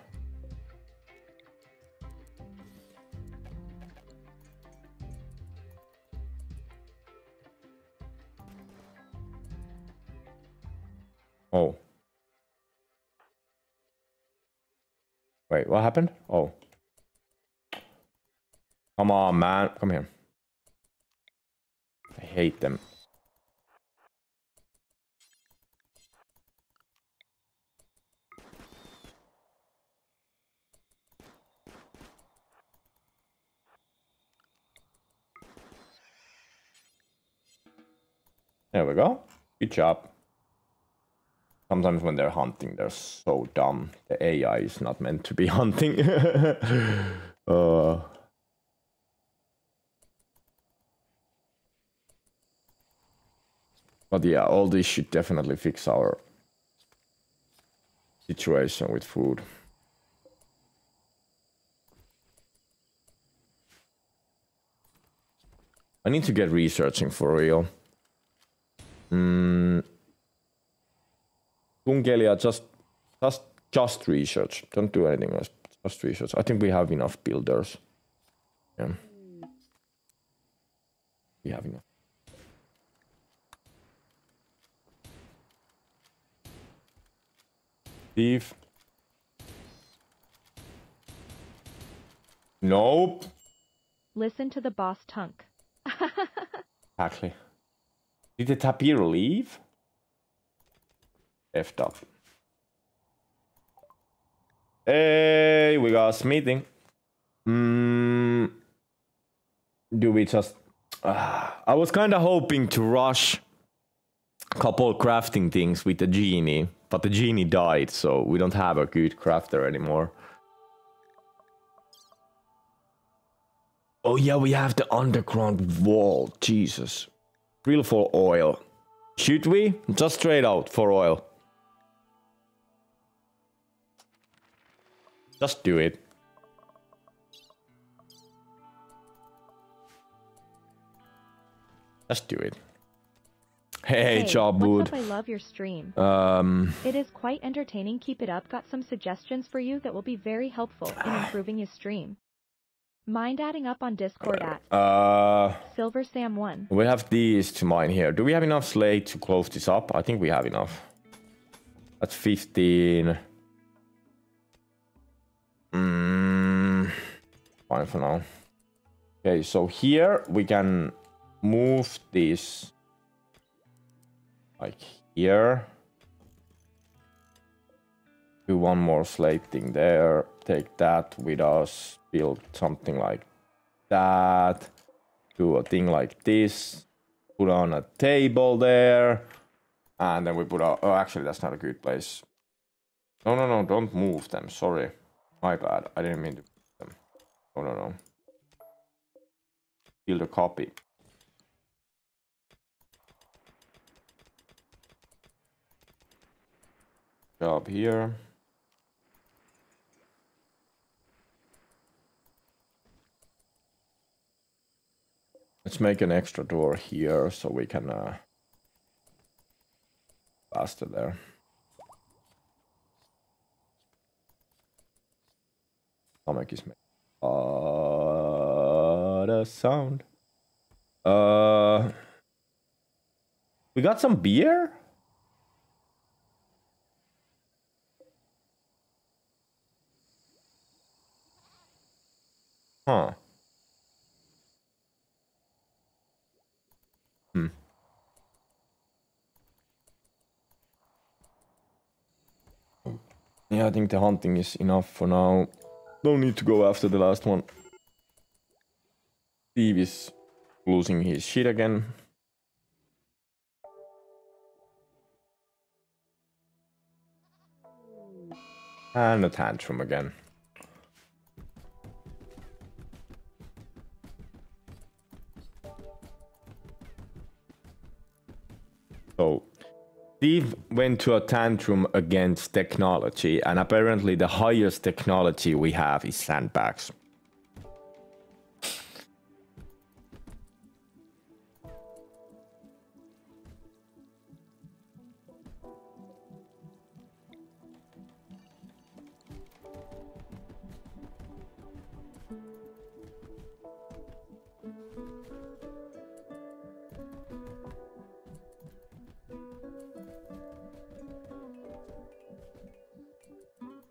Oh. Wait, what happened? Oh. Come on, man. Come here. I hate them. There we go. Good job. Sometimes when they're hunting, they're so dumb. The AI is not meant to be hunting. uh, but yeah, all this should definitely fix our situation with food. I need to get researching for real. Mm, Tungelia, just just just research. Don't do anything else. Just research. I think we have enough builders. Yeah. We have enough. Steve. Nope. Listen to the boss tunk. exactly. Did the tapir leave? Up. Hey, we got a smithing. Mm, do we just... Uh, I was kind of hoping to rush a couple crafting things with the genie, but the genie died, so we don't have a good crafter anymore. Oh yeah, we have the underground wall. Jesus. Drill for oil. Should we? Just straight out for oil. Just do it. Just do it. Hey, hey job, what's up? I love your stream. Um, it is quite entertaining. Keep it up. Got some suggestions for you that will be very helpful in improving your stream. Mind adding up on Discord at uh, Silver Sam One. We have these to mine here. Do we have enough slate to close this up? I think we have enough. That's 15. Mm, fine for now. Okay, so here we can move this like here. Do one more slating there. Take that with us. Build something like that. Do a thing like this. Put on a table there. And then we put out... Oh, actually, that's not a good place. No, no, no. Don't move them. Sorry. My bad. I didn't mean to them. No, no, no. Build a copy. Job here. Let's make an extra door here so we can uh, faster there. Stomach is making uh, the sound. Uh, we got some beer. Huh. Hmm. Yeah, I think the hunting is enough for now. Don't need to go after the last one. Steve is losing his shit again. And a tantrum again. So Steve went to a tantrum against technology, and apparently the highest technology we have is sandbags.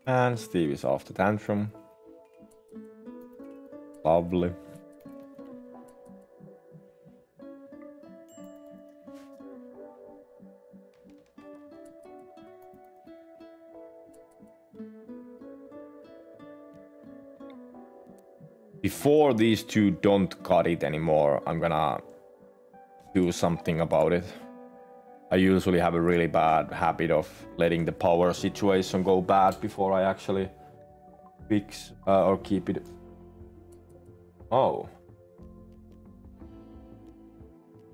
And Steve is off the tantrum. Lovely. Before these two don't cut it anymore, I'm gonna do something about it. I usually have a really bad habit of letting the power situation go bad before I actually fix uh, or keep it. Oh.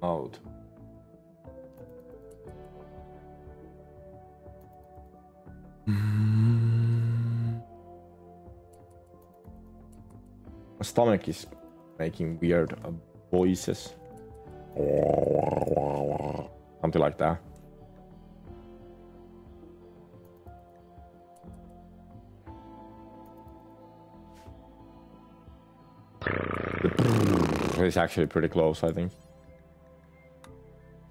Out. My stomach is making weird voices. Something like that. It's actually pretty close, I think.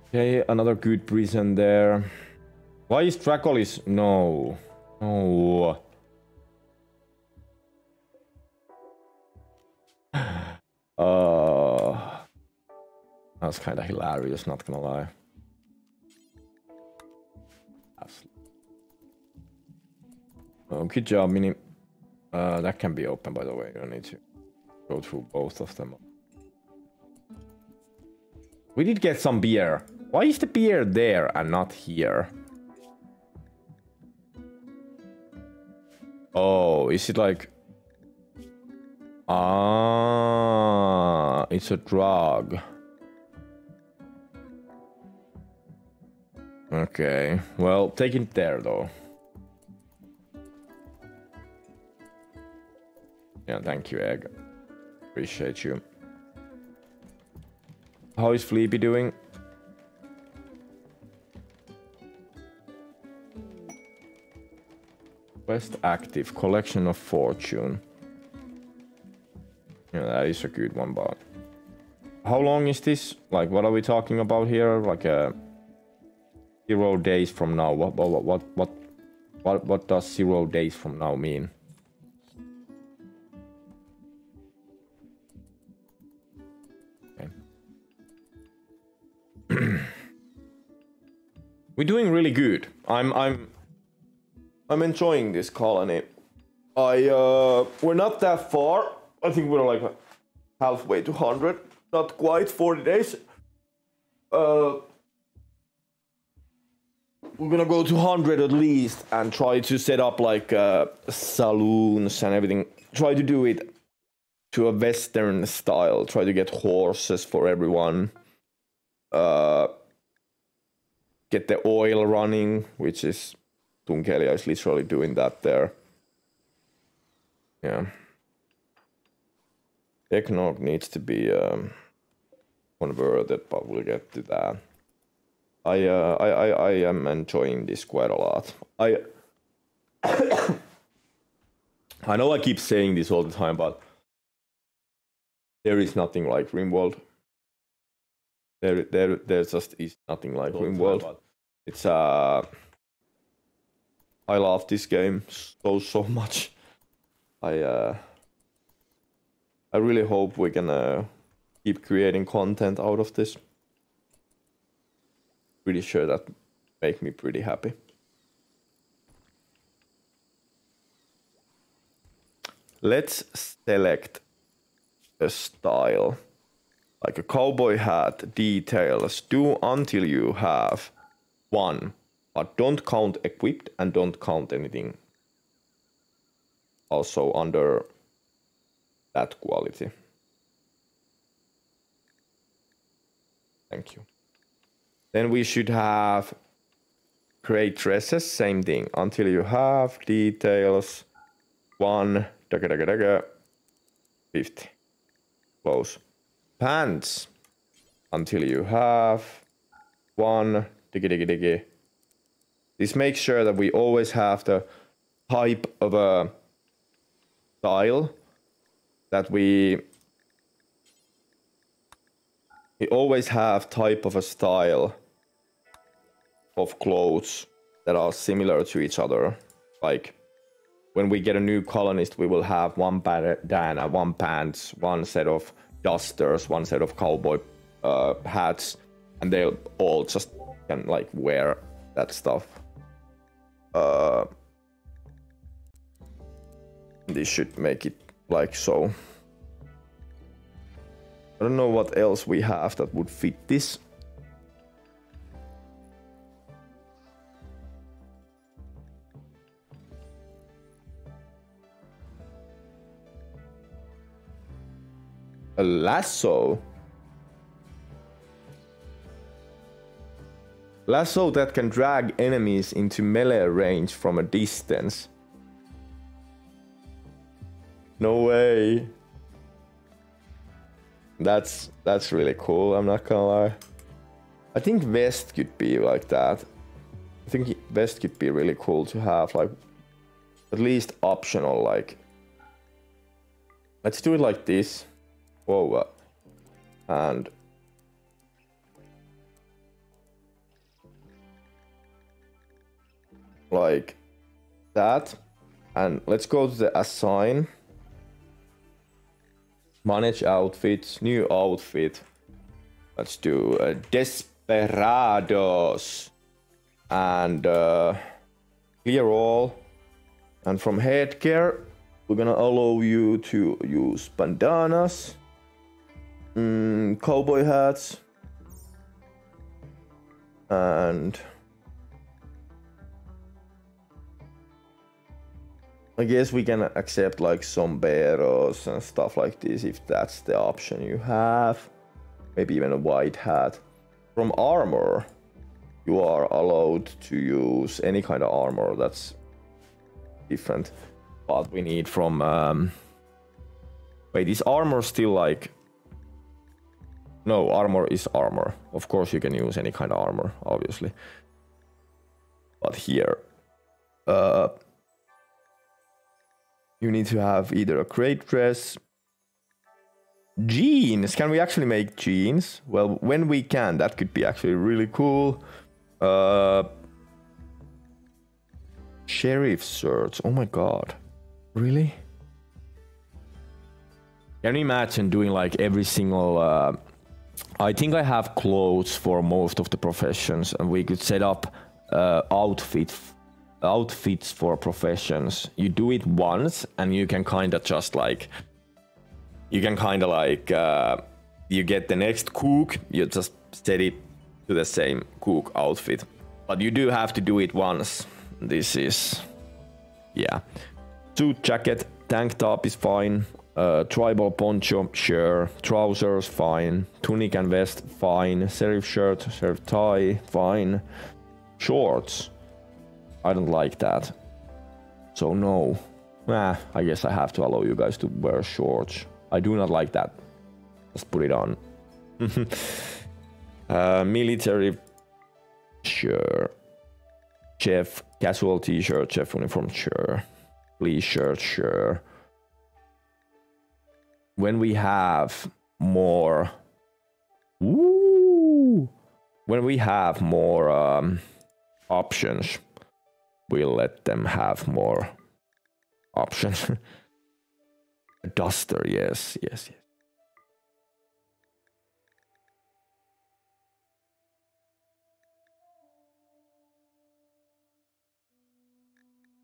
Okay, another good prison there. Why is Dracolis? No. No. Uh, that's kind of hilarious, not gonna lie. Good job, Mini. Uh, that can be open, by the way. You don't need to go through both of them. We did get some beer. Why is the beer there and not here? Oh, is it like... Ah, it's a drug. Okay, well, take it there though. Thank you, Egg. Appreciate you. How is Fleepy doing? Quest active, collection of fortune. Yeah, that is a good one, but... How long is this? Like, what are we talking about here? Like. Uh, zero days from now. What, what, what, what, what, what does zero days from now mean? I'm I'm I'm enjoying this colony. I uh we're not that far. I think we're like halfway to 100. Not quite 40 days. Uh we're gonna go to 100 at least and try to set up like uh, saloons and everything. Try to do it to a western style. Try to get horses for everyone. Uh, get the oil running, which is Tunkelia is literally doing that there. Yeah. Eggnog needs to be um, converted, but we'll get to that. I, uh, I, I, I am enjoying this quite a lot. I, I know I keep saying this all the time, but there is nothing like RimWorld. There, there, there just is nothing like RimWorld. It's uh, I love this game so so much. I uh, I really hope we can uh, keep creating content out of this. Pretty sure that make me pretty happy. Let's select a style like a cowboy hat details do until you have one but don't count equipped and don't count anything also under that quality. Thank you. Then we should have create dresses same thing. Until you have details one daga daga daga 50 close pants until you have one diggy diggy diggy. This makes sure that we always have the type of a style that we we always have type of a style of clothes that are similar to each other. Like when we get a new colonist, we will have one bandana, one pants, one set of dusters, one set of cowboy uh, hats, and they'll all just can like wear that stuff. Uh, this should make it like so. I don't know what else we have that would fit this. A lasso? Lasso that can drag enemies into melee range from a distance. No way. That's that's really cool, I'm not gonna lie. I think vest could be like that. I think vest could be really cool to have like at least optional like let's do it like this forward and like that. And let's go to the assign. Manage outfits new outfit. Let's do uh, desperados. And uh, clear all. And from headgear we're gonna allow you to use bandanas mm, cowboy hats, and I guess we can accept like sombreros and stuff like this if that's the option you have. Maybe even a white hat. From armor, you are allowed to use any kind of armor that's different. But we need from... Um... Wait, is armor still like... No, armor is armor. Of course you can use any kind of armor, obviously. But here... Uh, you need to have either a great dress, jeans. Can we actually make jeans? Well, when we can, that could be actually really cool. Uh, sheriff shirts. Oh my god, really? Can you imagine doing like every single? Uh, I think I have clothes for most of the professions, and we could set up uh, outfit outfits for professions. You do it once and you can kind of just like, you can kind of like, uh, you get the next cook, you just set it to the same cook outfit. But you do have to do it once. This is, yeah. Suit jacket, tank top is fine. Uh, tribal poncho, sure. Trousers, fine. Tunic and vest, fine. Sheriff shirt, serif tie, fine. Shorts, I don't like that. So no. Ah, I guess I have to allow you guys to wear shorts. I do not like that. Just put it on. uh, military. Sure. Chef. Casual t-shirt. Chef uniform. Sure. Please shirt. Sure. When we have more... Woo! When we have more um, options we'll let them have more options. A duster, yes, yes, yes.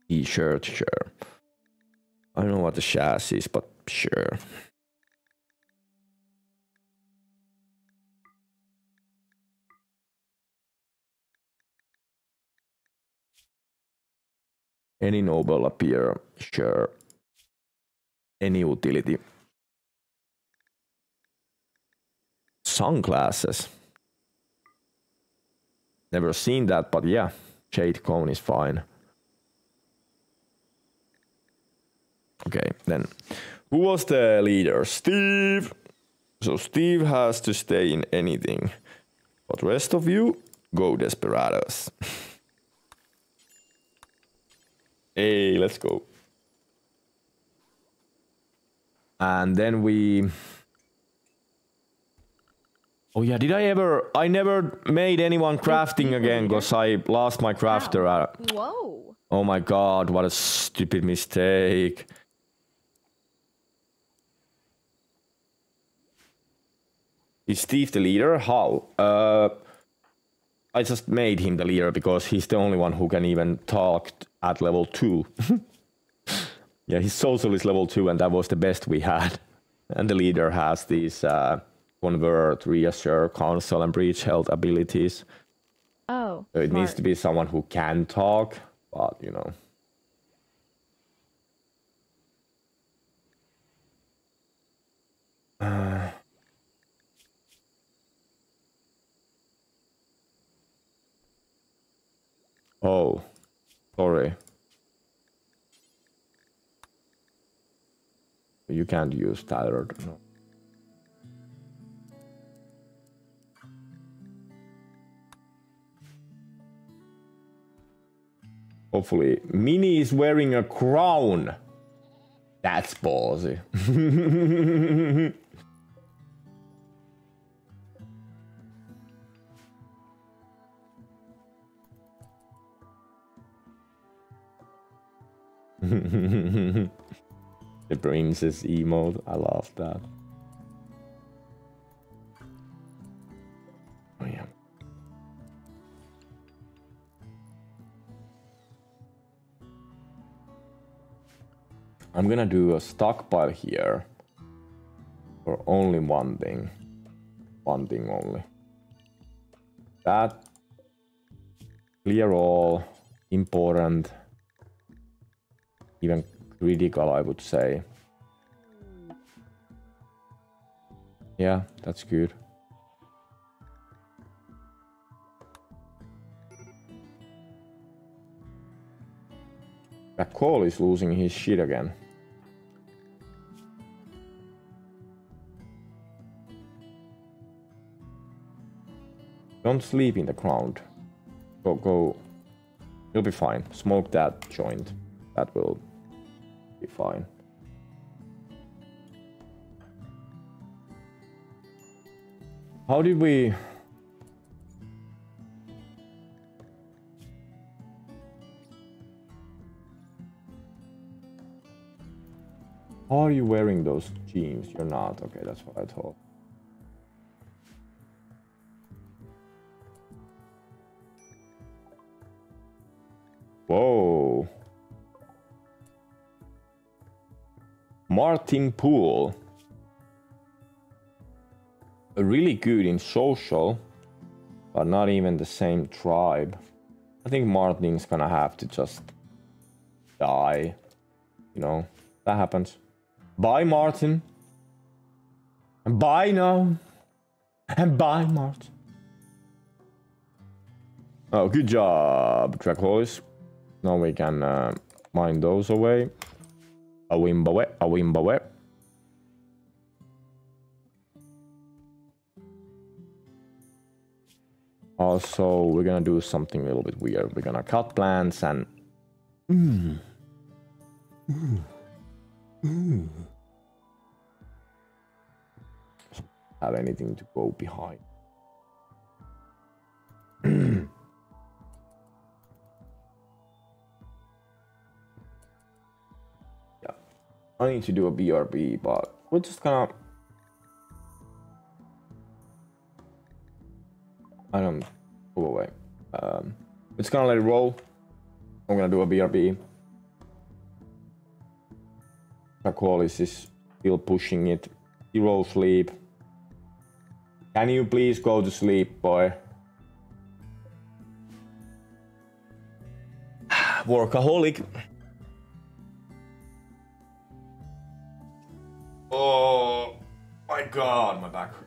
T-shirt, sure. I don't know what the chassis is, but sure. Any noble appear, share, Any utility. Sunglasses. Never seen that, but yeah, Jade Cone is fine. Okay, then. Who was the leader? Steve! So Steve has to stay in anything. But rest of you, go Desperados. Hey, let's go. And then we... Oh yeah, did I ever... I never made anyone crafting again because I lost my crafter. Whoa. Oh my god, what a stupid mistake. Is Steve the leader? How? Uh, I just made him the leader because he's the only one who can even talk at level 2. yeah, his social is level 2 and that was the best we had. And the leader has these uh, convert, reassure, console and breach health abilities. Oh, so it smart. needs to be someone who can talk, but you know. Uh, Oh, sorry. You can't use Tyler. No. Hopefully, Minnie is wearing a crown. That's ballsy. the princess emote, I love that. Oh yeah. I'm gonna do a stockpile here for only one thing. One thing only. That clear all important even critical, I would say. Yeah, that's good. That call is losing his shit again. Don't sleep in the ground. Go, go. You'll be fine. Smoke that joint. That will be fine. How did we... How are you wearing those jeans? You're not. Okay, that's what I thought. Martin Poole. Really good in social, but not even the same tribe. I think Martin's gonna have to just die. You know, that happens. Bye, Martin. And bye now. And bye, Martin. Oh, good job, Dracolis. Now we can uh, mine those away. A wimbawe, a. Also, we're gonna do something a little bit weird. We're gonna cut plants and... Mm. Mm. Mm. Have anything to go behind. I need to do a BRB, but we're just gonna... I don't... Go away. Um, it's gonna let it roll. I'm gonna do a BRB. Aqualis is still pushing it. Zero sleep. Can you please go to sleep, boy? Workaholic. Oh my god, my back.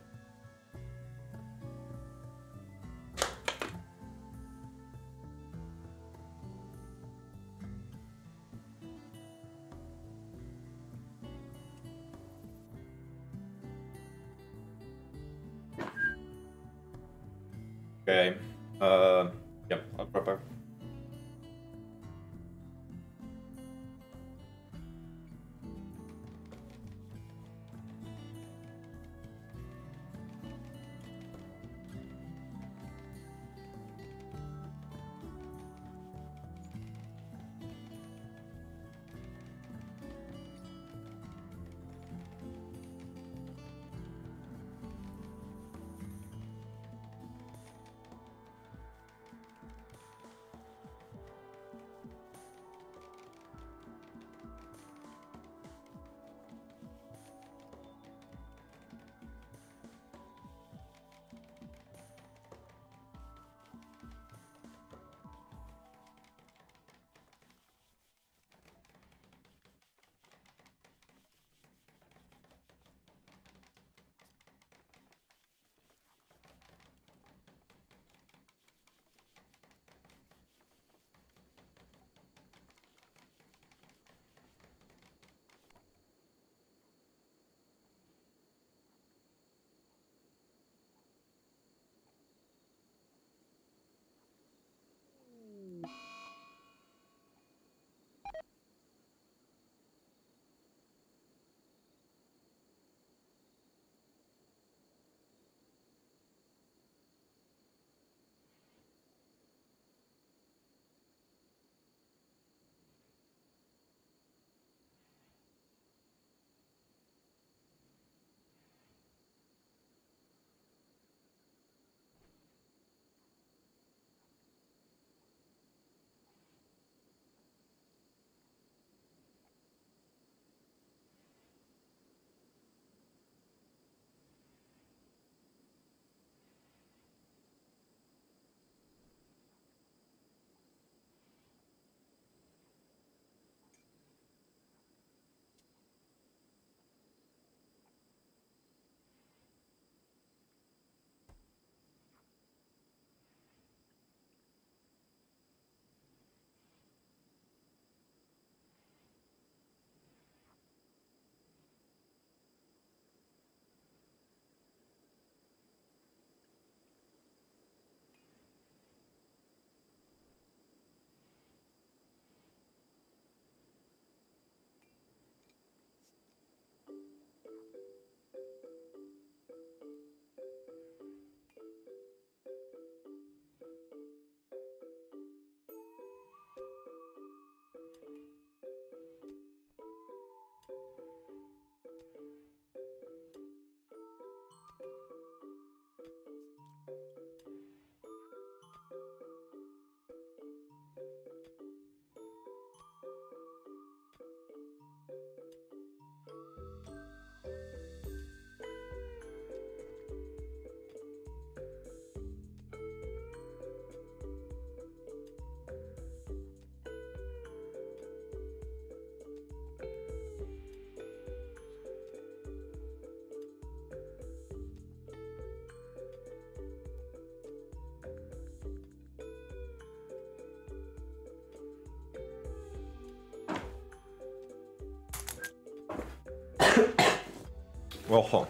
Oh.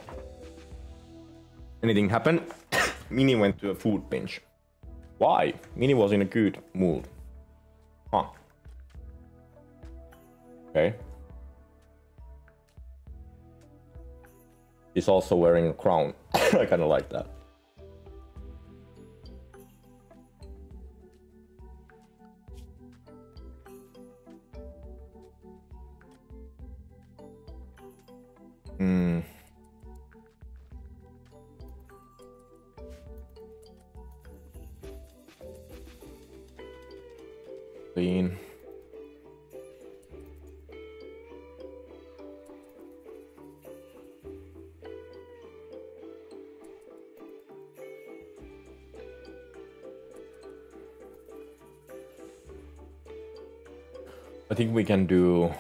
Anything happened? Mini went to a food binge. Why? Mini was in a good mood. Huh. Okay. He's also wearing a crown. I kind of like that. Think we can do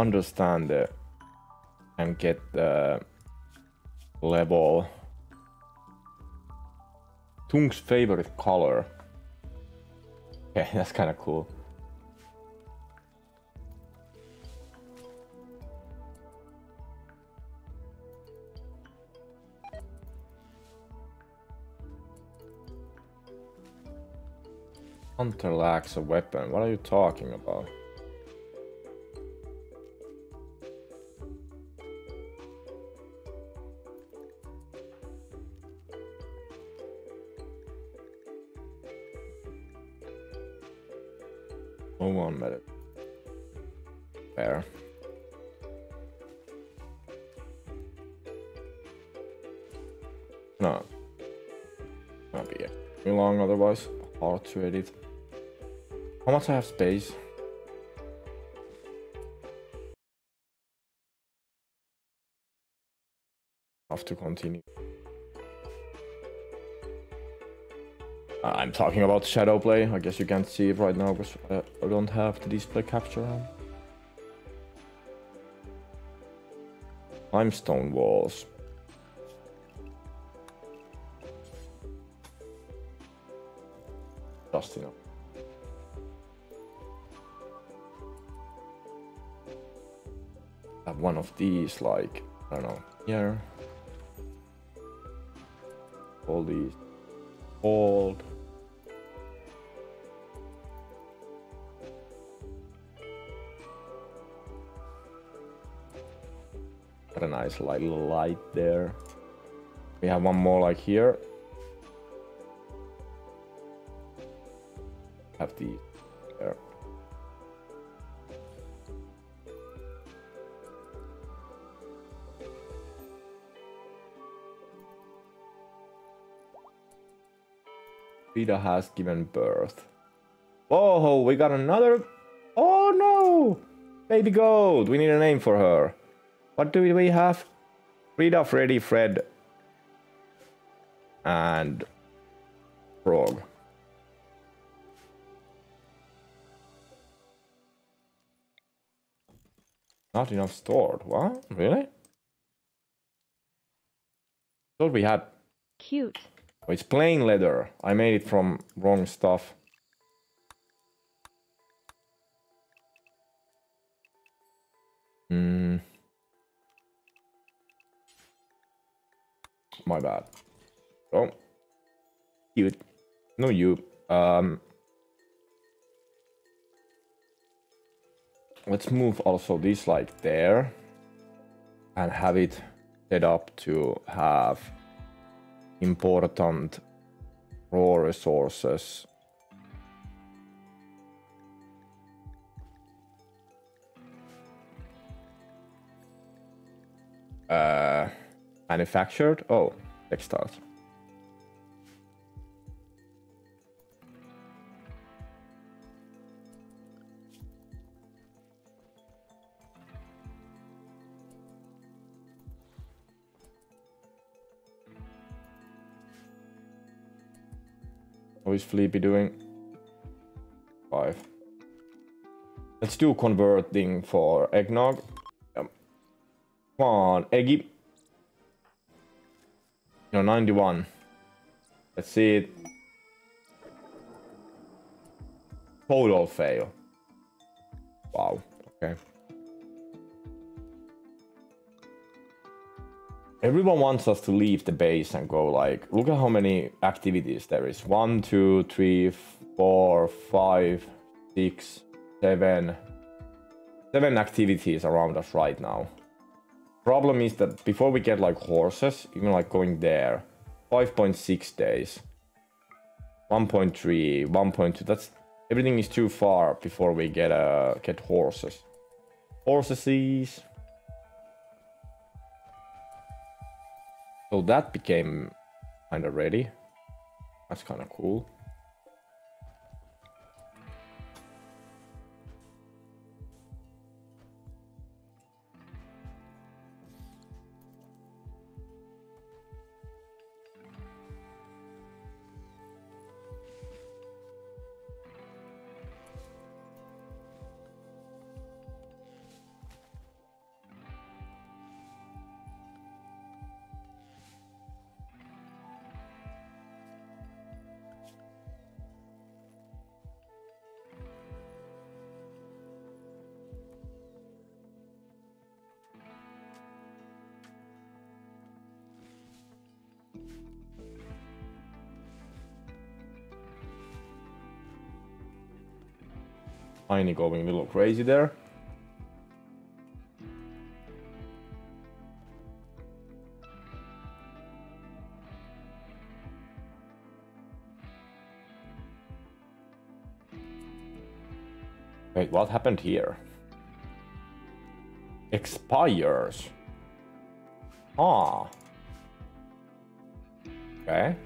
understand and get the level. Tung's favorite color. Okay, that's kind of cool. Hunter lacks a weapon. What are you talking about? To edit. How much I have space? Have to continue. Uh, I'm talking about shadow play. I guess you can't see it right now because uh, I don't have the display capture on. Limestone walls. These, like, I don't know, here. All these. Hold. Got a nice light light there. We have one more like here. Has given birth. Oh, we got another. Oh no! Baby goat. We need a name for her. What do we have? Frida, Freddy, Fred, and Frog. Not enough stored. What? Really? Thought we had. Cute. Oh, it's plain leather. I made it from wrong stuff. Hmm. My bad. Oh. You. No, you. Um. let's move also this like there and have it set up to have important raw resources. Uh, manufactured? Oh textiles How is Fleepy doing? Five. Let's do converting for eggnog. Come on, Eggy. No, 91. Let's see it. Total fail. Wow, okay. Everyone wants us to leave the base and go like, look at how many activities there is. One, two, three, four, five, six, seven, seven activities around us right now. Problem is that before we get like horses, even like going there, 5.6 days, 1.3, 1.2, that's everything is too far before we get uh get horses. Horses. So that became kind of ready. That's kind of cool. Tiny going a little crazy there. Wait, what happened here? Expires. Ah. Okay.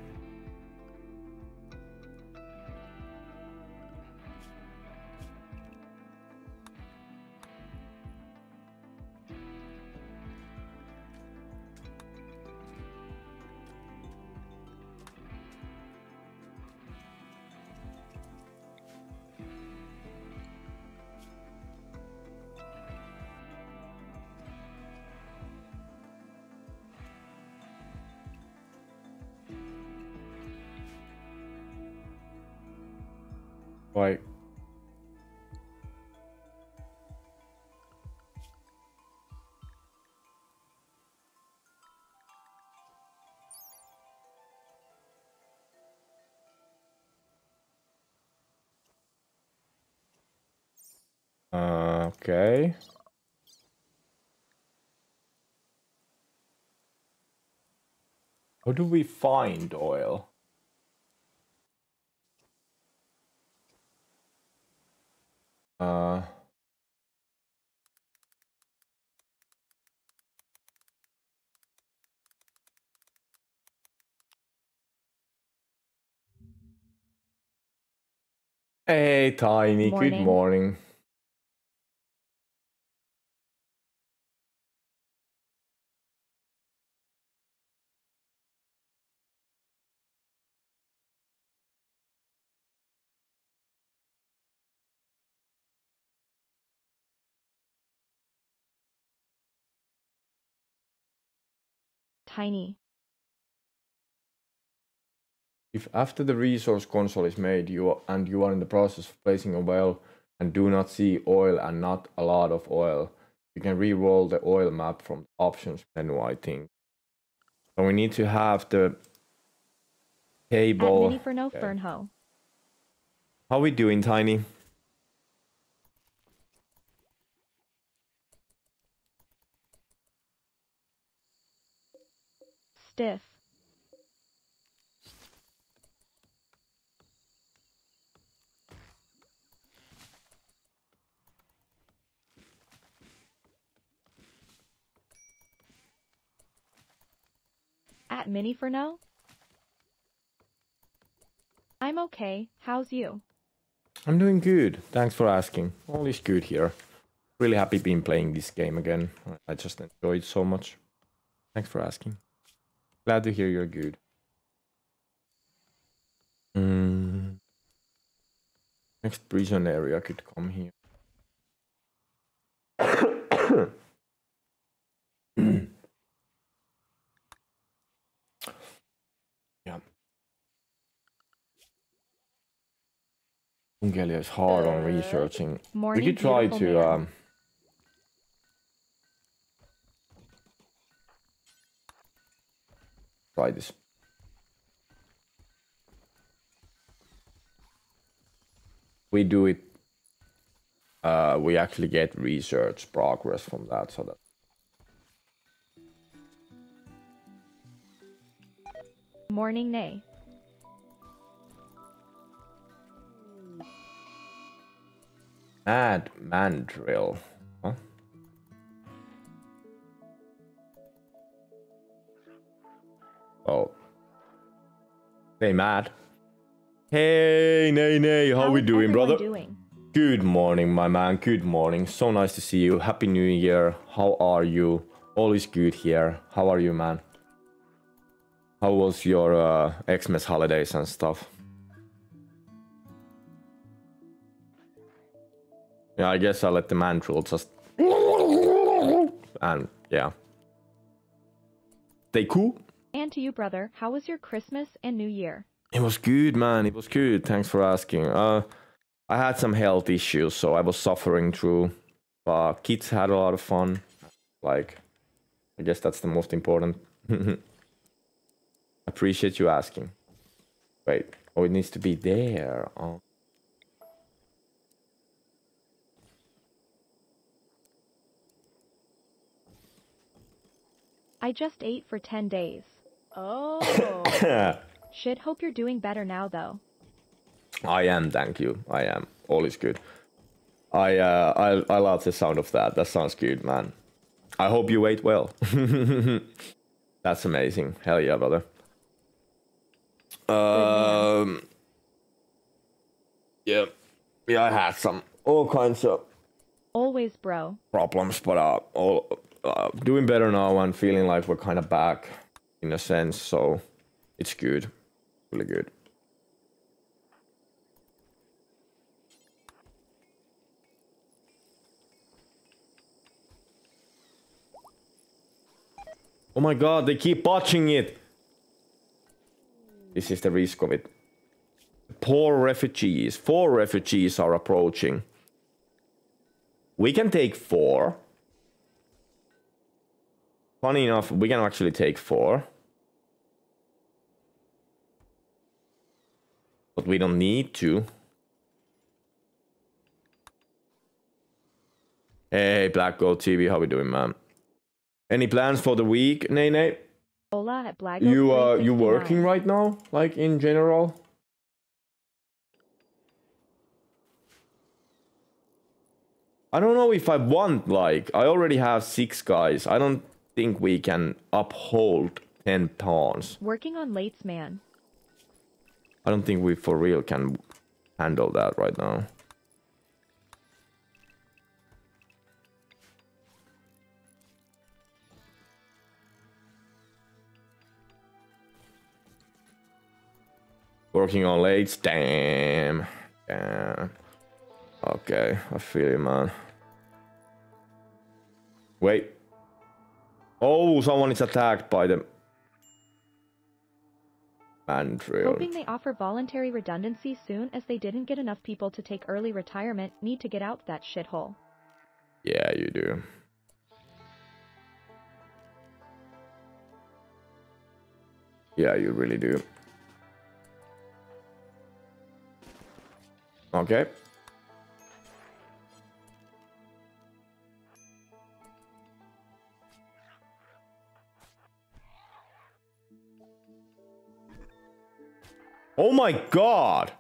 Like, okay. How do we find oil? Hey, Tiny. Morning. Good morning. tiny. If after the resource console is made you are, and you are in the process of placing a well and do not see oil and not a lot of oil, you can re-roll the oil map from the options menu, I think. So we need to have the table. For no okay. Fernho. How we doing, Tiny? stiff. At Mini for no? I'm okay, how's you? I'm doing good, thanks for asking. All is good here. Really happy being playing this game again. I just enjoyed so much. Thanks for asking. Glad to hear you're good. Mm. Next prison area could come here. Ungelia is hard on researching. Morning, we could try to um, try this. We do it uh, we actually get research progress from that so that morning nay add mandrill huh? oh hey mad hey nay nay how, how we doing brother doing? Good morning, my man. Good morning. So nice to see you. Happy New Year. How are you? All is good here. How are you, man? How was your uh, Xmas holidays and stuff? Yeah, I guess I'll let the man troll just... And, yeah. Stay cool. And to you, brother, how was your Christmas and New Year? It was good, man. It was good. Thanks for asking. Uh... I had some health issues, so I was suffering through. But kids had a lot of fun. Like, I guess that's the most important. Appreciate you asking. Wait, oh, it needs to be there. Oh. I just ate for 10 days. Oh. Shit, hope you're doing better now, though. I am, thank you. I am. All is good. I uh, I I love the sound of that. That sounds good, man. I hope you ate well. That's amazing. Hell yeah, brother. Um. Yeah, yeah. I had some all kinds of always, bro. Problems, but uh, all uh, doing better now and feeling like we're kind of back in a sense. So it's good, really good. Oh my god, they keep botching it! This is the risk of it. Poor refugees. Four refugees are approaching. We can take four. Funny enough, we can actually take four. But we don't need to. Hey, Black Gold TV, how we doing, man? Any plans for the week, Nene? Hola Black You uh you working right now, like in general? I don't know if I want like I already have six guys. I don't think we can uphold ten pawns. Working on lates, man. I don't think we for real can handle that right now. Working on late. Damn. Damn. Okay, I feel you, man. Wait. Oh, someone is attacked by them. mandrill. Hoping they offer voluntary redundancy soon as they didn't get enough people to take early retirement need to get out that shithole. Yeah, you do. Yeah, you really do. Okay. Oh my god!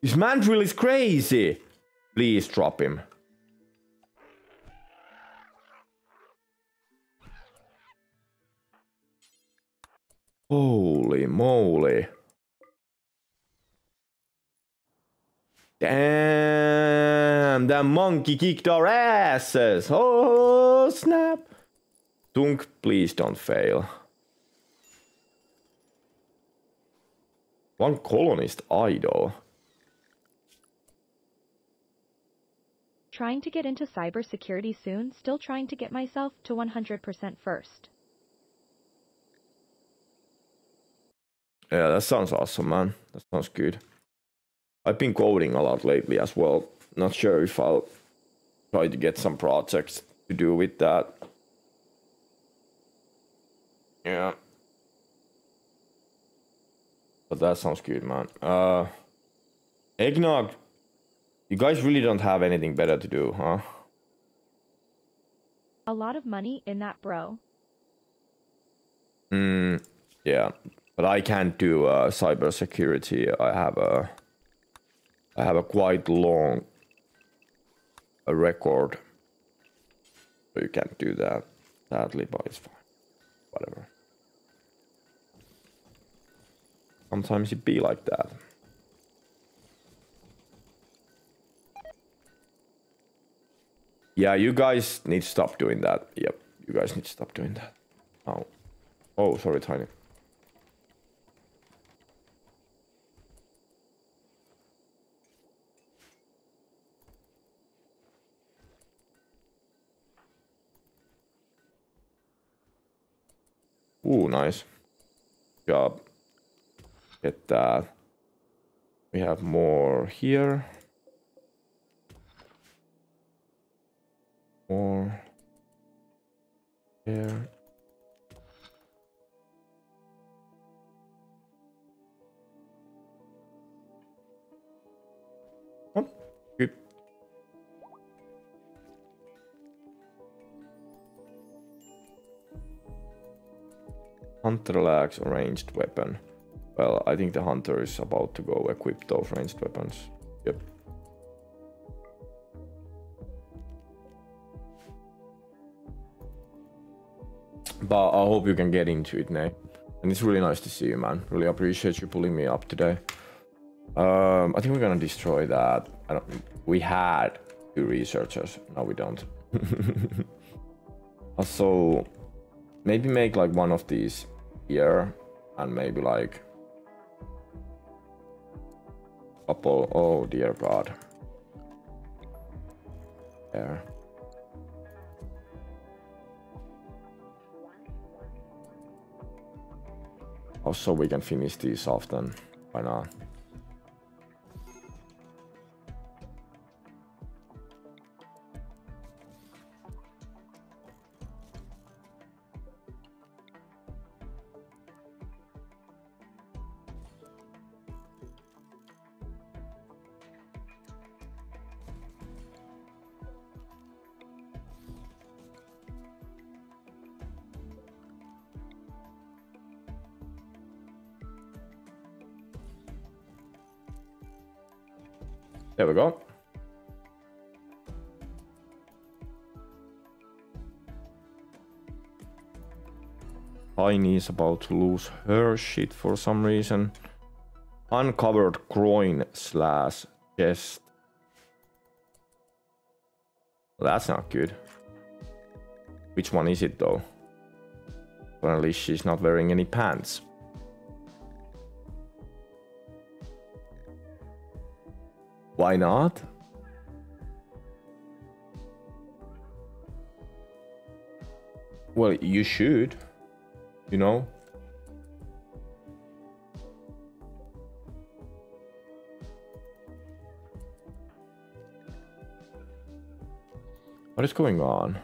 This mandrill is crazy! Please drop him. Holy moly. Damn, that monkey kicked our asses. Oh, snap. Dunk, please don't fail. One colonist idol. Trying to get into cybersecurity soon, still trying to get myself to 100% first. Yeah, that sounds awesome, man. That sounds good. I've been coding a lot lately as well. Not sure if I'll try to get some projects to do with that. Yeah. But that sounds good, man. Uh, eggnog. You guys really don't have anything better to do, huh? A lot of money in that, bro. Hmm. Yeah, but I can't do uh, cybersecurity. I have a, I have a quite long, a record. So you can't do that, sadly, but it's fine. Whatever. Sometimes it be like that. Yeah, you guys need to stop doing that. Yep, you guys need to stop doing that. Oh, oh, sorry, Tiny. Ooh, nice. Job. Get that. We have more here. More. Here. Oh, good. Hunter lacks ranged weapon. Well, I think the hunter is about to go equip those ranged weapons. Yep. But I hope you can get into it, Nate. And it's really nice to see you, man. Really appreciate you pulling me up today. Um, I think we're gonna destroy that. we had two researchers. Now we don't. also, maybe make like one of these here and maybe like oh dear god. There. Also we can finish these off then. Why not Tiny is about to lose her shit for some reason. Uncovered groin slash chest. That's not good. Which one is it though? Apparently she's not wearing any pants. Why not? Well, you should, you know? What is going on?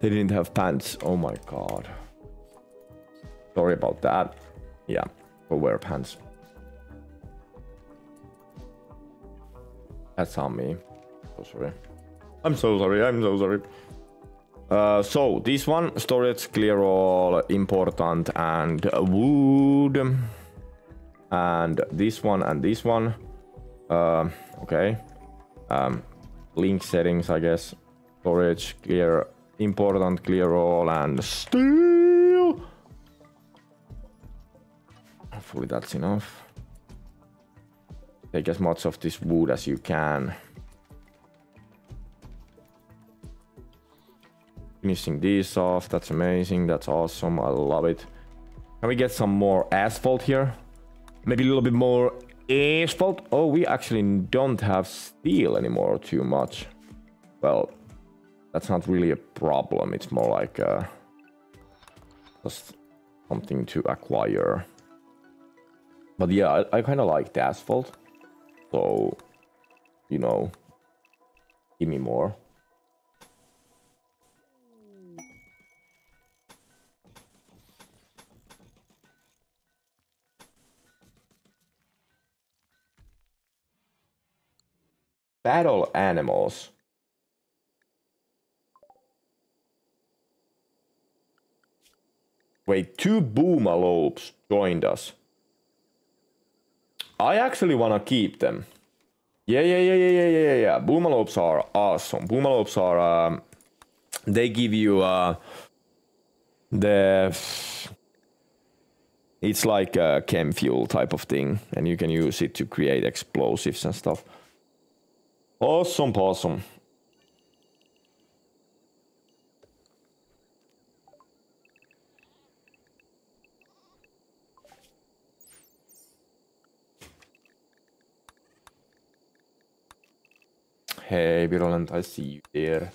They didn't have pants. Oh my god. Sorry about that. Yeah, we'll wear pants. That's on me. So sorry. I'm so sorry, I'm so sorry. Uh, so, this one, storage, clear all, important, and wood. And this one and this one. Uh, okay. Um, link settings, I guess. Storage, clear, important, clear all, and steel. Hopefully that's enough. Take as much of this wood as you can. Finishing these off. That's amazing. That's awesome. I love it. Can we get some more asphalt here? Maybe a little bit more asphalt. Oh, we actually don't have steel anymore too much. Well, that's not really a problem. It's more like uh, just something to acquire. But yeah, I, I kind of like the asphalt. So, you know, give me more. Battle animals. Wait, two Boomalopes joined us. I actually want to keep them. Yeah, yeah, yeah, yeah, yeah, yeah, yeah. Boomalopes are awesome. Boomalopes are, um, they give you uh, the, it's like a chem fuel type of thing, and you can use it to create explosives and stuff. Awesome, awesome. Hey, Virulent, I see you there.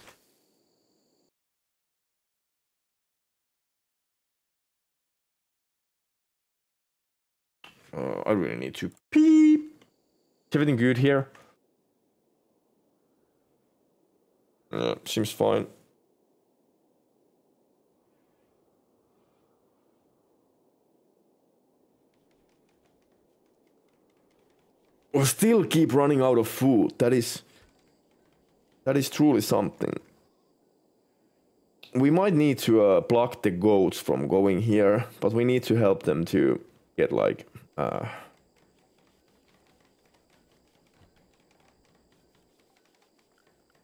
Uh, I really need to pee. Is everything good here? Uh, seems fine. We still keep running out of food. That is that is truly something. We might need to uh, block the goats from going here, but we need to help them to get like... Uh,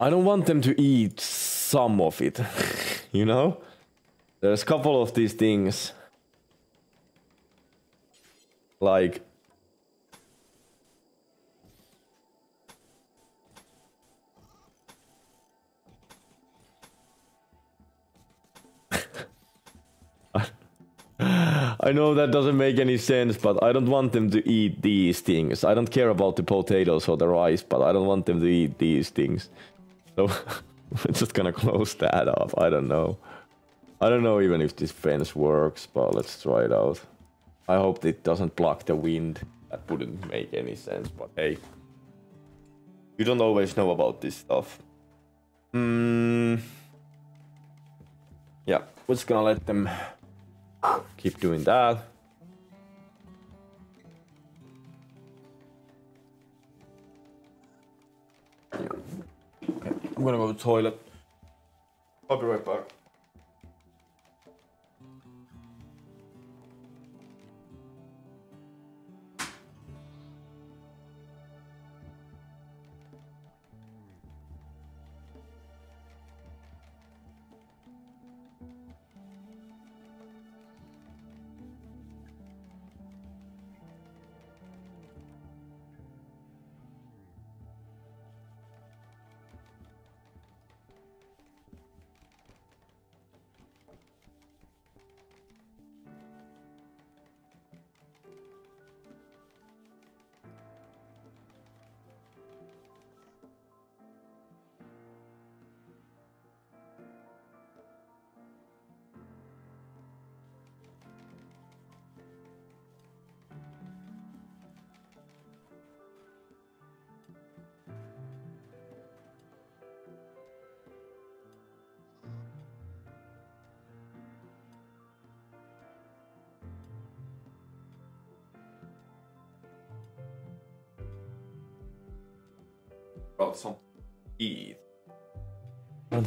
I don't want them to eat some of it, you know? There's a couple of these things. Like, I know that doesn't make any sense, but I don't want them to eat these things. I don't care about the potatoes or the rice, but I don't want them to eat these things. So we're just gonna close that off. I don't know. I don't know even if this fence works, but let's try it out. I hope it doesn't block the wind. That wouldn't make any sense, but hey. You don't always know about this stuff. Hmm. Yeah, we're just gonna let them Keep doing that. Yeah. I'm gonna go to the toilet. I'll be right back.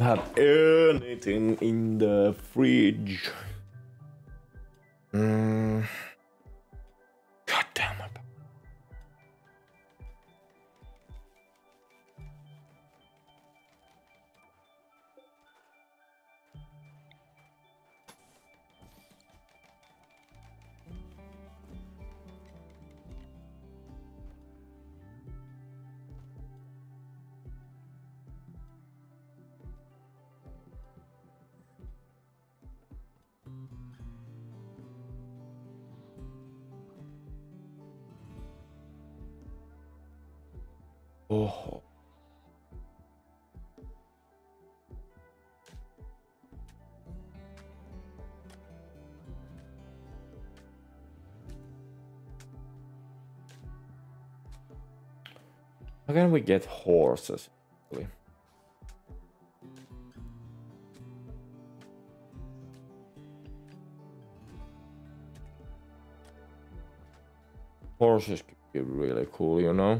Have anything in the fridge. Oh. How can we get horses? Horses could be really cool, you know?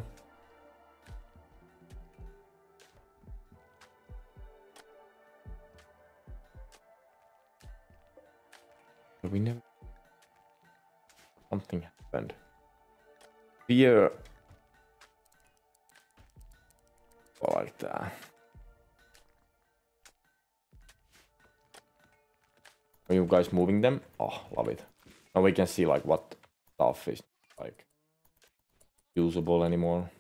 Fear like. Are you guys moving them? Oh, love it. Now we can see like what stuff is like usable anymore.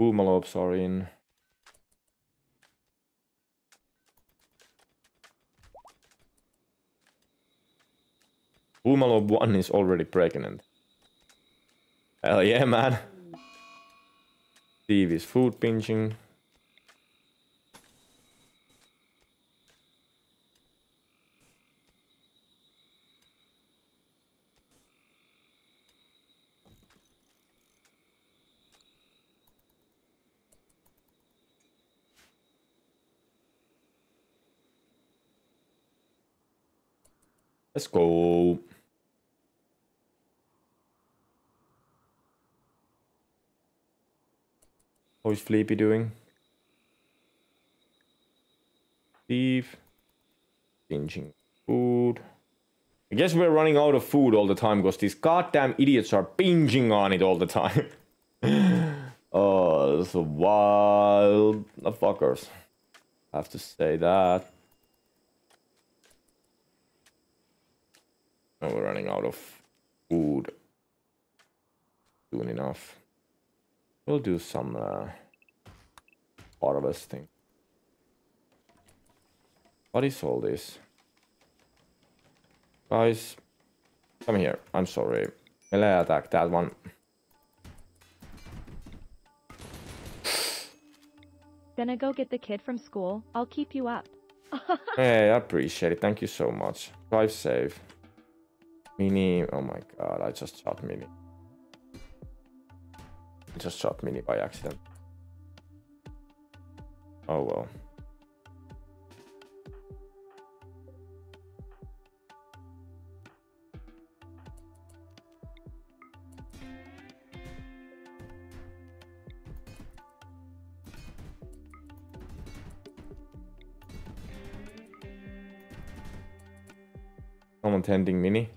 Boomalopes are in. Boomalope 1 is already pregnant. Hell yeah, man. Steve is food pinching. Let's go. How is Fleepy doing? Steve. Binging food. I guess we're running out of food all the time because these goddamn idiots are binging on it all the time. oh, those wild fuckers. I have to say that. Oh, we're running out of food. Soon enough. We'll do some uh, harvesting. What is all this? Guys, come here. I'm sorry. Melee attack, that one. Gonna go get the kid from school. I'll keep you up. hey, I appreciate it. Thank you so much. Drive safe. Mini. Oh my god, I just shot Mini just shot Mini by accident. Oh well. Someone tending Mini.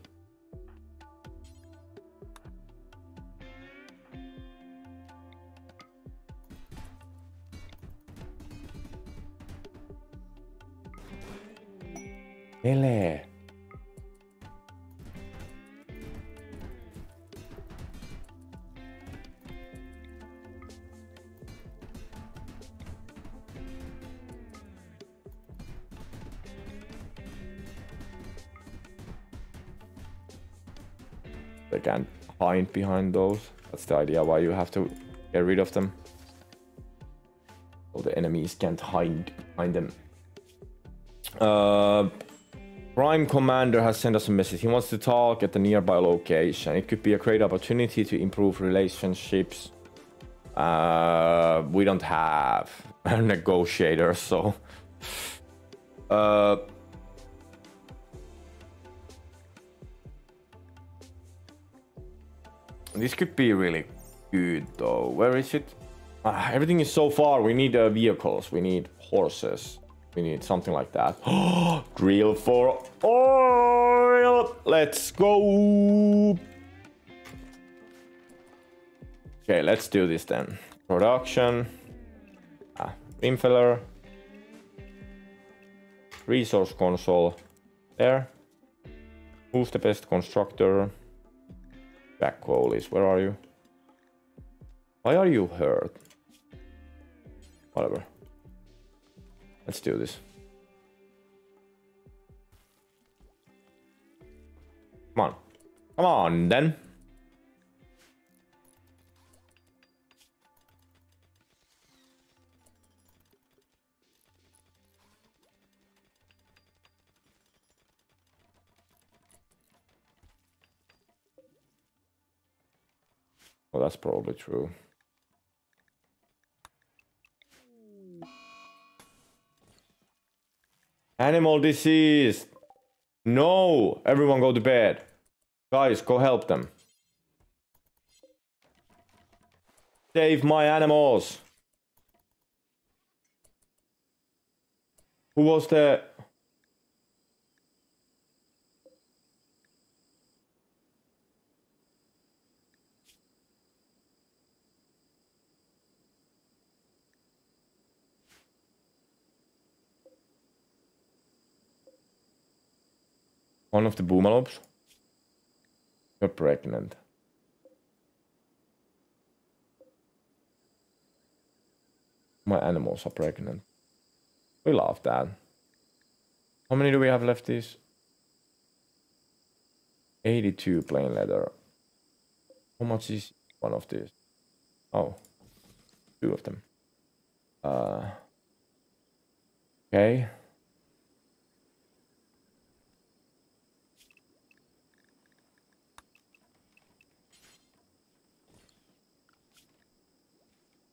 They can't hide behind those. That's the idea why you have to get rid of them. So the enemies can't hide behind them. Uh, Prime Commander has sent us a message. He wants to talk at the nearby location. It could be a great opportunity to improve relationships. Uh, we don't have a negotiator, so... Uh, this could be really good, though. Where is it? Uh, everything is so far. We need uh, vehicles. We need horses. We need something like that. Drill for oil. Let's go. Okay, let's do this then. Production. Ah, Rimefeller. Resource console. There. Who's the best constructor? Jack Colis, where are you? Why are you hurt? Whatever. Let's do this. Come on. Come on, then. Well, that's probably true. Animal disease. No, everyone go to bed. Guys, go help them. Save my animals. Who was the... One of the boomalopes? You're pregnant. My animals are pregnant. We love that. How many do we have left these? 82 plain leather. How much is one of these? Oh, two of them. Uh, okay.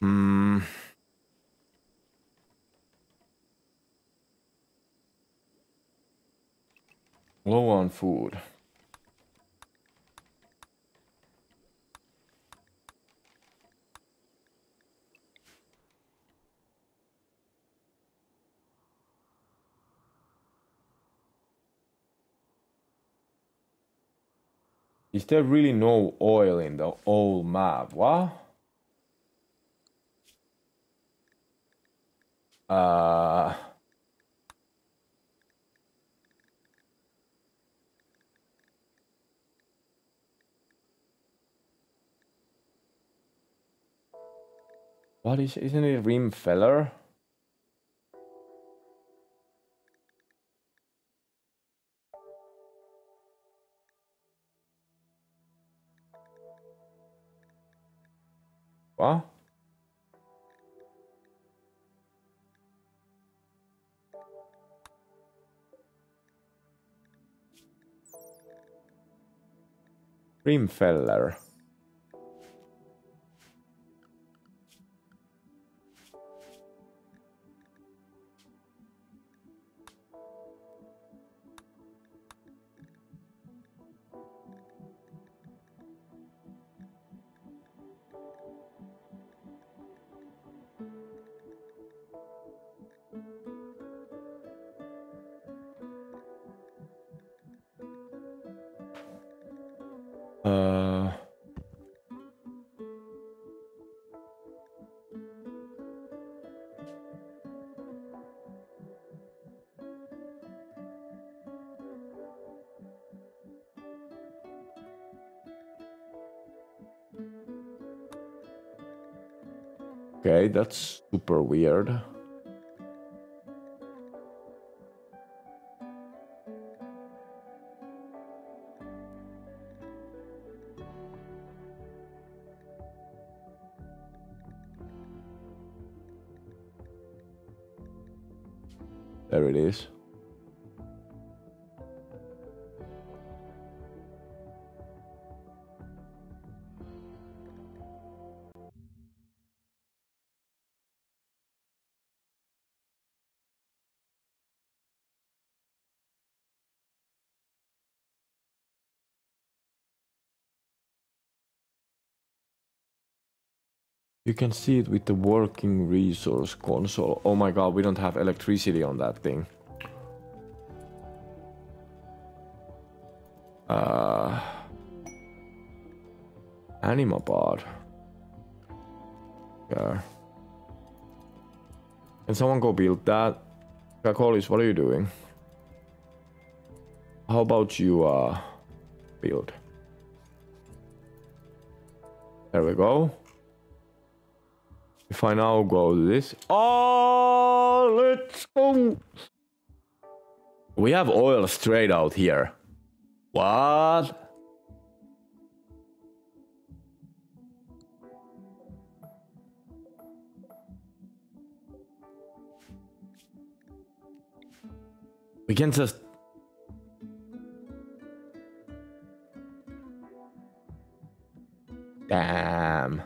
Hmm. Low on food. Is there really no oil in the old map? What? Uh... What is, isn't it Rimefeller? What? Rimefeller. Okay, that's super weird. You can see it with the working resource console. Oh my god, we don't have electricity on that thing. Uh, Animapod. Yeah. Can someone go build that? Kakolis, what are you doing? How about you uh, build? There we go. If I now go this. Oh, let's go. We have oil straight out here. What? We can just Damn.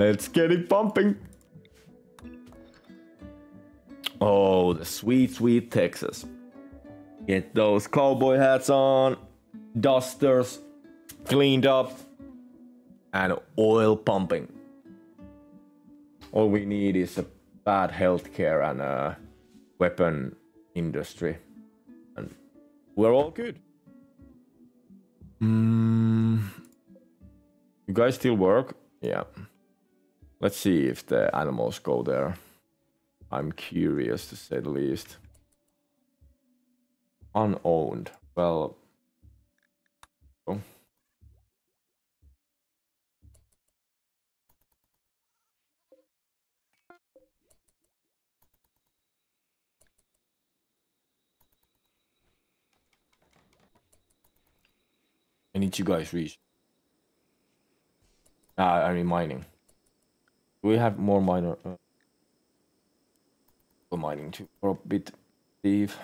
Let's get it pumping. Oh, the sweet, sweet Texas. Get those cowboy hats on, dusters cleaned up, and oil pumping. All we need is a bad healthcare and a weapon industry, and we're all good. Mm. You guys still work? Yeah. Let's see if the animals go there. I'm curious to say the least. Unowned. Well. I need you guys reach. Ah, I mean mining. We have more minor Uh, mining too for a bit, Steve.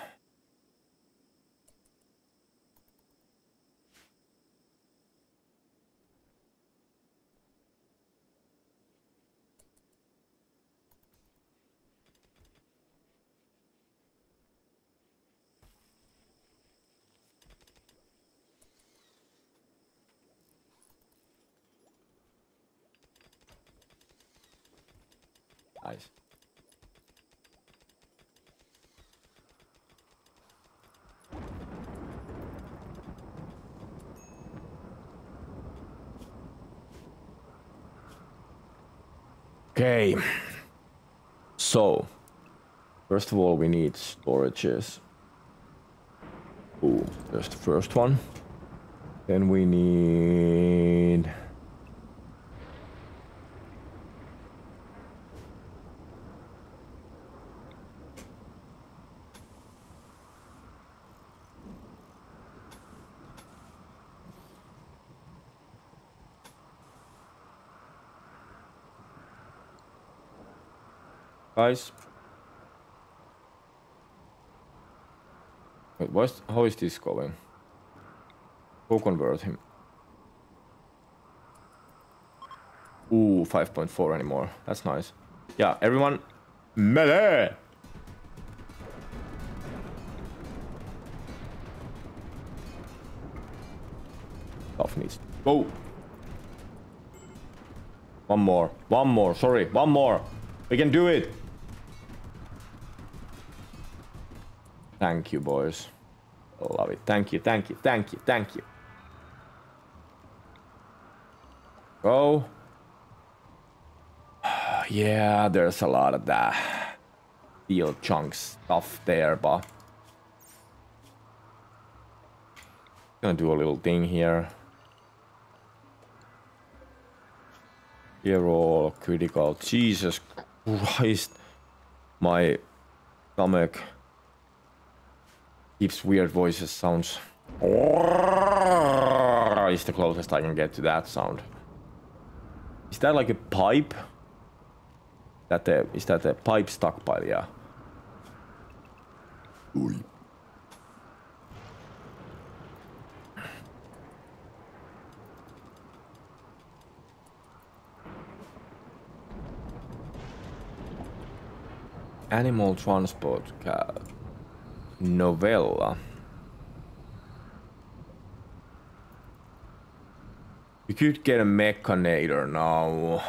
Nice. Okay. So, first of all, we need storages. Ooh, there's the first one. Then we need... Guys. Wait, what's, how is this going? Who convert him? Ooh, 5.4 anymore. That's nice. Yeah, everyone, melee! Stuff needs. Go! One more. One more. Sorry. One more. We can do it. Thank you, boys. Love it. Thank you, thank you, thank you, thank you. Go. yeah, there's a lot of that steel chunks stuff there, but gonna do a little thing here. Here all critical. Jesus Christ, my stomach keeps weird voices sounds. Is the closest I can get to that sound. Is that like a pipe? That the is that a pipe stockpile? Yeah. Animal transport cab novella. You could get a mechanitor now.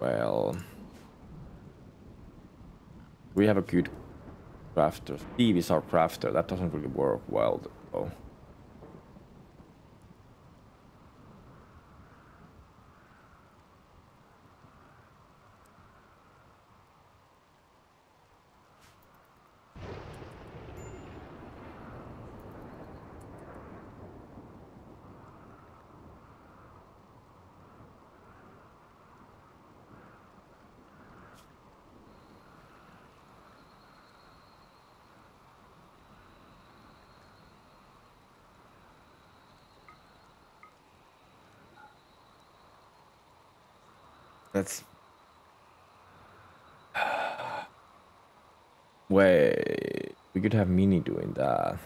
Well... We have a good crafter. Steve is our crafter. That doesn't really work well though. and uh,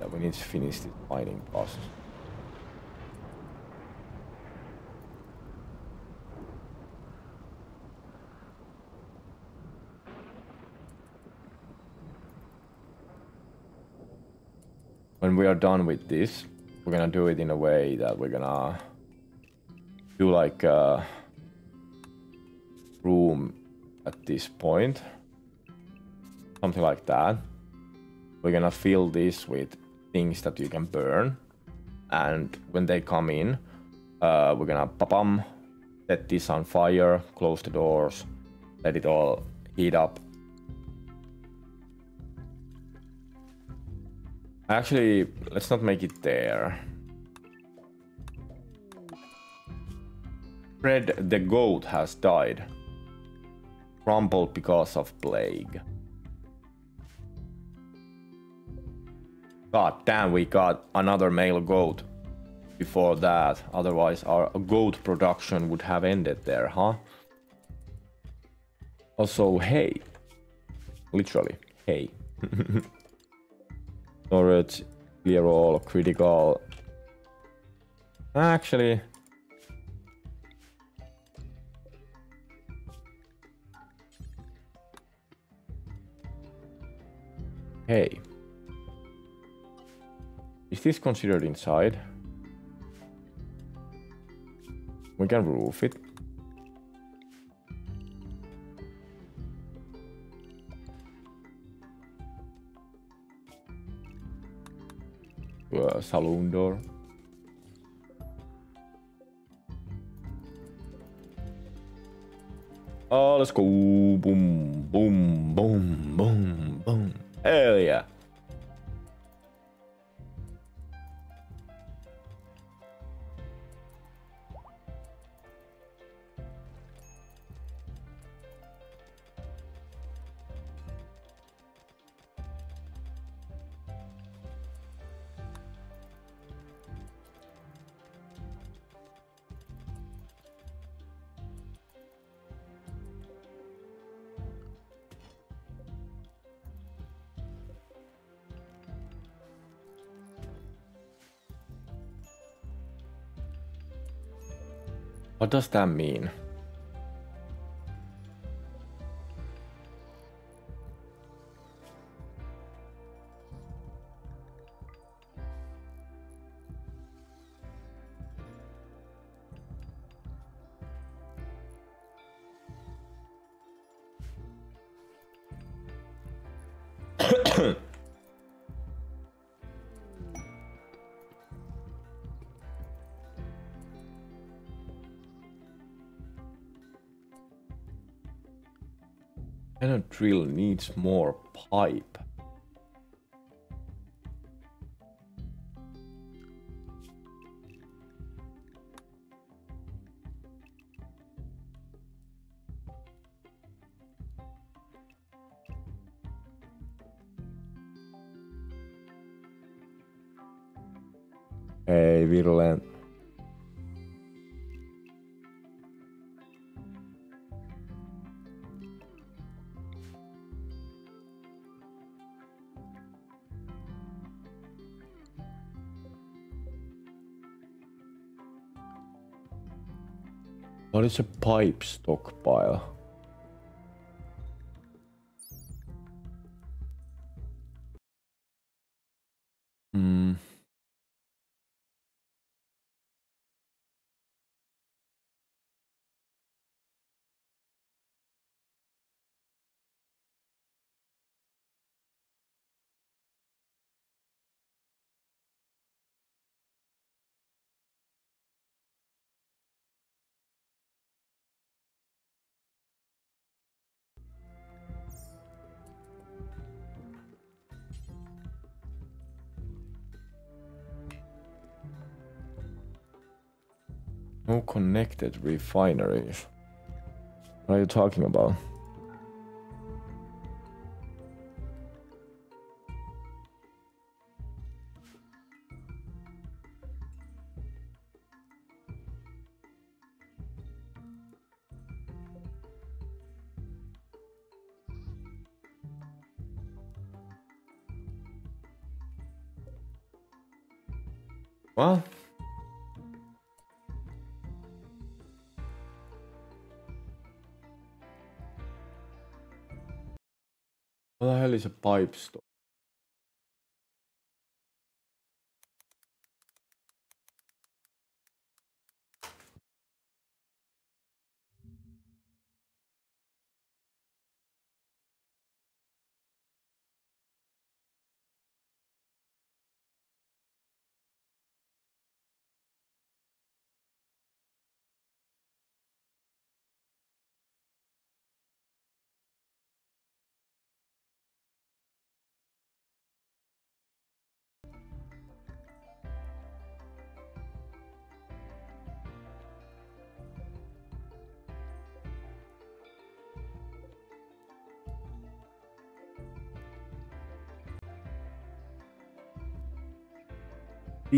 yeah, we need to finish this mining process. When we are done with this, we're gonna do it in a way that we're gonna do like a room at this point. Something like that. We're gonna fill this with things that you can burn. And when they come in, uh, we're gonna pop set this on fire, close the doors, let it all heat up Actually, let's not make it there. Fred the goat has died. Crumpled because of plague. God damn, we got another male goat before that. Otherwise, our goat production would have ended there, huh? Also, hey. Literally, hey. storage, clear all, critical. Actually, Hey. Is this considered inside? We can roof it. Uh, saloon door. Oh, let's go. Boom, boom, boom, boom, boom. Hell yeah. What does that mean? Drill needs more pipe. Is a pipe stockpile? Connected refineries. What are you talking about? The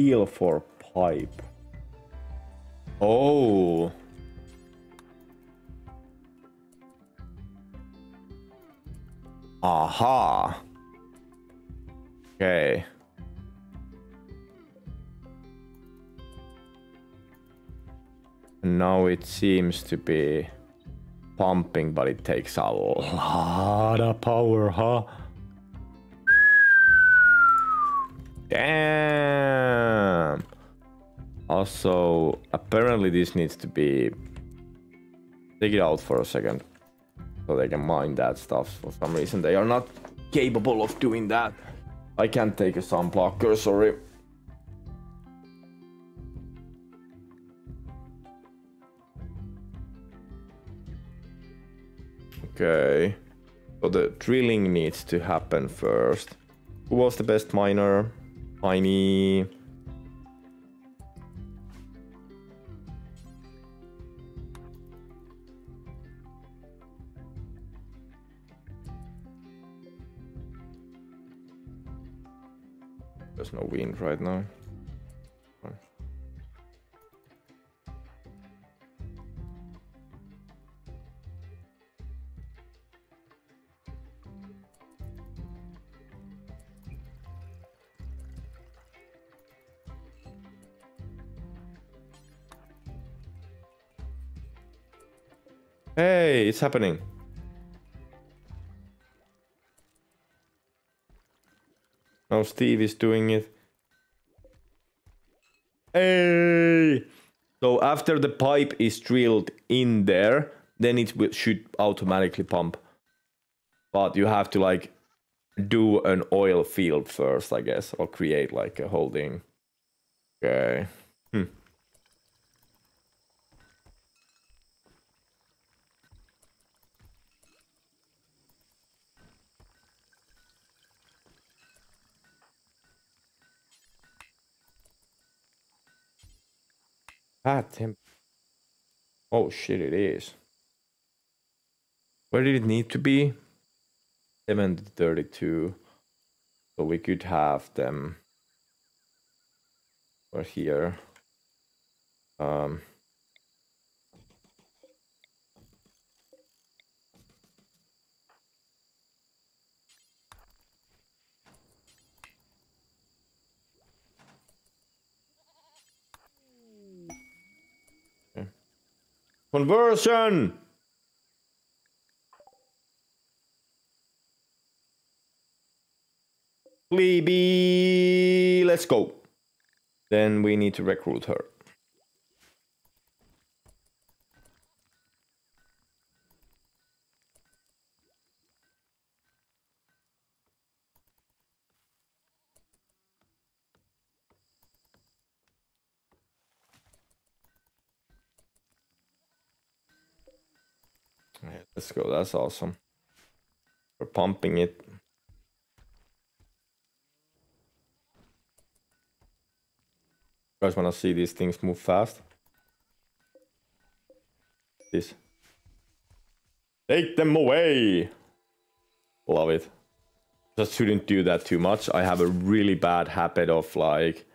Feel for pipe. Oh. Aha. Okay. Now it seems to be pumping, but it takes a lot of power, huh? Damn. Also, apparently this needs to be... Take it out for a second. So they can mine that stuff. For some reason they are not capable of doing that. I can't take a sun blocker, sorry. Okay. So the drilling needs to happen first. Who was the best miner? Tiny. Right now. Hey, it's happening. Now Steve is doing it. Hey! So after the pipe is drilled in there, then it should automatically pump. But you have to like do an oil field first, I guess, or create like a holding. Okay. Hmm. Ah, temp. Oh shit, it is. Where did it need to be? 732. So we could have them over here. Um, Conversion! Libby, let's go. Then we need to recruit her. Let's go, that's awesome. We're pumping it. You guys wanna see these things move fast? This. Take them away! Love it. Just shouldn't do that too much. I have a really bad habit of like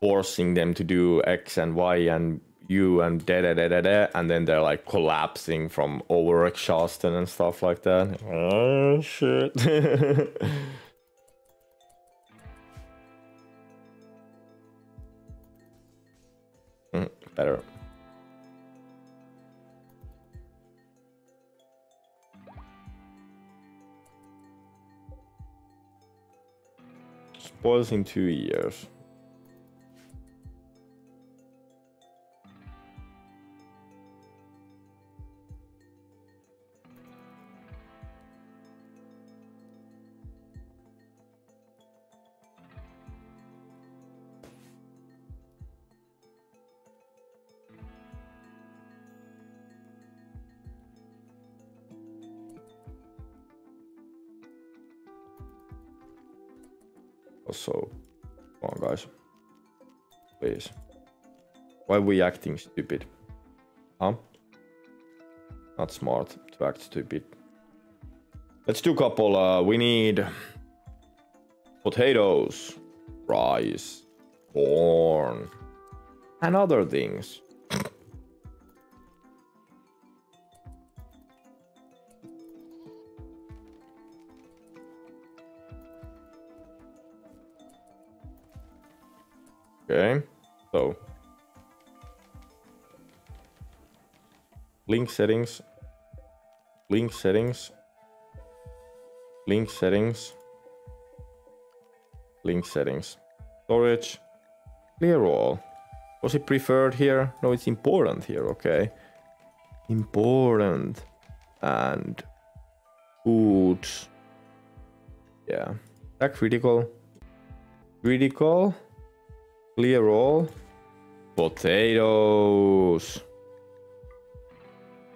forcing them to do X and Y and you and da da da da da, and then they're like collapsing from over exhaustion and stuff like that. Oh shit. Hmm, better. Spoils in two years. Are we acting stupid? Huh? Not smart to act stupid. Let's do a couple. Uh, we need potatoes, rice, corn, and other things. Okay, link settings, link settings, link settings, link settings, storage, clear all. Was it preferred here? No, it's important here, okay. Important and foods. Yeah, that critical. Critical. Clear all. Potatoes.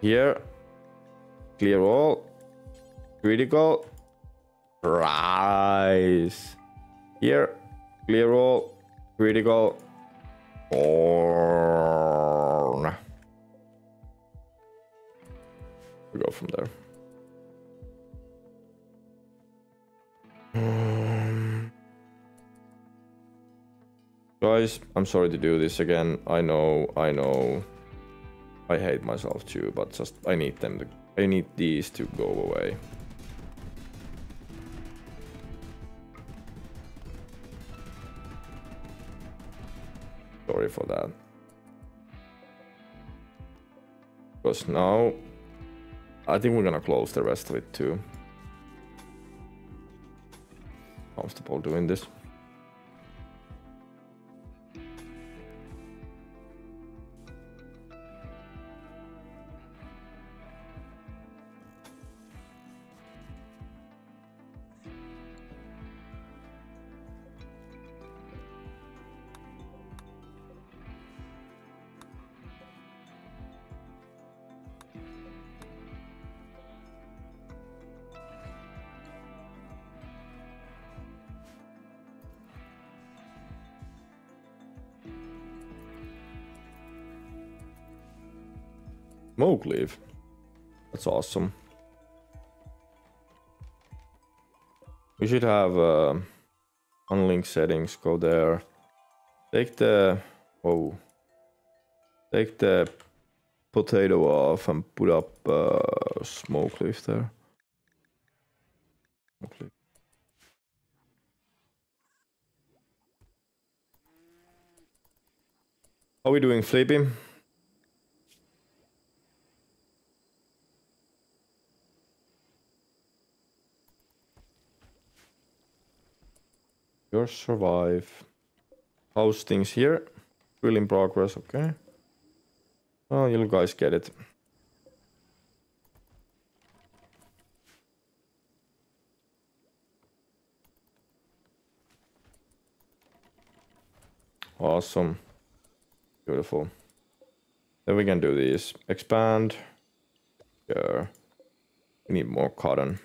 Here. Clear all. Critical. Rice. Here. Clear all. Critical. Corn. We go from there. Um, guys, I'm sorry to do this again. I know, I know. I hate myself too, but just I need them to I need these to go away. Sorry for that. Because now I think we're gonna close the rest of it too. Comfortable doing this. Leave. That's awesome. We should have uh, unlink settings. Go there. Take the oh, take the potato off and put up uh, smoke leaf there. Leaf. How are we doing, Flippy? Survive. How's things here? Still in progress, okay. Oh, you guys get it. Awesome. Beautiful. Then we can do this. Expand. Yeah. We need more cotton.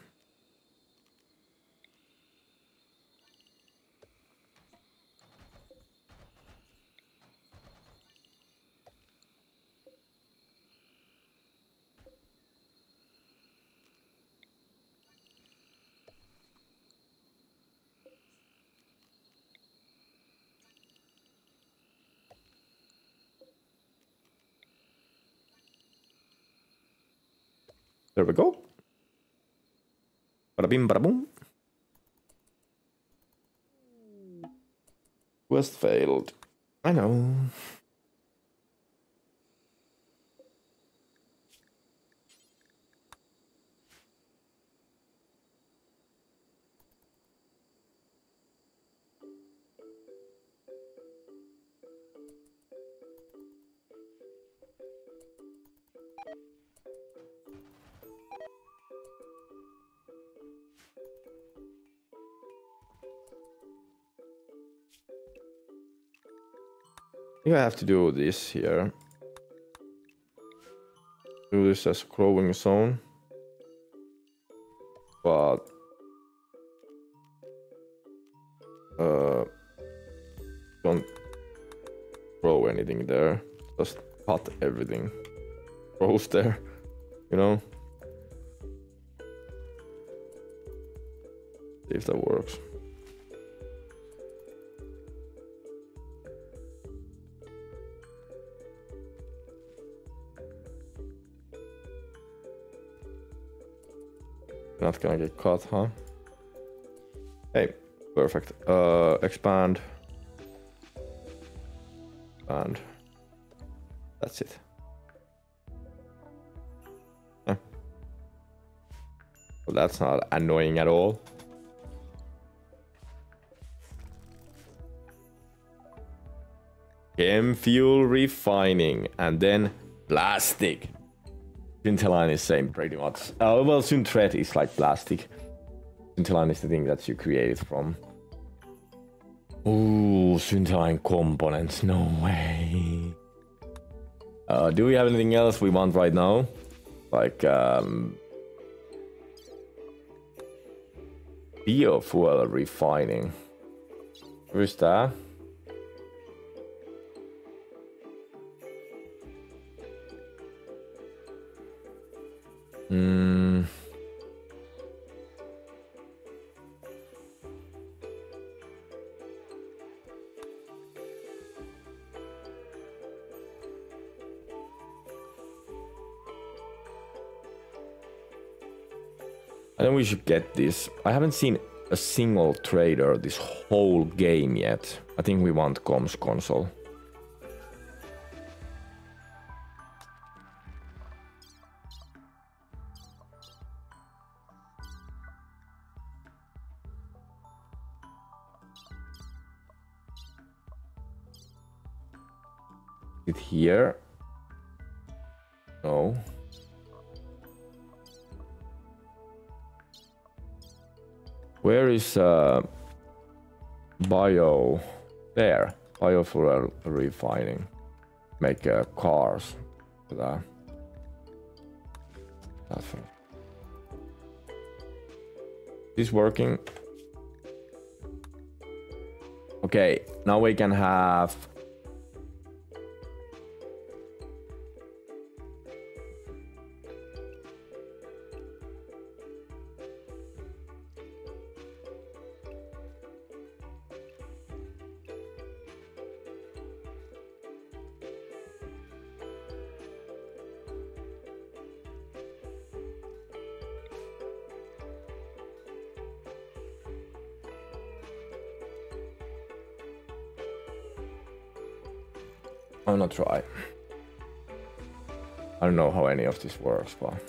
There we go. Bada bim, bada boom. Quest failed. I know. I have to do this here. Do this as a growing zone. But uh don't grow anything there. Just cut everything. Grows there, you know? See if that works. Not gonna get caught, huh? Hey, perfect. Uh, expand. And that's it. Well, that's not annoying at all. Chem fuel refining and then plastic. Syntheline is same pretty much. Uh, well, Syntret is like plastic. Syntheline is the thing that you created from. Ooh, Syntheline components. No way. Uh, do we have anything else we want right now? Like, um... Biofuel refining. Who's that? Mm. I think we should get this. I haven't seen a single trader this whole game yet. I think we want comms console. Here? No. Where is uh, bio? There, biofuel refining. Make uh, cars. That. That's This working? Okay, now we can have I'm not try. I don't know how any of this works, but...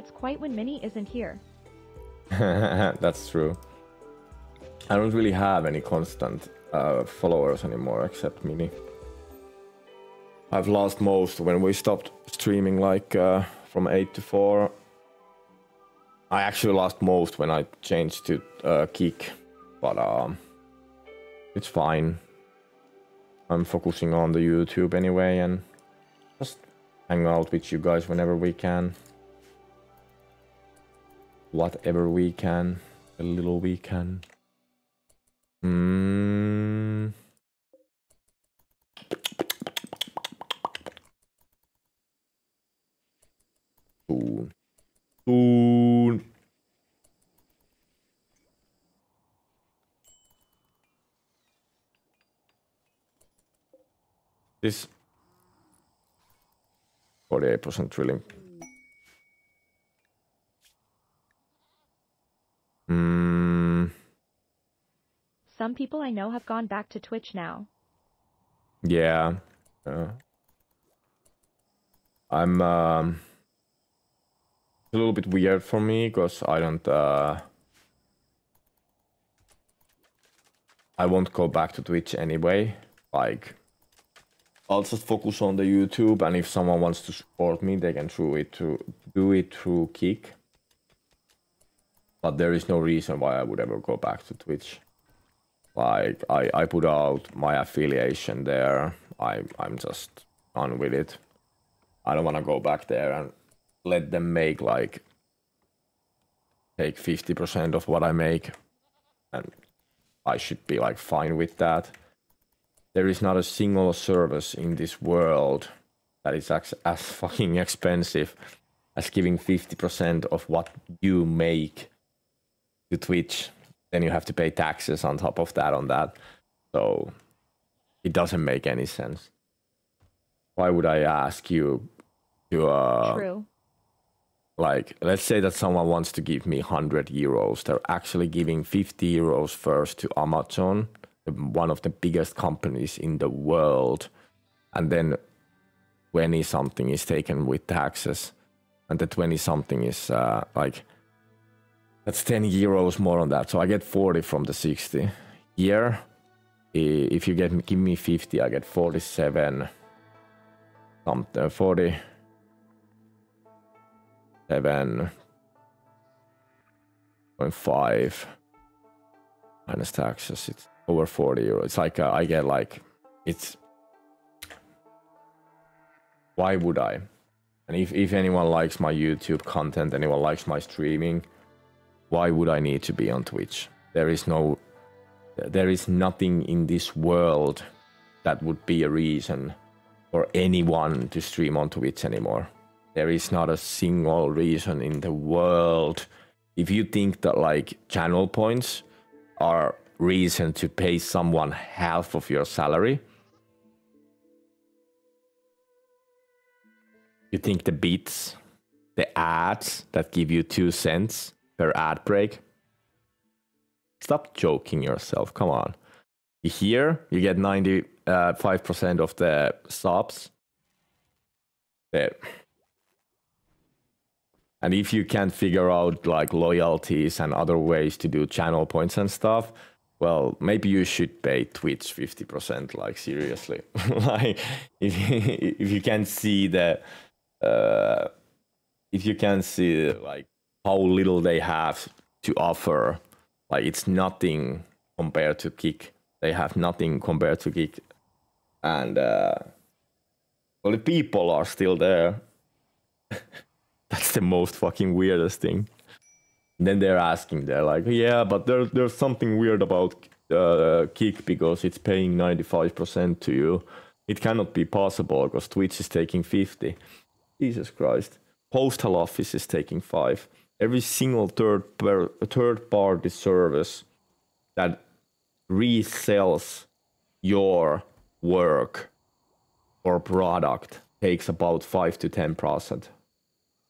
it's quite when Minnie isn't here. That's true. I don't really have any constant uh, followers anymore except Minnie. I've lost most when we stopped streaming like uh, from 8 to 4. I actually lost most when I changed to uh, Kick, but um, it's fine. I'm focusing on the YouTube anyway and just hang out with you guys whenever we can whatever we can, a little we can. Mm. Soon. Soon. This 48% drilling Some people I know have gone back to Twitch now. Yeah. Uh, I'm um, a little bit weird for me because I don't uh, I won't go back to Twitch anyway. Like I'll just focus on the YouTube and if someone wants to support me they can do it through do it through Kick. But there is no reason why I would ever go back to Twitch. Like I, I put out my affiliation there. I I'm just on with it. I don't wanna go back there and let them make like take 50% of what I make and I should be like fine with that there is not a single service in this world that is as, as fucking expensive as giving 50% of what you make to Twitch. Then you have to pay taxes on top of that on that. So it doesn't make any sense. Why would I ask you to uh True. like let's say that someone wants to give me 100 euros they're actually giving 50 euros first to Amazon one of the biggest companies in the world, and then 20 something is taken with taxes, and the 20 something is uh, like that's 10 euros more on that. So I get 40 from the 60. Here, if you get give me 50, I get 47 something, 40. Seven point five minus taxes. It's over 40 euros. It's like uh, I get like it's why would I? And if if anyone likes my YouTube content, anyone likes my streaming, why would I need to be on Twitch? There is no there is nothing in this world that would be a reason for anyone to stream on Twitch anymore. There is not a single reason in the world. If you think that like channel points are reason to pay someone half of your salary. You think the beats, the ads that give you two cents per ad break? Stop joking yourself. Come on. Here, you get 95% uh, of the subs. There. And if you can't figure out like loyalties and other ways to do channel points and stuff, well, maybe you should pay Twitch 50%, like seriously. like if you, if you can see the uh, if you can't see like how little they have to offer, like it's nothing compared to Kick. They have nothing compared to Kick. And uh, well the people are still there. That's the most fucking weirdest thing then they're asking, they're like, yeah, but there's there's something weird about uh, Kick because it's paying 95% to you. It cannot be possible because Twitch is taking 50. Jesus Christ. Postal office is taking five. Every single third per, third party service that resells your work or product takes about five to ten percent.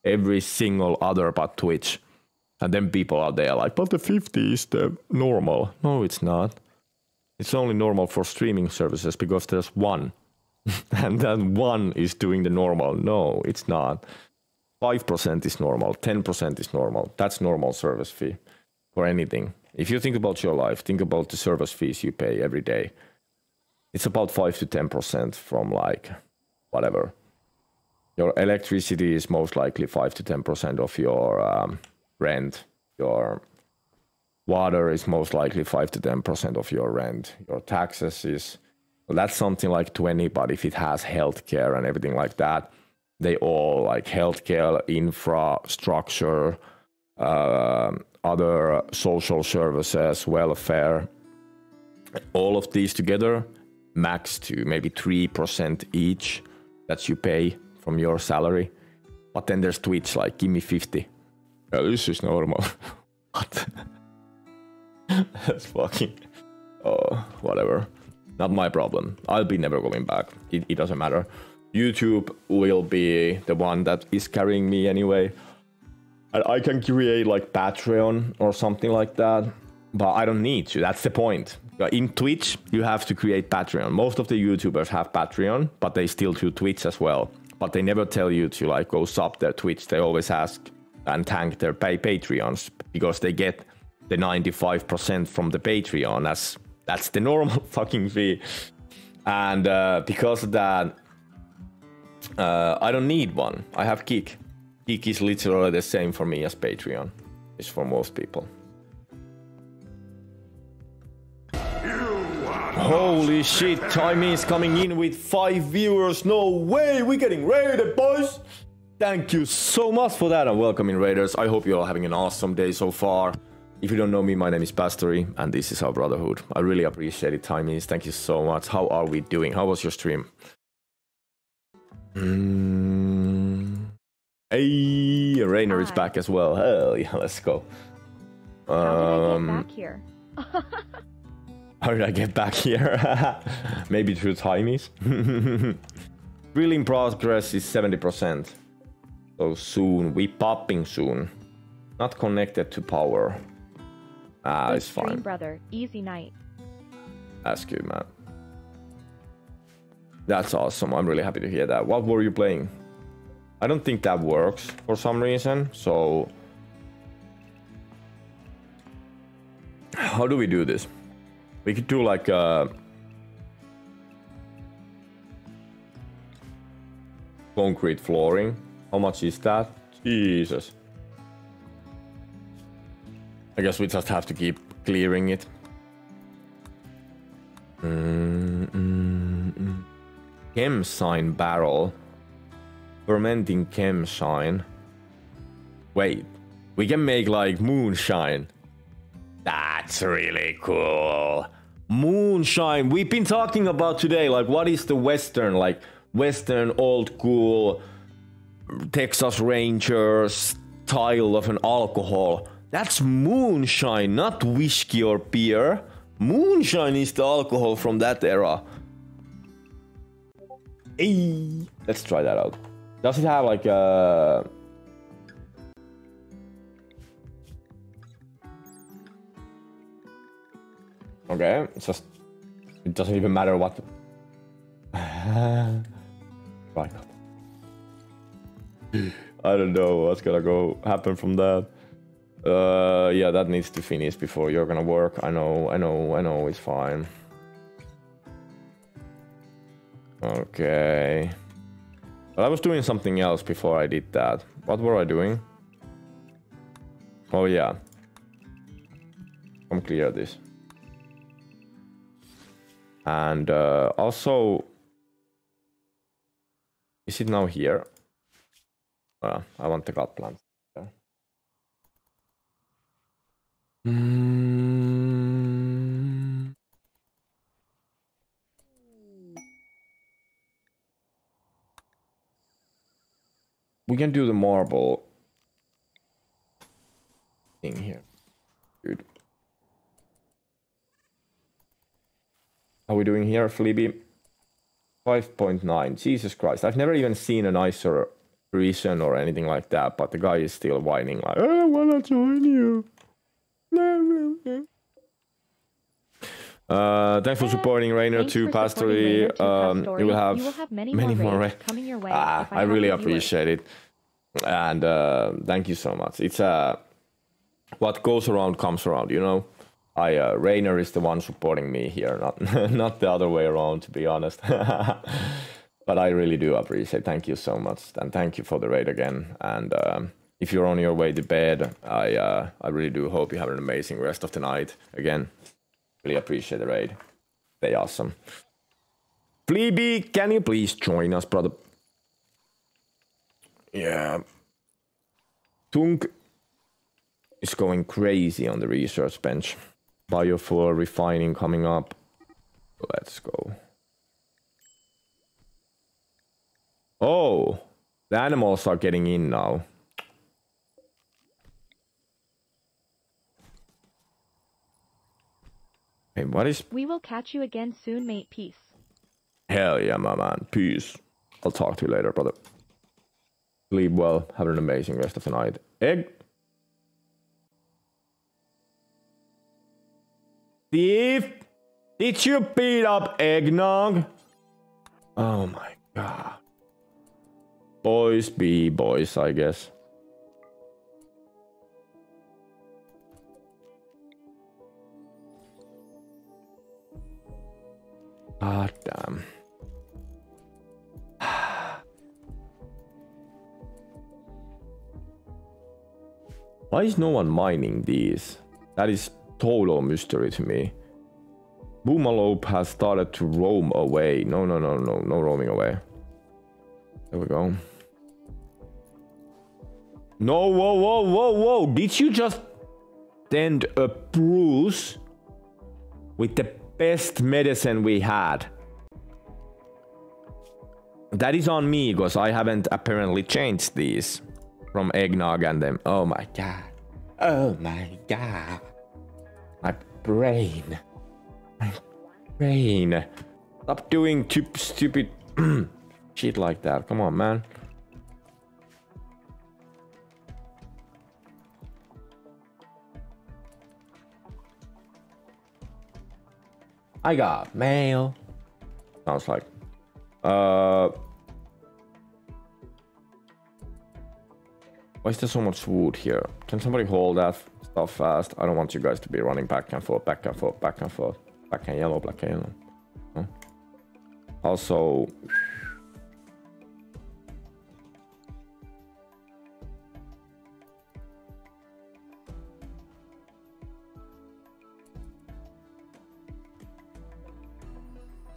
Every single other but Twitch and then people are there like, but the 50 is the normal. No, it's not. It's only normal for streaming services because there's one. and then one is doing the normal. No, it's not. 5% is normal, 10% is normal. That's normal service fee for anything. If you think about your life, think about the service fees you pay every day. It's about 5 to 10% from like whatever. Your electricity is most likely 5 to 10% of your um, rent. Your water is most likely 5 to 10% of your rent. Your taxes is, well, that's something like 20, but if it has healthcare and everything like that, they all like healthcare, infrastructure, uh, other social services, welfare, all of these together max to maybe 3% each that you pay from your salary. But then there's Twitch, like, give me 50 yeah, this is normal. what? That's fucking. Oh, whatever. Not my problem. I'll be never going back. It, it doesn't matter. YouTube will be the one that is carrying me anyway. And I can create like Patreon or something like that. But I don't need to. That's the point. in Twitch, you have to create Patreon. Most of the YouTubers have Patreon, but they still do Twitch as well. But they never tell you to like go sub their Twitch. They always ask and thank their pay Patreons because they get the 95% from the Patreon That's that's the normal fucking fee. And uh, because of that, uh, I don't need one. I have Kick. Kick is literally the same for me as Patreon It's for most people. Holy shit, Timmy is coming in with five viewers. No way, we're getting raided, boys. Thank you so much for that and welcome in Raiders. I hope you're all having an awesome day so far. If you don't know me, my name is Pastori and this is our Brotherhood. I really appreciate it, Timies. Thank you so much. How are we doing? How was your stream? Mm. Hey, Rainer is back as well. Hell yeah, let's go. Um, How did I get back here? How did I get back here? Maybe through Timies? Drilling progress is 70%. So soon, we popping soon. Not connected to power. Ah, it's fine. brother, easy night. That's good, man. That's awesome. I'm really happy to hear that. What were you playing? I don't think that works for some reason, so... How do we do this? We could do like uh concrete flooring. How much is that? Jesus. I guess we just have to keep clearing it. -mm. Chemshine barrel. Fermenting chemshine. Wait, we can make like moonshine. That's really cool. Moonshine. We've been talking about today, like what is the Western, like Western old cool Texas Ranger style of an alcohol. That's moonshine, not whiskey or beer. Moonshine is the alcohol from that era. Hey, let's try that out. Does it have like a... Okay, it's just... It doesn't even matter what... right. I don't know what's gonna go happen from that. Uh, yeah, that needs to finish before you're gonna work. I know, I know, I know, it's fine. Okay. But I was doing something else before I did that. What were I doing? Oh yeah. I'm clear this. And uh, also... Is it now here? Uh, I want the god plant. Yeah. Mm. We can do the marble thing here. Good. How are we doing here, Fleabee? 5.9. Jesus Christ. I've never even seen a nicer reason or anything like that, but the guy is still whining like, oh, I wanna join you. Uh, thanks for supporting Rainer to Pastori. Um, you will have, you will have many, many more, more coming your way. Ah, I, I really appreciate it, and uh, thank you so much. It's uh, what goes around comes around, you know. I uh, Rainer is the one supporting me here, not not the other way around, to be honest. but I really do appreciate. Thank you so much, and thank you for the raid again. And um, if you're on your way to bed, I uh, I really do hope you have an amazing rest of the night. Again, really appreciate the raid. They awesome. Fleabee, can you please join us, brother? Yeah. Tunk is going crazy on the research bench. Biofuel refining coming up. Let's go. Oh, the animals are getting in now. Hey, what is... We will catch you again soon, mate. Peace. Hell yeah, my man. Peace. I'll talk to you later, brother. Sleep well. Have an amazing rest of the night. Egg. Steve. Did you beat up eggnog? Oh my god. Boys be boys, I guess. Um, God damn. Why is no one mining these? That is total mystery to me. Boomalope has started to roam away. No, no, no, no, no roaming away. There we go. No, whoa, whoa, whoa, whoa. Did you just send a Bruce with the best medicine we had? That is on me, because I haven't apparently changed these from eggnog and them. Oh my god. Oh my god. My brain. My brain. Stop doing stupid shit like that. Come on, man. I got mail. I was like. Uh. Why is there so much wood here? Can somebody hold that stuff fast? I don't want you guys to be running back and forth, back and forth, back and forth. Black and yellow, black and yellow. Huh? Also...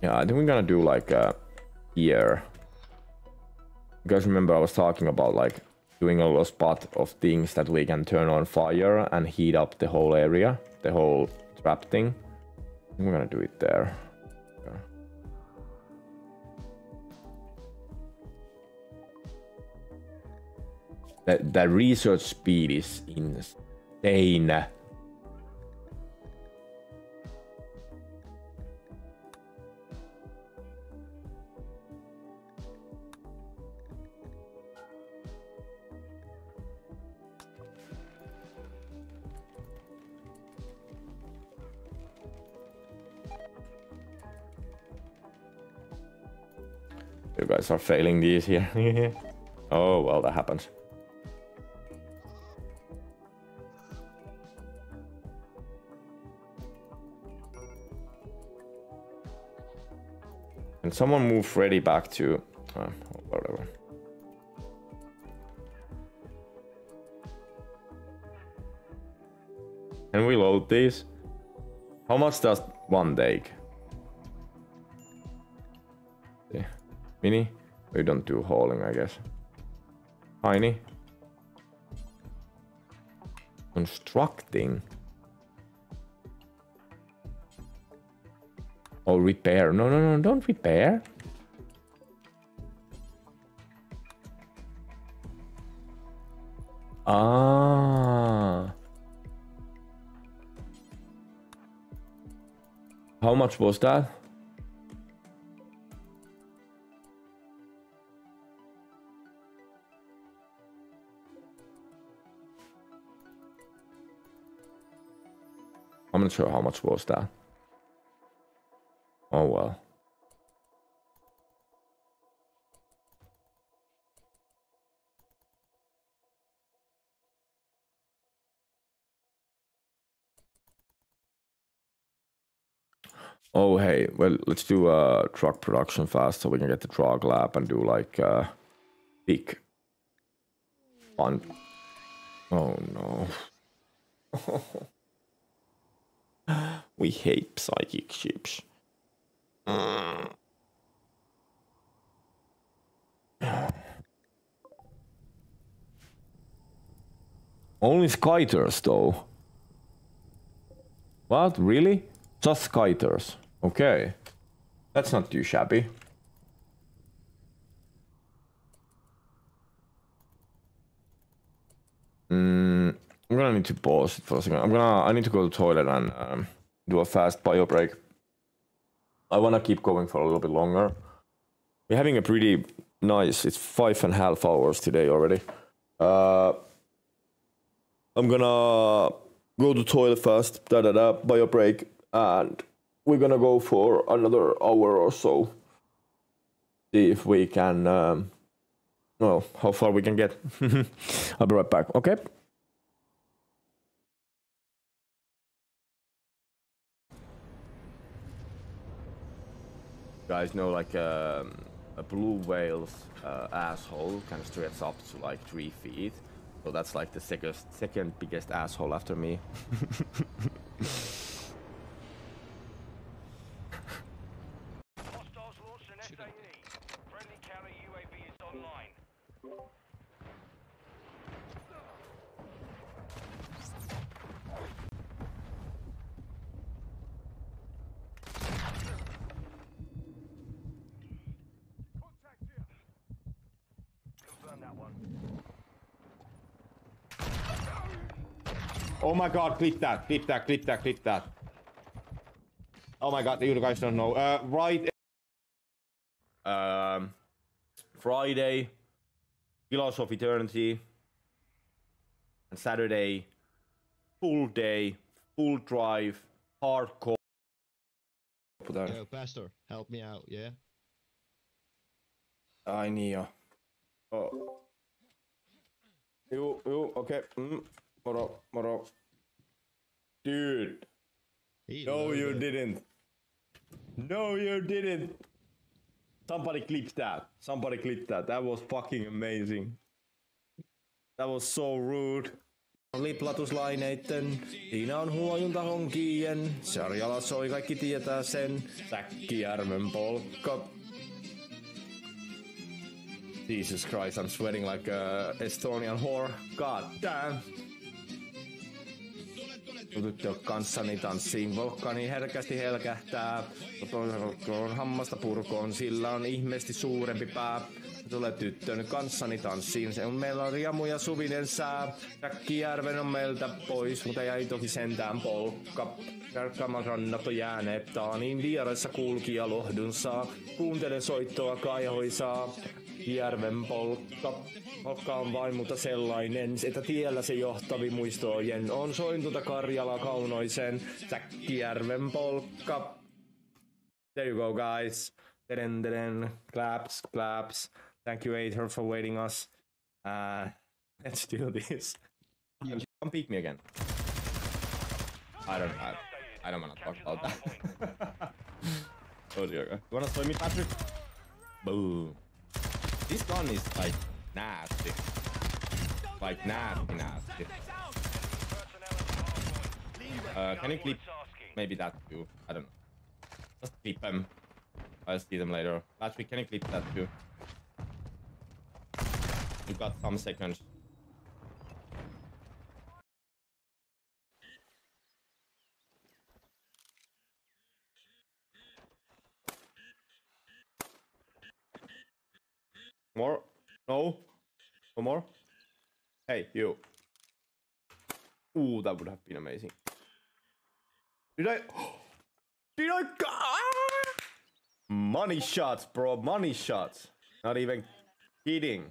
Yeah, I think we're gonna do like a uh, here. You guys remember I was talking about like doing a little spot of things that we can turn on fire and heat up the whole area, the whole trap thing. we're gonna do it there. The, the research speed is insane. You guys are failing these here. oh, well, that happens. Can someone move Freddy back to... Uh, whatever. Can we load these? How much does one take? Mini? We don't do hauling, I guess. Tiny? Constructing? Or repair? No, no, no, don't repair. Ah. How much was that? I'm going to show how much was that. Oh well. Oh hey, well let's do a drug production fast so we can get the drug lab and do like uh big fun. Oh no. we hate psychic ships. Only Scythers though. What? Really? Just Scythers. Okay. That's not too shabby. Mm, I'm gonna need to pause it for a second. I'm gonna. I need to go to toilet and um, do a fast bio break. I wanna keep going for a little bit longer. We're having a pretty nice. It's five and a half hours today already. Uh, I'm gonna go to toilet first. Da da da. Bio break and we're gonna go for another hour or so. See if we can. Um, well, how far we can get. I'll be right back. Okay. Guys know like um, a blue whale's uh, asshole kind of stretches up to like three feet. So that's like the second second biggest asshole after me. my god, clip that, clip that, clip that, clip that. Oh my god, you guys don't know. Uh, right. Um, Friday, Pillars of Eternity. And Saturday, full day, full drive, hardcore. Yo, Pastor, help me out, yeah? I need jo. Oh. You, okei. Okay. Mm. Moro, moro. Dude. no, you didn't. No, you didn't. Somebody clip that. Somebody clip that. That was fucking amazing. That was so rude. Liplatuslaineitten, siinä on huojunta honkien. Sarjala soi, kaikki tietää sen. Säkkijärven polkka. Jesus Christ, I'm sweating like a Estonian whore. God damn. Tyttö kanssani tanssiin, volkkani herkästi helkähtää. On hammasta purkoon, sillä on ihmeesti suurempi pää. Tule tyttön kanssani tanssiin, se on meillä on riamu ja suvinen sää. Räkkijärven on meiltä pois, mutta jäi toki sentään polkka. Kärkkämän rannat on jääneet taaniin, vieressä kulkija lohdun saa. Kuuntelen soittoa kaihoisaa. Järven polkka. Polkka on vain mutta sellainen, että tiellä se johtavi muistojen on sointuta Karjala kaunoisen. Säkkijärven polkka. There you go guys. Deden, deden. Claps, claps. Thank you Aether for waiting us. Uh, let's do this. Come peek me again. I don't I, I don't wanna talk about that. oh dear. You wanna swim me Patrick? Boom. This gun is like nasty. Like nasty, nasty. Uh, can you clip maybe that too? I don't know. Just clip them. I'll see them later. Patrick, can you clip that too? You got some seconds. More? No? No more? Hey, you. Ooh, that would have been amazing. Did I? Did I? Money shots, bro. Money shots. Not even kidding.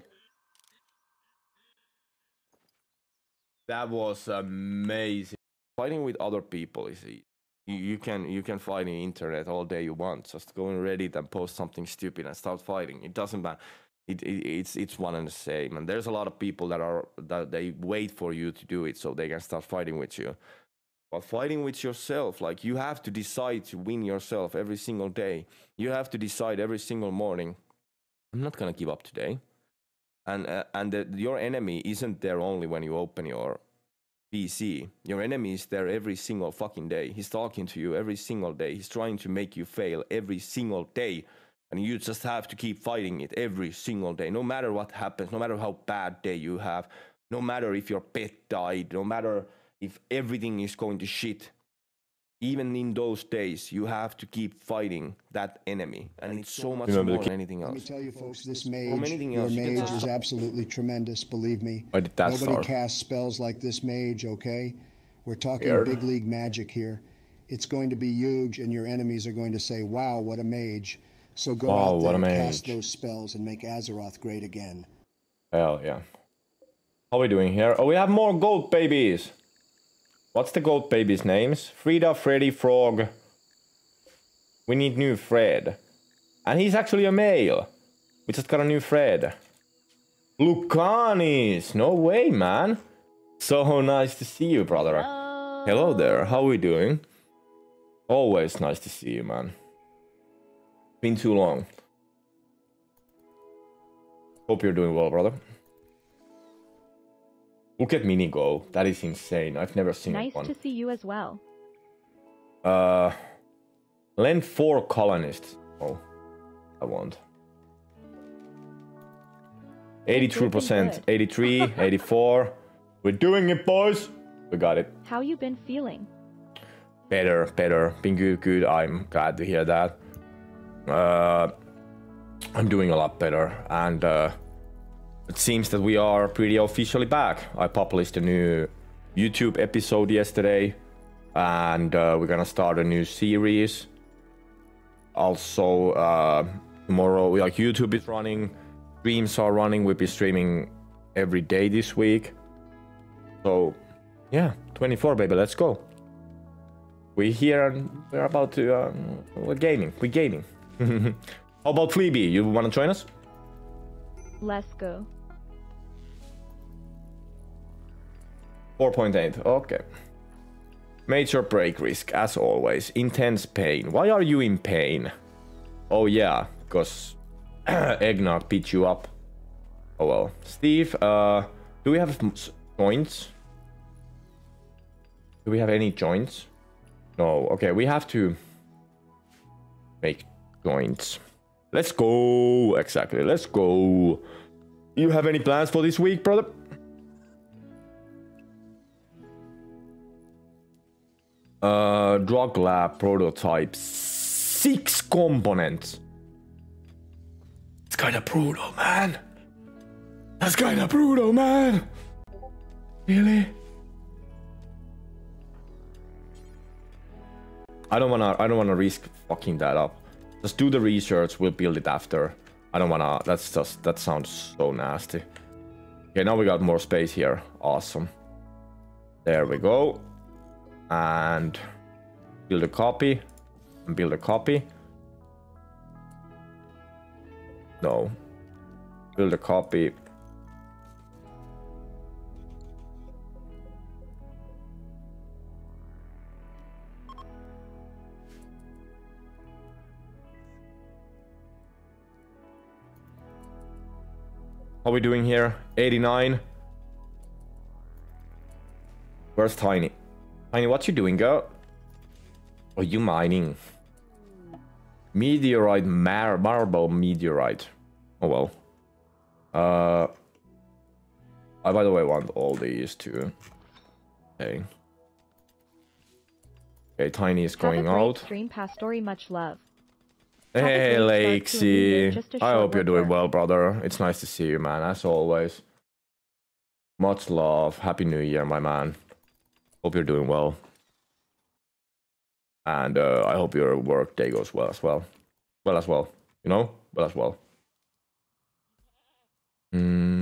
That was amazing. Fighting with other people is easy. You, can you can fight in internet all day you want. Just go on Reddit and post something stupid and start fighting. It doesn't matter it, it, it's it's one and the same. And there's a lot of people that are that they wait for you to do it so they can start fighting with you. But fighting with yourself, like you have to decide to win yourself every single day. You have to decide every single morning. I'm not gonna give up today. And uh, and the, your enemy isn't there only when you open your PC. Your enemy is there every single fucking day. He's talking to you every single day. He's trying to make you fail every single day and you just have to keep fighting it every single day no matter what happens no matter how bad day you have no matter if your pet died no matter if everything is going to shit even in those days, you have to keep fighting that enemy, and it's so much more than anything else. Let me tell you, folks, this mage, your else, mage is absolutely tremendous. Believe me. Why did that Nobody casts spells like this mage. Okay, we're talking Weird. big league magic here. It's going to be huge, and your enemies are going to say, "Wow, what a mage!" So go wow, out there and cast those spells and make Azeroth great again. Hell yeah. How are we doing here? Oh, we have more gold babies. What's the gold babies' names? Frida, Freddy, Frog, We need new Fred. And he's actually a male. We just got a new Fred. Lucanis! No way, man. So nice to see you, brother. Hello, Hello there. How are we doing? Always nice to see you, man. Been too long. Hope you're doing well, brother. Look at Mini go. That is insane. I've never seen nice one. Nice to see you as well. Uh, land four colonists. Oh, I want. 82%, 83, 84. We're doing it, boys. We got it. How you been feeling? Better, better. Been good, good. I'm glad to hear that. Uh, I'm doing a lot better, and uh, it seems that we are pretty officially back. I published a new YouTube episode yesterday, and uh, we're gonna start a new series. Also, uh, tomorrow, like YouTube is running, streams are running. We'll be streaming every day this week. So, yeah, 24, baby, let's go. We're here and we're about to, um, we're gaming, we're gaming. How about Fleeby? You want to join us? Let's go. 4.8, okay. Major break risk, as always. Intense pain. Why are you in pain? Oh yeah, because Eggnog beat you up. Oh well. Steve, uh, do we have joints? Do we have any joints? No, okay, we have to make joints. Let's go, exactly, let's go. You have any plans for this week, brother? Uh, drug lab prototype. Six components. It's kinda brutal, man. That's kinda brutal, man. Really? I don't wanna I don't wanna risk fucking that up. Just do the research, we'll build it after. I don't wanna that's just that sounds so nasty. Okay, now we got more space here. Awesome. There we go. And build a copy. And build a copy. No. Build a copy. How are we doing here? 89. Where's Tiny? Tiny, what you doing, girl? Are you mining? Meteorite, mar marble meteorite. Oh well. Uh, I by the way want all these too. Okay. Okay, Tiny is going out. Stream Pastori, much love. Hey, Lakesy. I hope you're doing well, brother. It's nice to see you, man, as always. Much love. Happy New Year, my man. Hope you're doing well. And uh, I hope your work day goes well as well. Well as well. You know? Well as well. Hmm.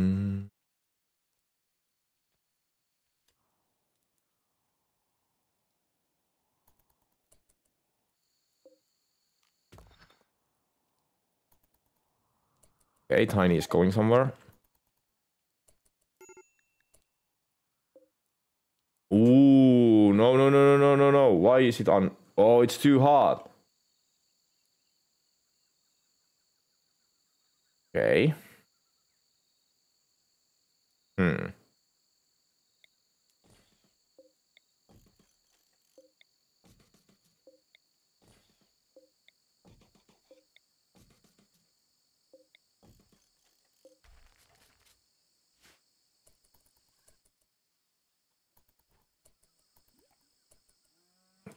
Okay, Tiny is going somewhere. Ooh, no, no, no, no, no, no, no. Why is it on? Oh, it's too hot. Okay. Hmm.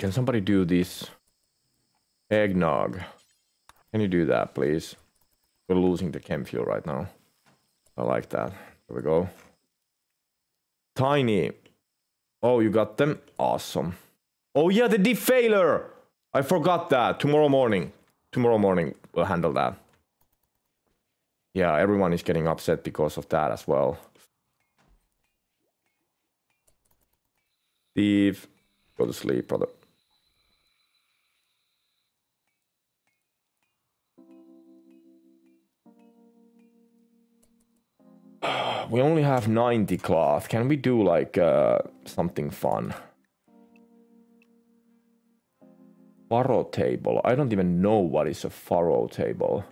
Can somebody do this? Eggnog. Can you do that, please? We're losing the chem fuel right now. I like that. There we go. Tiny. Oh, you got them? Awesome. Oh yeah, the defailer! I forgot that. Tomorrow morning. Tomorrow morning we'll handle that. Yeah, everyone is getting upset because of that as well. Steve, go to sleep, brother. we only have 90 cloth. Can we do like uh, something fun? Faro table. I don't even know what is a faro table.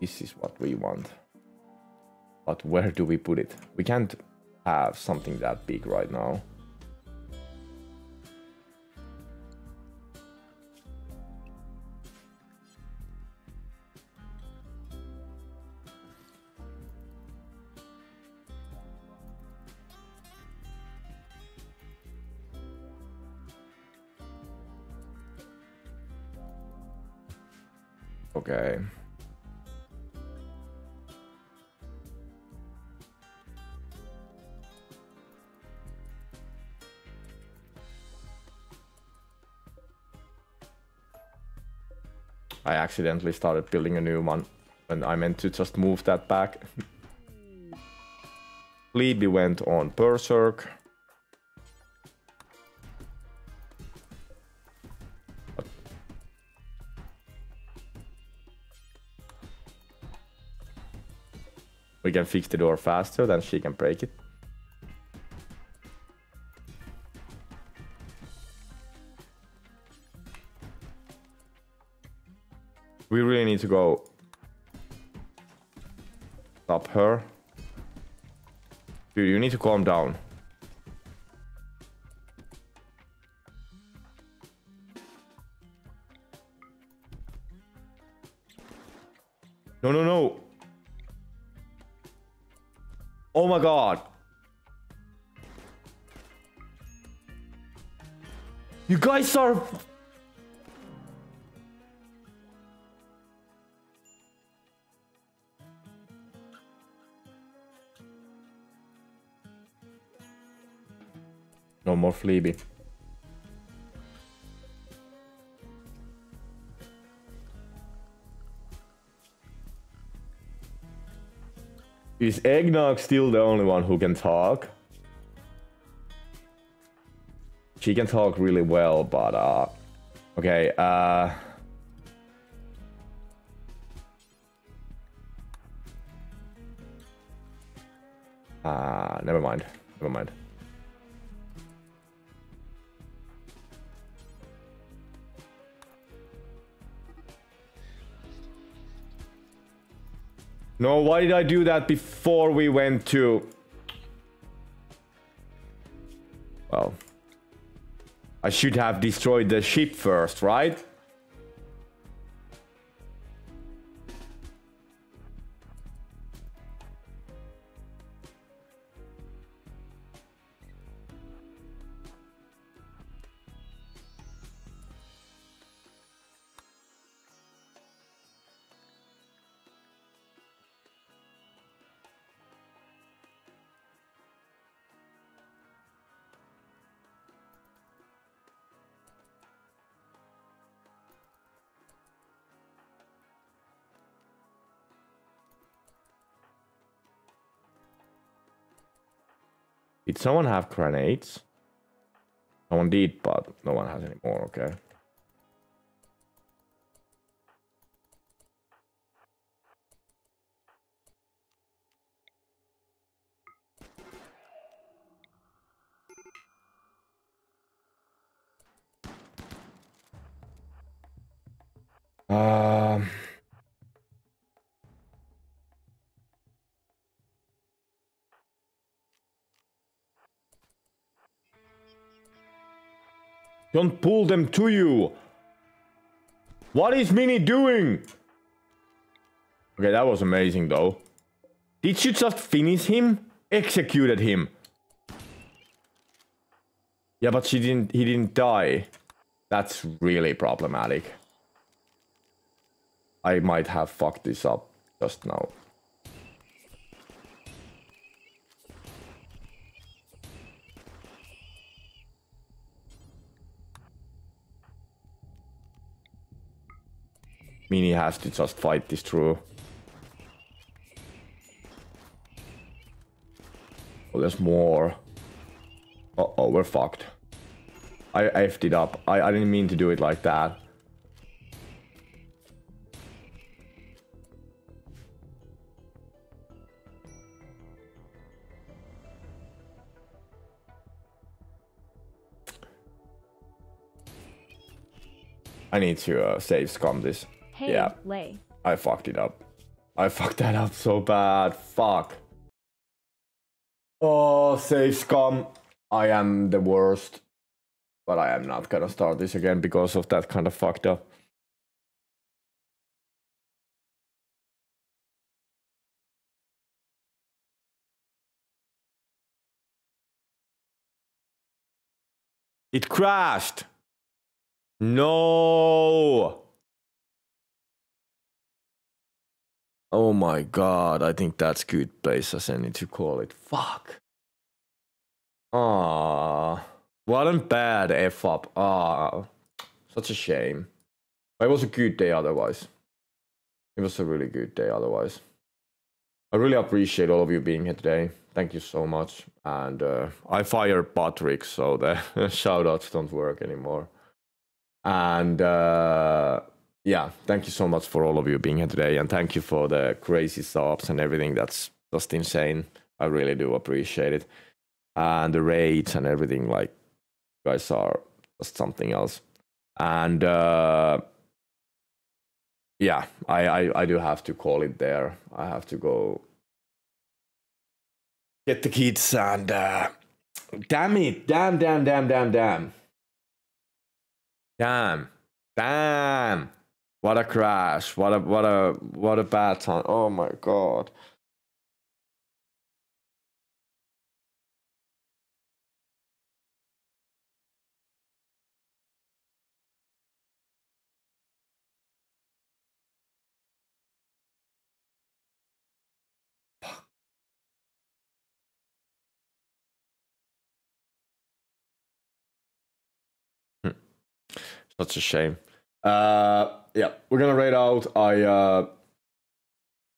This is what we want. But where do we put it? We can't have something that big right now. Okay. I accidentally started building a new one when I meant to just move that back. Libby went on Berserk. Can fix the door faster than she can break it. We really need to go stop her. Dude, you need to calm down. My god. You guys are... No more Fleeby. Is Eggnog still the only one who can talk? She can talk really well, but uh... Okay, uh... Ah, uh, never mind. Never mind. No, why did I do that before we went to... Well... I should have destroyed the ship first, right? Did someone have grenades? Someone did, but no one has any more, okay. Don't pull them to you. What is Mini doing? Okay, that was amazing though. Did you just finish him? Executed him. Yeah, but she didn't he didn't die. That's really problematic. I might have fucked this up just now. Mini has to just fight this through. Oh, there's more. Uh-oh, we're fucked. I effed it up. I, I didn't mean to do it like that. I need to uh, save scum this. Hey, yeah. Lay. I fucked it up. I fucked that up so bad. Fuck. Oh, save scum. I am the worst. But I am not gonna start this again because of that kind of fucked up. It crashed. No. Oh my god, I think that's good place as any to call it. Fuck. Ah, what a bad F up. Ah, such a shame. It was a good day otherwise. It was a really good day otherwise. I really appreciate all of you being here today. Thank you so much. And uh, I fired Patrick, so the shoutouts don't work anymore. And uh, yeah, thank you so much for all of you being here today. And thank you for the crazy subs and everything. That's just insane. I really do appreciate it. And the raids and everything, like, guys are just something else. And uh, yeah, I, I, I do have to call it there. I have to go get the kids and uh, damn it, damn, damn, damn, damn, damn, damn, damn. What a crash! What a what a what a bad time! Oh my god. Hmm. Such a shame. Uh, yeah, we're gonna raid out. I uh,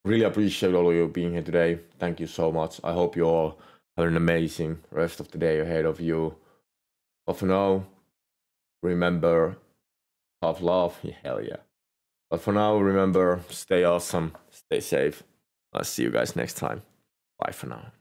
really appreciate all of you being here today. Thank you so much. I hope you all have an amazing rest of the day ahead of you. But for now, remember, have love. Yeah, hell yeah. But for now, remember, stay awesome, stay safe. I'll see you guys next time. Bye for now.